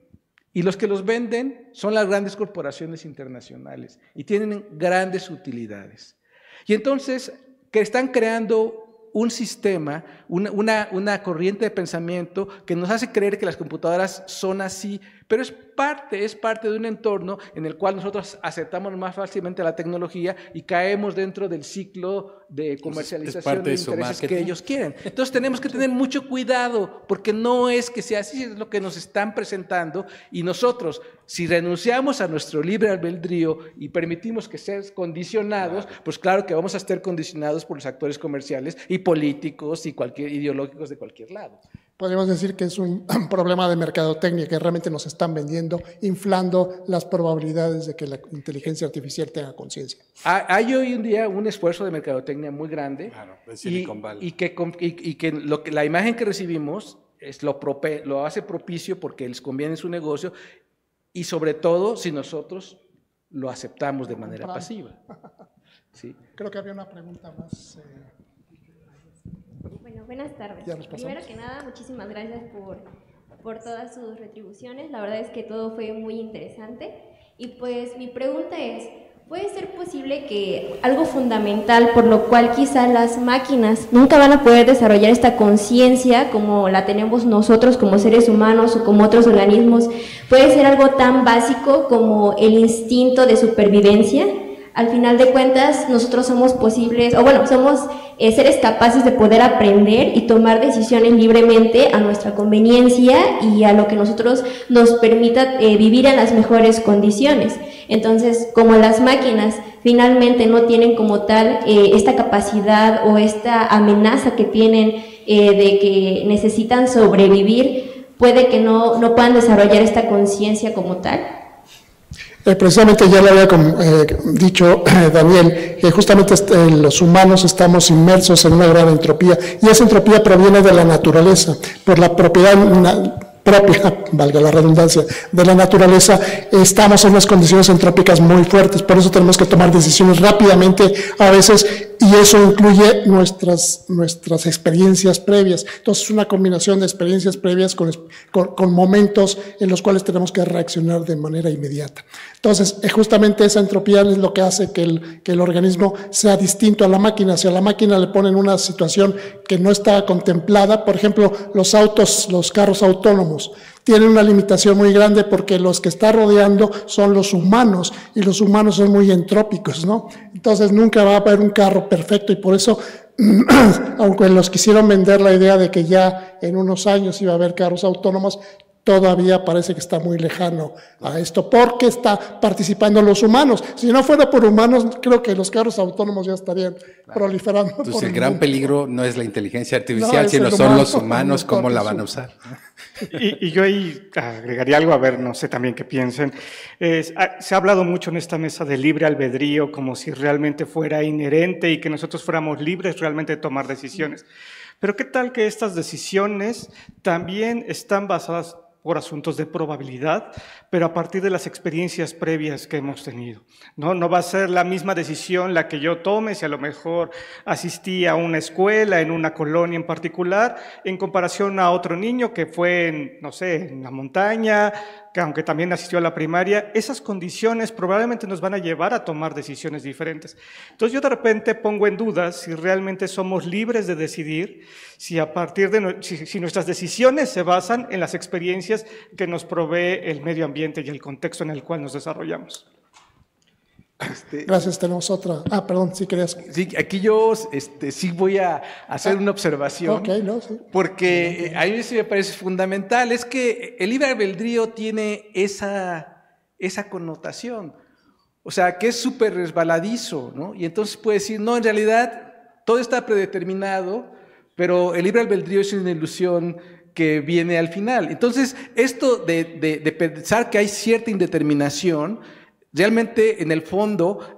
Y los que los venden son las grandes corporaciones internacionales y tienen grandes utilidades. Y entonces, que están creando un sistema, una, una, corriente de pensamiento que nos hace creer que las computadoras son así, pero es parte, es parte de un entorno en el cual nosotros aceptamos más fácilmente la tecnología y caemos dentro del ciclo de comercialización de, intereses que ellos quieren. Entonces tenemos que tener mucho cuidado porque no es que sea así, es lo que nos están presentando y nosotros, si renunciamos a nuestro libre albedrío y permitimos que sean condicionados, pues claro que vamos a estar condicionados por los actores comerciales y políticos y cualquier ideológicos de cualquier lado. Podríamos decir que es un *clears throat* problema de mercadotecnia, que realmente nos están vendiendo, inflando las probabilidades de que la inteligencia artificial tenga conciencia. Hay hoy en día un esfuerzo de mercadotecnia muy grande y, y, que, y, que, lo que la imagen que recibimos es lo, lo hace propicio porque les conviene su negocio y sobre todo si nosotros lo aceptamos de manera pasiva. *laughs* Sí. Creo que había una pregunta más. Eh, bueno, buenas tardes. Primero que nada, muchísimas gracias por, por todas sus retribuciones. La verdad es que todo fue muy interesante. Y pues mi pregunta es, ¿puede ser posible que algo fundamental por lo cual quizás las máquinas nunca van a poder desarrollar esta conciencia como la tenemos nosotros como seres humanos o como otros organismos, puede ser algo tan básico como el instinto de supervivencia? Al final de cuentas nosotros somos posibles, o bueno, somos eh, seres capaces de poder aprender y tomar decisiones libremente a nuestra conveniencia y a lo que nosotros nos permita eh, vivir en las mejores condiciones. Entonces, como las máquinas finalmente no tienen como tal eh, esta capacidad o esta amenaza que tienen de que necesitan sobrevivir, puede que no, no puedan desarrollar esta conciencia como tal. Eh, precisamente ya le había eh, dicho eh, *clears throat* Daniel que justamente los humanos estamos inmersos en una gran entropía y esa entropía proviene de la naturaleza, por la propiedad propia, *laughs* valga la redundancia, de la naturaleza, estamos en unas condiciones entrópicas muy fuertes, por eso tenemos que tomar decisiones rápidamente a veces y eso incluye nuestras, nuestras experiencias previas. Entonces es una combinación de experiencias previas con, con, momentos en los cuales tenemos que reaccionar de manera inmediata. Entonces justamente esa entropía es lo que hace que el, que el organismo sea distinto a la máquina. Si a la máquina le ponen una situación que no está contemplada, por ejemplo, los autos, los carros autónomos, tienen una limitación muy grande porque los que está rodeando son los humanos y los humanos son muy entrópicos, ¿no? Entonces nunca va a haber un carro perfecto y por eso, *clears throat* aunque los quisieron vender la idea de que ya en unos años iba a haber carros autónomos, todavía parece que está muy lejano a esto, porque está participando los humanos. Si no fuera por humanos, creo que los carros autónomos ya estarían proliferando. Entonces el, gran peligro no es la inteligencia artificial, sino son los humanos, cómo la van a usar. Y, yo ahí agregaría algo, a ver, no sé también qué piensen. Ah, se ha hablado mucho en esta mesa de libre albedrío, como si realmente fuera inherente y que nosotros fuéramos libres realmente de tomar decisiones. Pero ¿qué tal que estas decisiones también están basadas por asuntos de probabilidad, pero a partir de las experiencias previas que hemos tenido. ¿no? no va a ser la misma decisión la que yo tome si a lo mejor asistí a una escuela en una colonia en particular, en comparación a otro niño que fue, en, no sé, en la montaña, aunque también asistió a la primaria, esas condiciones probablemente nos van a llevar a tomar decisiones diferentes. Entonces yo de repente pongo en duda si realmente somos libres de decidir, si a partir de si, nuestras decisiones se basan en las experiencias que nos provee el medio ambiente y el contexto en el cual nos desarrollamos. Este, Gracias, tenemos otra. Ah, perdón, si querías. Sí, aquí yo este, sí voy a hacer una observación. Ok, no, sí. Porque eh, a mí sí me parece fundamental. Es que el libre albedrío tiene esa, esa connotación. O sea, que es súper resbaladizo, ¿no? Y entonces puede decir, no, en realidad todo está predeterminado, pero el libre albedrío es una ilusión que viene al final. Entonces, esto de, de, de pensar que hay cierta indeterminación Realmente, en el fondo,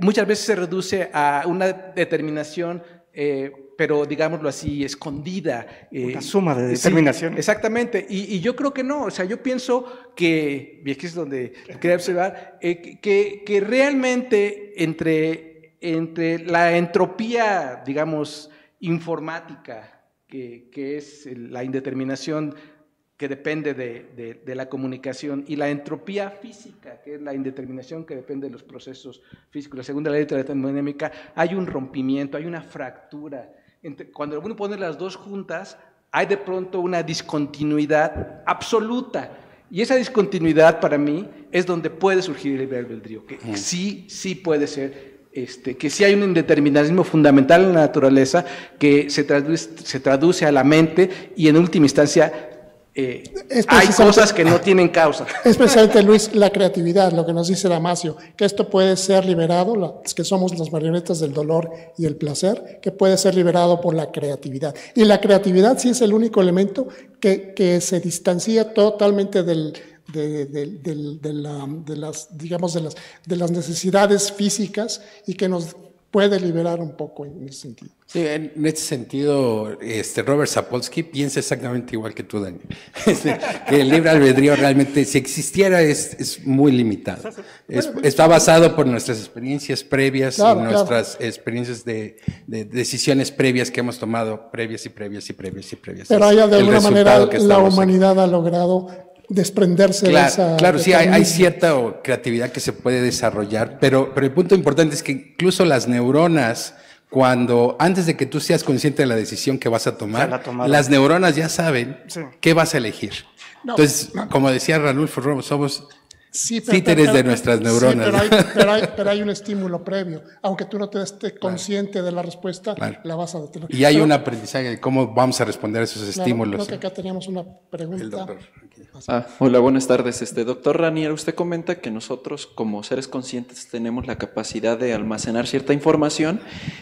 muchas veces se reduce a una determinación, eh, pero digámoslo así, escondida. Eh, una suma de determinación. exactamente. Y, yo creo que no. O sea, yo pienso que, y aquí es donde quería observar, eh, que, que, realmente entre, entre la entropía, digamos, informática, que, que es la indeterminación que depende de, la comunicación, y la entropía física, que es la indeterminación que depende de los procesos físicos. La segunda ley de la termodinámica, hay un rompimiento, hay una fractura. cuando uno pone las dos juntas, hay de pronto una discontinuidad absoluta. Y esa discontinuidad para mí es donde puede surgir el libre albedrío, que sí, sí puede ser este, que sí hay un indeterminismo fundamental en la naturaleza que se traduce, se traduce, a la mente y en última instancia eh, hay cosas que no tienen causa. *laughs* Especialmente, Luis, la creatividad, lo que nos dice Damasio, que esto puede ser liberado, que somos las marionetas del dolor y el placer, que puede ser liberado por la creatividad. Y la creatividad sí es el único elemento que, que se distancia totalmente del, de, de, de, la, de, las, digamos, de las, de las necesidades físicas y que nos puede liberar un poco en ese sentido. Sí, en ese sentido, este Robert Sapolsky piensa exactamente igual que tú, Daniel. *laughs* Este, que el libre albedrío realmente, si existiera, es, es muy limitado. Es, está basado por nuestras experiencias previas y nuestras experiencias de, de, decisiones previas que hemos tomado, previas y previas y previas y previas. Pero de alguna manera la humanidad ha logrado desprenderse claro, de esa... Claro, sí, hay, hay, cierta creatividad que se puede desarrollar, pero, pero el punto importante es que incluso las neuronas, cuando antes de que tú seas consciente de la decisión que vas a tomar, las neuronas ya saben qué vas a elegir. Entonces, como decía Ranulfo somos Sí, títeres de nuestras neuronas. pero, hay, un estímulo previo. Aunque tú no te estés consciente de la respuesta, la vas a detener. Y hay un aprendizaje de cómo vamos a responder a esos estímulos. Creo que acá teníamos una pregunta. Ah, hola, buenas tardes. Este, doctor Ranier, usted comenta que nosotros como seres conscientes tenemos la capacidad de almacenar cierta información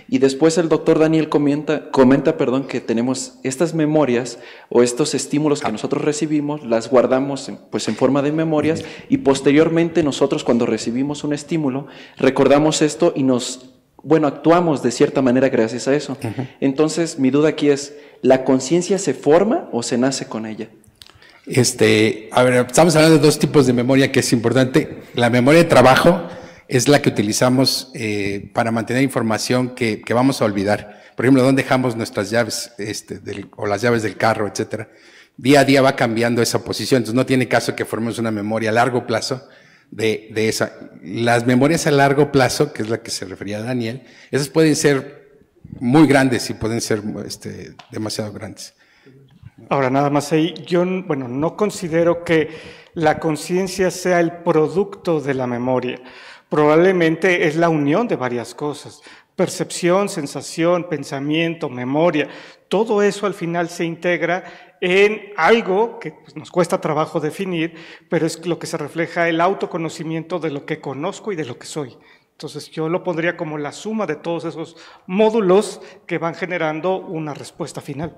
y después el doctor Daniel comenta, comenta perdón, que tenemos estas memorias o estos estímulos que ah. nosotros recibimos, las guardamos en, pues, en forma de memorias y posteriormente nosotros cuando recibimos un estímulo recordamos esto y nos, bueno, actuamos de cierta manera gracias a eso. Entonces, mi duda aquí es, ¿la conciencia se forma o se nace con ella? Este, a ver, estamos hablando de dos tipos de memoria que es importante. La memoria de trabajo es la que utilizamos eh, para mantener información que, que, vamos a olvidar. Por ejemplo, dónde dejamos nuestras llaves este, del, o las llaves del carro, etcétera día a día va cambiando esa posición, entonces no tiene caso que formemos una memoria a largo plazo de, de esa. Las memorias a largo plazo, que es la que se refería Daniel, esas pueden ser muy grandes y pueden ser este, demasiado grandes. Ahora, nada más ahí, yo bueno, no considero que la conciencia sea el producto de la memoria. Probablemente es la unión de varias cosas. Percepción, sensación, pensamiento, memoria, todo eso al final se integra en algo que pues, nos cuesta trabajo definir, pero es lo que se refleja el autoconocimiento de lo que conozco y de lo que soy. Entonces yo lo pondría como la suma de todos esos módulos que van generando una respuesta final.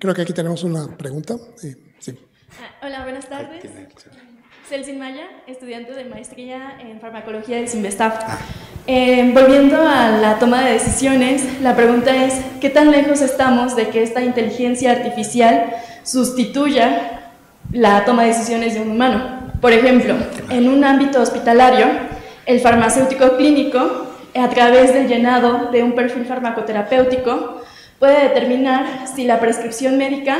Creo que aquí tenemos una pregunta. sí. Ah, hola, buenas tardes. Celsin Maya, estudiante de maestría en farmacología del CIMBESTAF. Ah. Eh, volviendo a la toma de decisiones, la pregunta es, ¿qué tan lejos estamos de que esta inteligencia artificial sustituya la toma de decisiones de un humano? Por ejemplo, en un ámbito hospitalario, el farmacéutico clínico, a través del llenado de un perfil farmacoterapéutico, puede determinar si la prescripción médica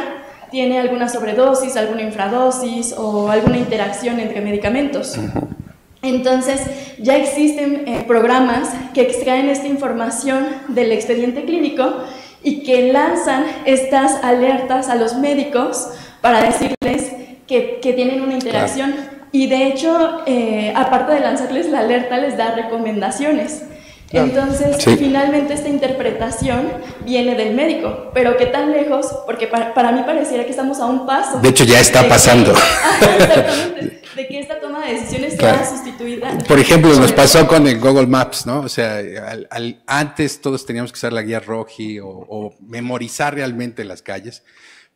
tiene alguna sobredosis, alguna infradosis o alguna interacción entre medicamentos. Entonces, ya existen eh, programas que extraen esta información del expediente clínico y que lanzan estas alertas a los médicos para decirles que, que tienen una interacción. Y de hecho, eh, aparte de lanzarles la alerta, les da recomendaciones. Entonces, finalmente esta interpretación viene del médico, pero ¿qué tan lejos? Porque para, mí pareciera que estamos a un paso. De hecho, ya está pasando. *laughs* de que esta toma de decisiones sea sustituida. Por ejemplo, nos pasó con el Google Maps, ¿no? O sea, antes todos teníamos que usar la guía Roji o, memorizar realmente las calles.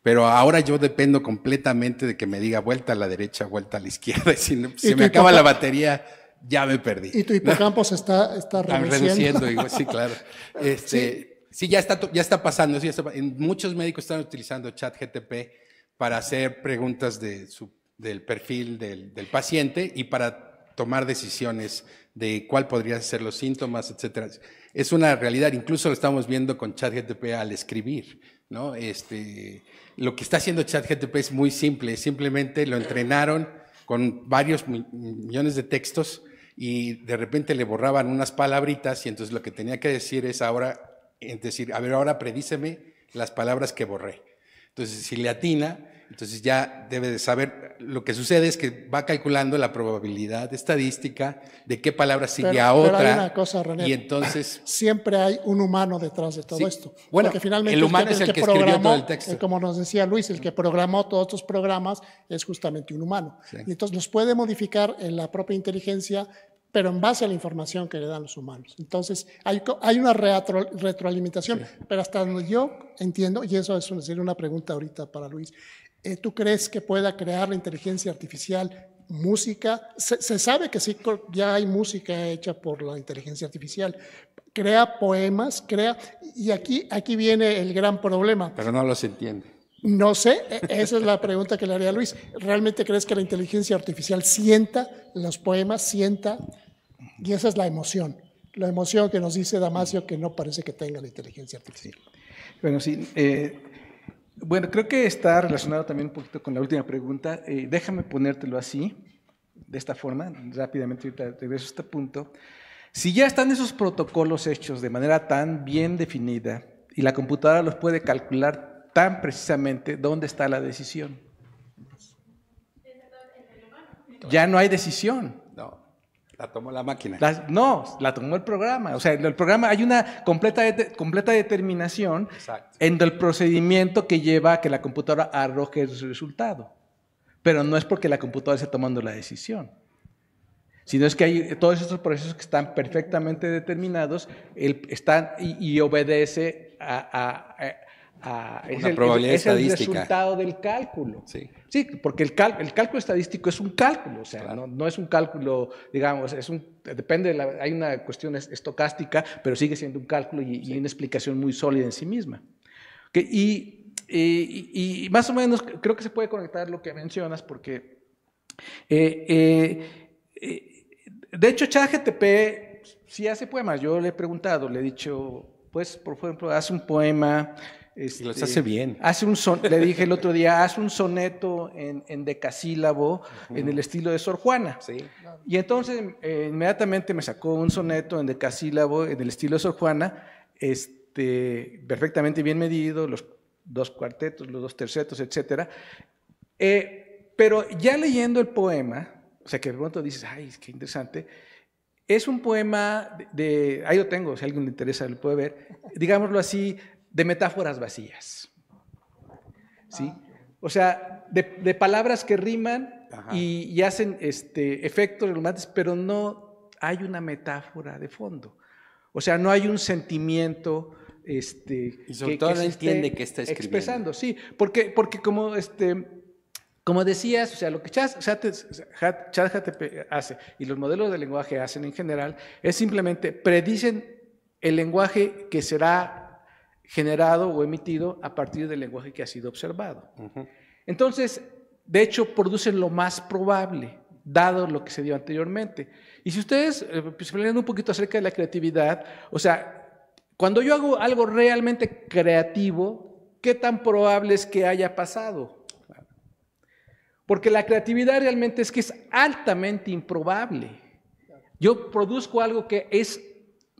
Pero ahora yo dependo completamente de que me diga vuelta a la derecha, vuelta a la izquierda. *laughs* Si, si me acaba la batería, ya me perdí. Y tu hipocampo se está, está reduciendo. reduciendo sí, *laughs* claro. Este, sí. ya, está, ya está pasando. Sí, muchos médicos están utilizando ChatGTP para hacer preguntas de su, del perfil del, del, paciente y para tomar decisiones de cuál podrían ser los síntomas, etcétera. Es una realidad, incluso lo estamos viendo con ChatGTP al escribir, ¿no? Este, lo que está haciendo ChatGTP es muy simple, simplemente lo entrenaron con varios millones de textos y de repente le borraban unas palabritas y entonces lo que tenía que decir es ahora, es decir, a ver, ahora predíceme las palabras que borré. Entonces, si le atina, entonces ya debe de saber, lo que sucede es que va calculando la probabilidad estadística de qué palabra sigue a otra. Pero hay una cosa, René, y entonces... *clears throat* Siempre hay un humano detrás de todo esto. Bueno, finalmente el humano es el, que, escribió todo el texto. Como nos decía Luis, el que programó todos estos programas es justamente un humano. Y entonces los puede modificar en la propia inteligencia pero en base a la información que le dan los humanos. Entonces, hay, hay una retroalimentación, pero hasta donde yo entiendo, y eso es sería una pregunta ahorita para Luis, eh, ¿tú crees que pueda crear la inteligencia artificial música? Se, sabe que sí, ya hay música hecha por la inteligencia artificial. Crea poemas, crea... Y aquí, aquí viene el gran problema. Pero no los entiende. No sé, e, esa es la pregunta que le haría a Luis. ¿Realmente crees que la inteligencia artificial sienta los poemas, sienta? Y esa es la emoción. La emoción que nos dice Damasio que no parece que tenga la inteligencia artificial. Bueno, sí. Eh, bueno, creo que está relacionado también un poquito con la última pregunta. Eh, déjame ponértelo así, de esta forma, rápidamente, ahorita regreso a este punto. Si ya están esos protocolos hechos de manera tan bien definida y la computadora los puede calcular tan precisamente dónde está la decisión. Ya no hay decisión. La tomó la máquina. no, la tomó el programa. O sea, en el programa hay una completa, completa determinación en el procedimiento que lleva a que la computadora arroje el resultado. Pero no es porque la computadora esté tomando la decisión sino es que hay todos estos procesos que están perfectamente determinados están y, obedece a, es, el, probabilidad es, el, resultado del cálculo. Sí, sí porque el, el cálculo estadístico es un cálculo, o sea, no, es un cálculo, digamos, es un, depende, hay una cuestión estocástica, pero sigue siendo un cálculo y, una explicación muy sólida en sí misma. y, y, más o menos creo que se puede conectar lo que mencionas, porque, eh, eh, eh, de hecho, ChatGTP sí hace poemas. Yo le he preguntado, le he dicho, pues, por ejemplo, hace un poema este, los hace bien. Hace un son, le dije el otro día, hace un soneto en, decasílabo en el estilo de Sor Juana. Sí. Y entonces eh, inmediatamente me sacó un soneto en decasílabo en el estilo de Sor Juana, este, perfectamente bien medido, los dos cuartetos, los dos tercetos, etc. Eh, pero ya leyendo el poema, o sea que de pronto dices, ay, qué interesante, es un poema de, ahí lo tengo, si a alguien le interesa lo puede ver, digámoslo así, de metáforas vacías. ¿Sí? O sea, de, palabras que riman y, hacen este, efectos relevantes, pero no hay una metáfora de fondo. O sea, no hay un sentimiento este, y sobre todo no entiende que está escribiendo. expresando, sí, porque, porque como este, como decías, o sea, lo que ChatGPT hace y los modelos de lenguaje hacen en general es simplemente predicen el lenguaje que será generado o emitido a partir del lenguaje que ha sido observado. Entonces, de hecho, producen lo más probable, dado lo que se dio anteriormente. Y si ustedes eh, pues, un poquito acerca de la creatividad, o sea, cuando yo hago algo realmente creativo, ¿qué tan probable es que haya pasado? Porque la creatividad realmente es que es altamente improbable. Yo produzco algo que es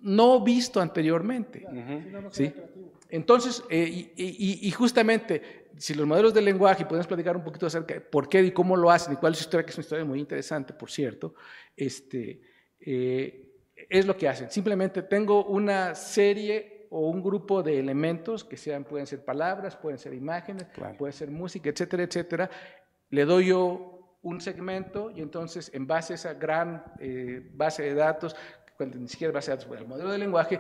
no visto anteriormente. ¿sí? Entonces, eh, y, justamente, si los modelos de lenguaje, podemos platicar un poquito acerca de por qué y cómo lo hacen y cuál es su historia, que es una historia muy interesante, por cierto, este, eh, es lo que hacen. Simplemente tengo una serie o un grupo de elementos que sean, pueden ser palabras, pueden ser imágenes, puede ser música, etcétera, etcétera. Le doy yo un segmento y entonces en base a esa gran eh, base de datos, cuando ni siquiera base de datos, el modelo de lenguaje,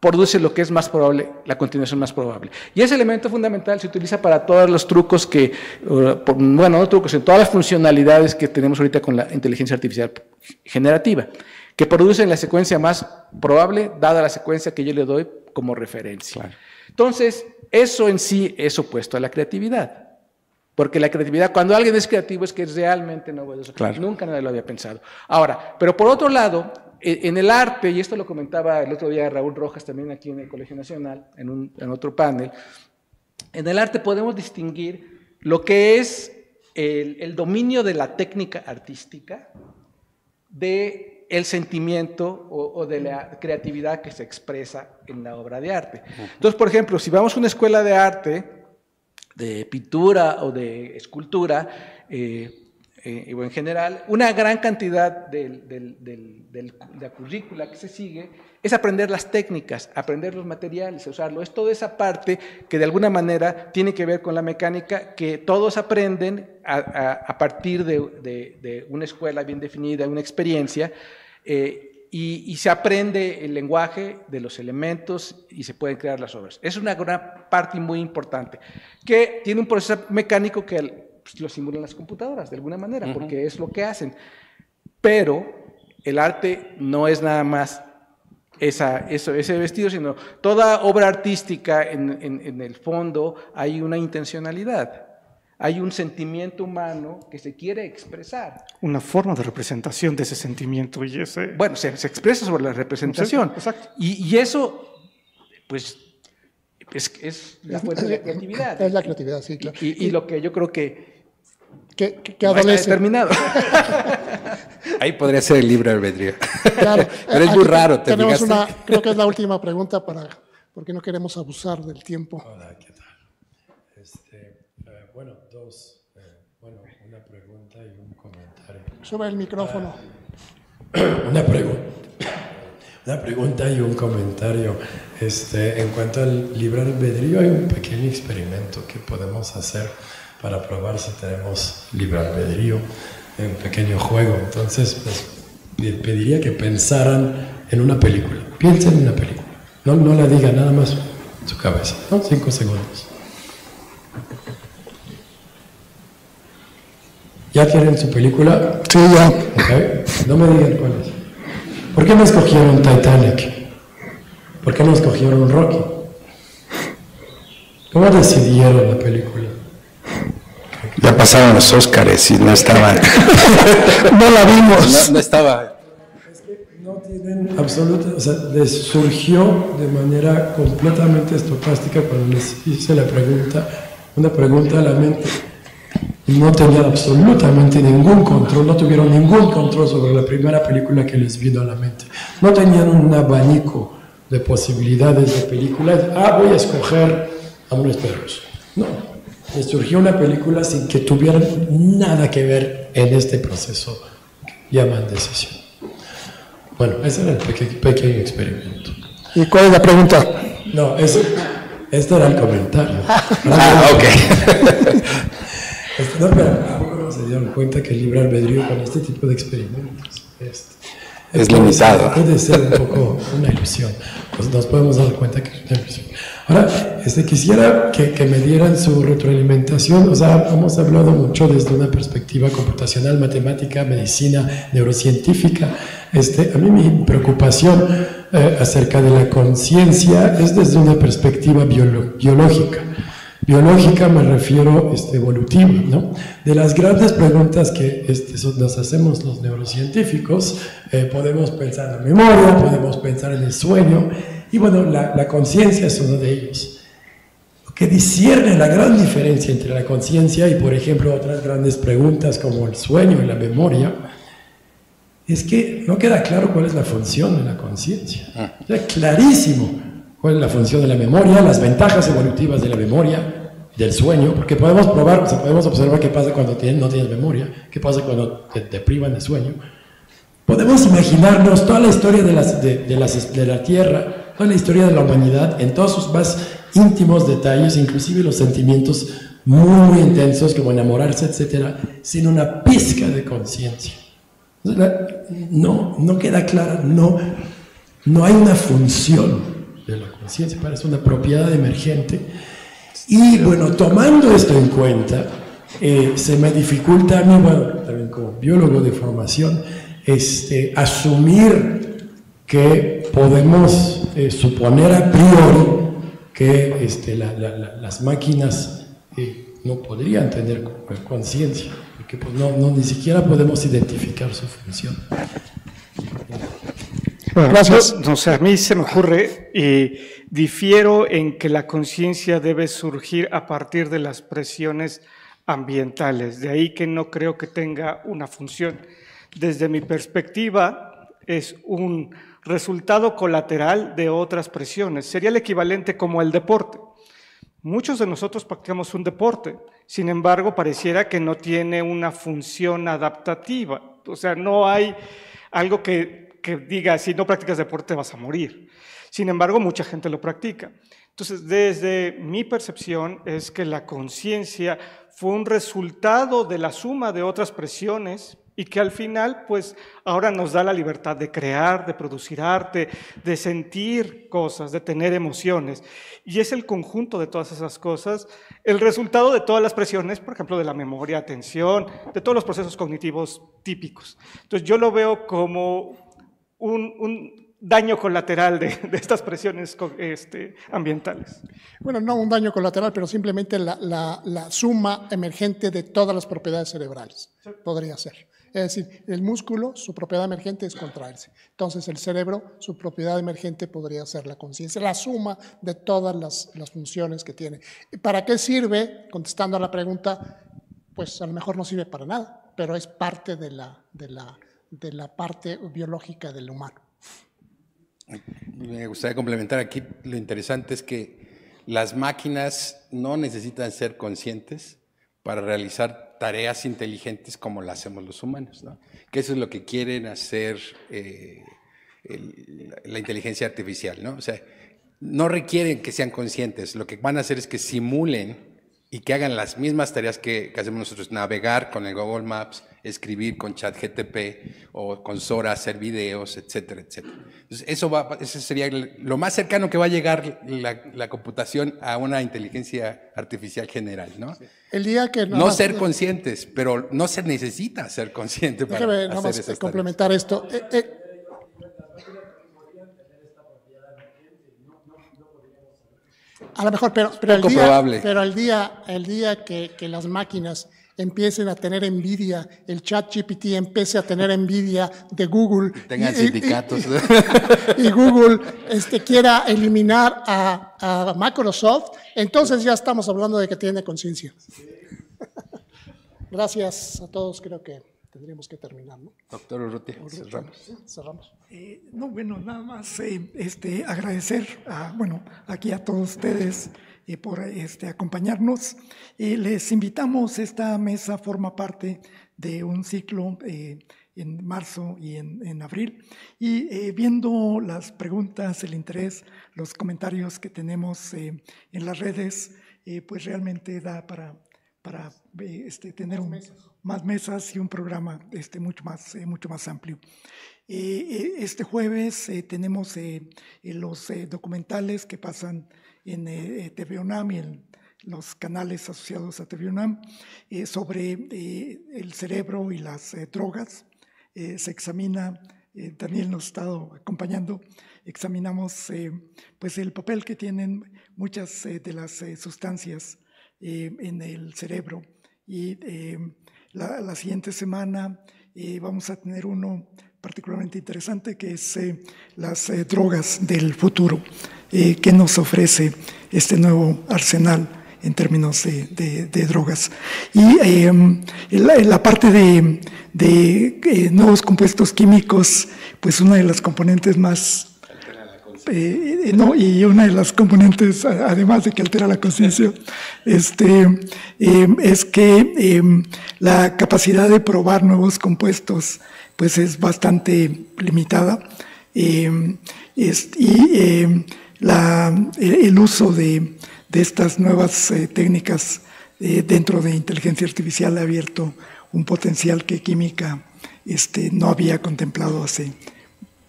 produce lo que es más probable, la continuación más probable. Y ese elemento fundamental se utiliza para todos los trucos que, bueno, no trucos, sino todas las funcionalidades que tenemos ahorita con la inteligencia artificial generativa, que producen la secuencia más probable dada la secuencia que yo le doy como referencia. Entonces, eso en sí es opuesto a la creatividad. Porque la creatividad, cuando alguien es creativo, es que es realmente novedoso. Nunca nadie lo había pensado. Ahora, pero por otro lado, en el arte, y esto lo comentaba el otro día Raúl Rojas también aquí en el Colegio Nacional, en, un, en otro panel, en el arte podemos distinguir lo que es el, dominio de la técnica artística de el sentimiento o, de la creatividad que se expresa en la obra de arte. Entonces, por ejemplo, si vamos a una escuela de arte, de pintura o de escultura, eh, eh, o en general, una gran cantidad de la currícula que se sigue es aprender las técnicas, aprender los materiales, usarlo. Es toda esa parte que de alguna manera tiene que ver con la mecánica, que todos aprenden a, partir de, una escuela bien definida, una experiencia, eh, y, se aprende el lenguaje de los elementos y se pueden crear las obras. Es una gran parte muy importante, que tiene un proceso mecánico que pues, lo simulan las computadoras de alguna manera, porque es lo que hacen. Pero el arte no es nada más esa, eso, ese vestido, sino toda obra artística en, en, el fondo hay una intencionalidad. Hay un sentimiento humano que se quiere expresar. Una forma de representación de ese sentimiento y ese... Bueno, se, se expresa sobre la representación. exacto. Y, y, eso, pues, es, es la fuente de la creatividad. Es la creatividad, sí, claro. Y, y, lo que yo creo que que, que adolece. Determinado. *laughs* Ahí podría ser el libre albedrío. Claro. *laughs* Pero es muy raro. ¿te tenemos una, creo que es la última pregunta para, porque no queremos abusar del tiempo. Hola, ¿qué tal? Este, eh, bueno, dos, eh, bueno, una pregunta y un comentario. Sube el micrófono. Uh, *clears throat* una pregunta. Una pregunta y un comentario. Este, en cuanto al libre albedrío, hay un pequeño experimento que podemos hacer para probar si tenemos libre albedrío, un pequeño juego. Entonces, pues, pediría que pensaran en una película. Piensen en una película. No, no la digan nada más en su cabeza. ¿no? Cinco segundos. ¿Ya quieren su película? Sí, ya. Okay. No me digan cuál es. ¿Por qué no escogieron Titanic? ¿Por qué no escogieron Rocky? ¿Cómo decidieron la película? Ya pasaron los Óscares y no estaban. *laughs* no la vimos. No, estaba. Es que no tienen absoluta. O sea, les surgió de manera completamente estocástica cuando les hice la pregunta, una pregunta a la mente. Y no tenían absolutamente ningún control, no tuvieron ningún control sobre la primera película que les vino a la mente. No tenían un abanico de posibilidades de películas. Ah, voy a escoger a unos perros. No, me surgió una película sin que tuviera nada que ver en este proceso que llaman decisión. Bueno, ese era el pequeño experimento. ¿Y cuál es la pregunta? No, ese, este era el comentario. ah, ok. *laughs* Este, no, pero no se dieron cuenta que el libre albedrío con este tipo de experimentos este, es limitado. Puede ser un poco una ilusión. Pues nos podemos dar cuenta que es una ilusión. Ahora, este, quisiera que, que, me dieran su retroalimentación. O sea, hemos hablado mucho desde una perspectiva computacional, matemática, medicina, neurocientífica. Este, a mí mi preocupación eh, acerca de la conciencia es desde una perspectiva biológica. Biológica me refiero este, evolutiva, ¿no? De las grandes preguntas que este, nos hacemos los neurocientíficos, eh, podemos pensar en la memoria, podemos pensar en el sueño, y bueno, la, la conciencia es uno de ellos. Lo que discierne la gran diferencia entre la conciencia y, por ejemplo, otras grandes preguntas como el sueño y la memoria, es que no queda claro cuál es la función de la conciencia. Ah. Es clarísimo cuál es la función de la memoria, las ventajas evolutivas de la memoria, del sueño, porque podemos probar, podemos observar qué pasa cuando no tienes memoria, qué pasa cuando te, privan de sueño. Podemos imaginarnos toda la historia de, las, de, las, de la Tierra, toda la historia de la humanidad, en todos sus más íntimos detalles, inclusive los sentimientos muy, muy intensos, como enamorarse, etcétera, sin una pizca de conciencia. No, no queda clara, no, no hay una función de la conciencia, parece una propiedad emergente y bueno, tomando esto en cuenta, eh, se me dificulta a mí, bueno, también como biólogo de formación, este, asumir que podemos eh, suponer a priori que este, las máquinas eh, no podrían tener conciencia, porque pues, no, no, ni siquiera podemos identificar su función. Gracias. No, sé, a mí se me ocurre y difiero en que la conciencia debe surgir a partir de las presiones ambientales. De ahí que no creo que tenga una función. Desde mi perspectiva, es un resultado colateral de otras presiones. Sería el equivalente como el deporte. Muchos de nosotros practicamos un deporte, sin embargo, pareciera que no tiene una función adaptativa. O sea, no hay algo que, diga, si no practicas deporte vas a morir. Sin embargo, mucha gente lo practica. Entonces, desde mi percepción es que la conciencia fue un resultado de la suma de otras presiones y que al final, pues ahora nos da la libertad de crear, de producir arte, de sentir cosas, de tener emociones. Y es el conjunto de todas esas cosas el resultado de todas las presiones, por ejemplo, de la memoria, atención, de todos los procesos cognitivos típicos. Entonces yo lo veo como un, daño colateral de, estas presiones este, ambientales. Bueno, no un daño colateral, pero simplemente la, la suma emergente de todas las propiedades cerebrales. Podría ser. Es decir, el músculo, su propiedad emergente es contraerse. Entonces, el cerebro, su propiedad emergente podría ser la conciencia, la suma de todas las, funciones que tiene. ¿Para qué sirve? Contestando a la pregunta, pues a lo mejor no sirve para nada, pero es parte de la, de la, de la parte biológica del humano. Me gustaría complementar aquí, lo interesante es que las máquinas no necesitan ser conscientes para realizar tareas inteligentes como las hacemos los humanos, ¿no? Que eso es lo que quieren hacer eh, la inteligencia artificial, ¿no? O sea, no requieren que sean conscientes, lo que van a hacer es que simulen y que hagan las mismas tareas que, hacemos nosotros, navegar con el Google Maps, escribir con ChatGTP o con Sora, hacer videos, etcétera, etcétera. Entonces, eso, va, eso sería lo más cercano que va a llegar la, computación a una inteligencia artificial general, ¿no? El día que no, ser conscientes, pero no se necesita ser consciente para Déjame hacer esas complementar esto. Eh, eh, A lo mejor, pero, pero, el, día, pero el día, el día que, que, las máquinas empiecen a tener envidia, el chat GPT empiece a tener envidia de Google. Tengan sindicatos. *laughs* Y, Google este, quiera eliminar a, a, Microsoft, entonces ya estamos hablando de que tiene conciencia. *laughs* Gracias a todos, creo que tendríamos que terminar, ¿no? Doctor Urrutia, cerramos. cerramos. Eh, no, bueno, nada más eh, este, agradecer a, bueno, aquí a todos ustedes eh, por este, acompañarnos. les invitamos, esta mesa forma parte de un ciclo en marzo y en, en abril. Y viendo las preguntas, el interés, los comentarios que tenemos en las redes, pues realmente da para, para este, tener un, más mesas y un programa este, mucho, más, eh, mucho más amplio. Eh, eh, este jueves tenemos los documentales que pasan en TV UNAM y en los canales asociados a TV UNAM sobre el cerebro y las drogas. se examina, Daniel nos ha estado acompañando, examinamos pues el papel que tienen muchas de las sustancias en el cerebro y la, siguiente semana eh, vamos a tener uno particularmente interesante que es eh, las eh, drogas del futuro, que nos ofrece este nuevo arsenal en términos de, drogas. Y en la, parte de nuevos compuestos químicos, pues una de las componentes más eh, no, y una de las componentes, además de que altera la conciencia, este, em, es que em, la capacidad de probar nuevos compuestos pues es bastante limitada em, y el uso de, estas nuevas eh, técnicas eh, dentro de inteligencia artificial ha abierto un potencial que química este, no había contemplado hace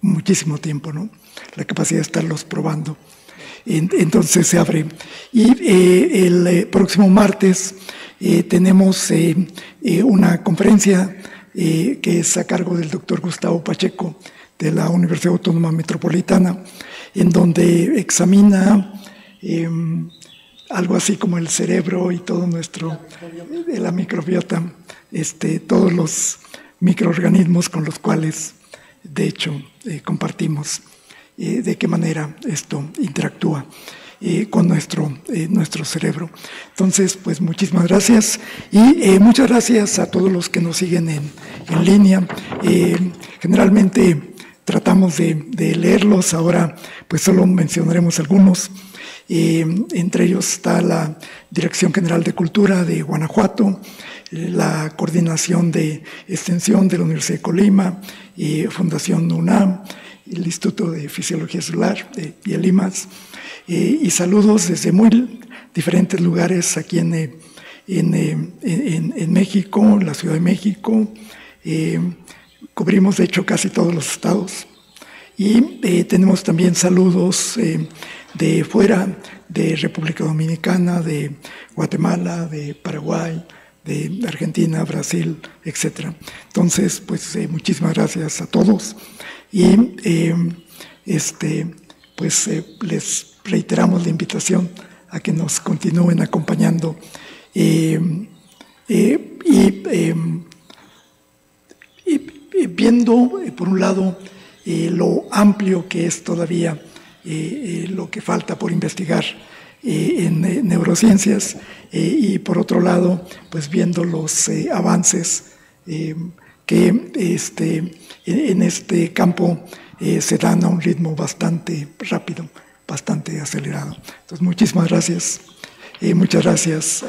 muchísimo tiempo, ¿no? La capacidad de estarlos probando. Entonces se abre. Y eh, el eh, próximo martes eh, tenemos una conferencia que es a cargo del doctor Gustavo Pacheco de la Universidad Autónoma Metropolitana, en donde examina em, algo así como el cerebro y todo nuestro, de la microbiota, este, todos los microorganismos con los cuales, de hecho, compartimos de qué manera esto interactúa eh, con nuestro, eh, nuestro cerebro. Entonces, pues muchísimas gracias y eh, muchas gracias a todos los que nos siguen en, en línea. generalmente tratamos de, de, leerlos, ahora pues solo mencionaremos algunos. entre ellos está la Dirección General de Cultura de Guanajuato, la Coordinación de Extensión de la Universidad de Colima, y Fundación UNAM, el Instituto de Fisiología Celular de, y el IMAS, y saludos desde muy diferentes lugares aquí en, en, en, México, en la Ciudad de México. cubrimos, de hecho, casi todos los estados. Y eh, tenemos también saludos eh, de fuera, de República Dominicana, de Guatemala, de Paraguay, de Argentina, Brasil, etc. Entonces, pues eh, muchísimas gracias a todos y este, pues les reiteramos la invitación a que nos continúen acompañando. Y, viendo, por un lado, eh, lo amplio que es todavía eh, eh, lo que falta por investigar en neurociencias y por otro lado, pues viendo los avances que este, en este campo se dan a un ritmo bastante rápido, bastante acelerado. Entonces, muchísimas gracias. muchas gracias.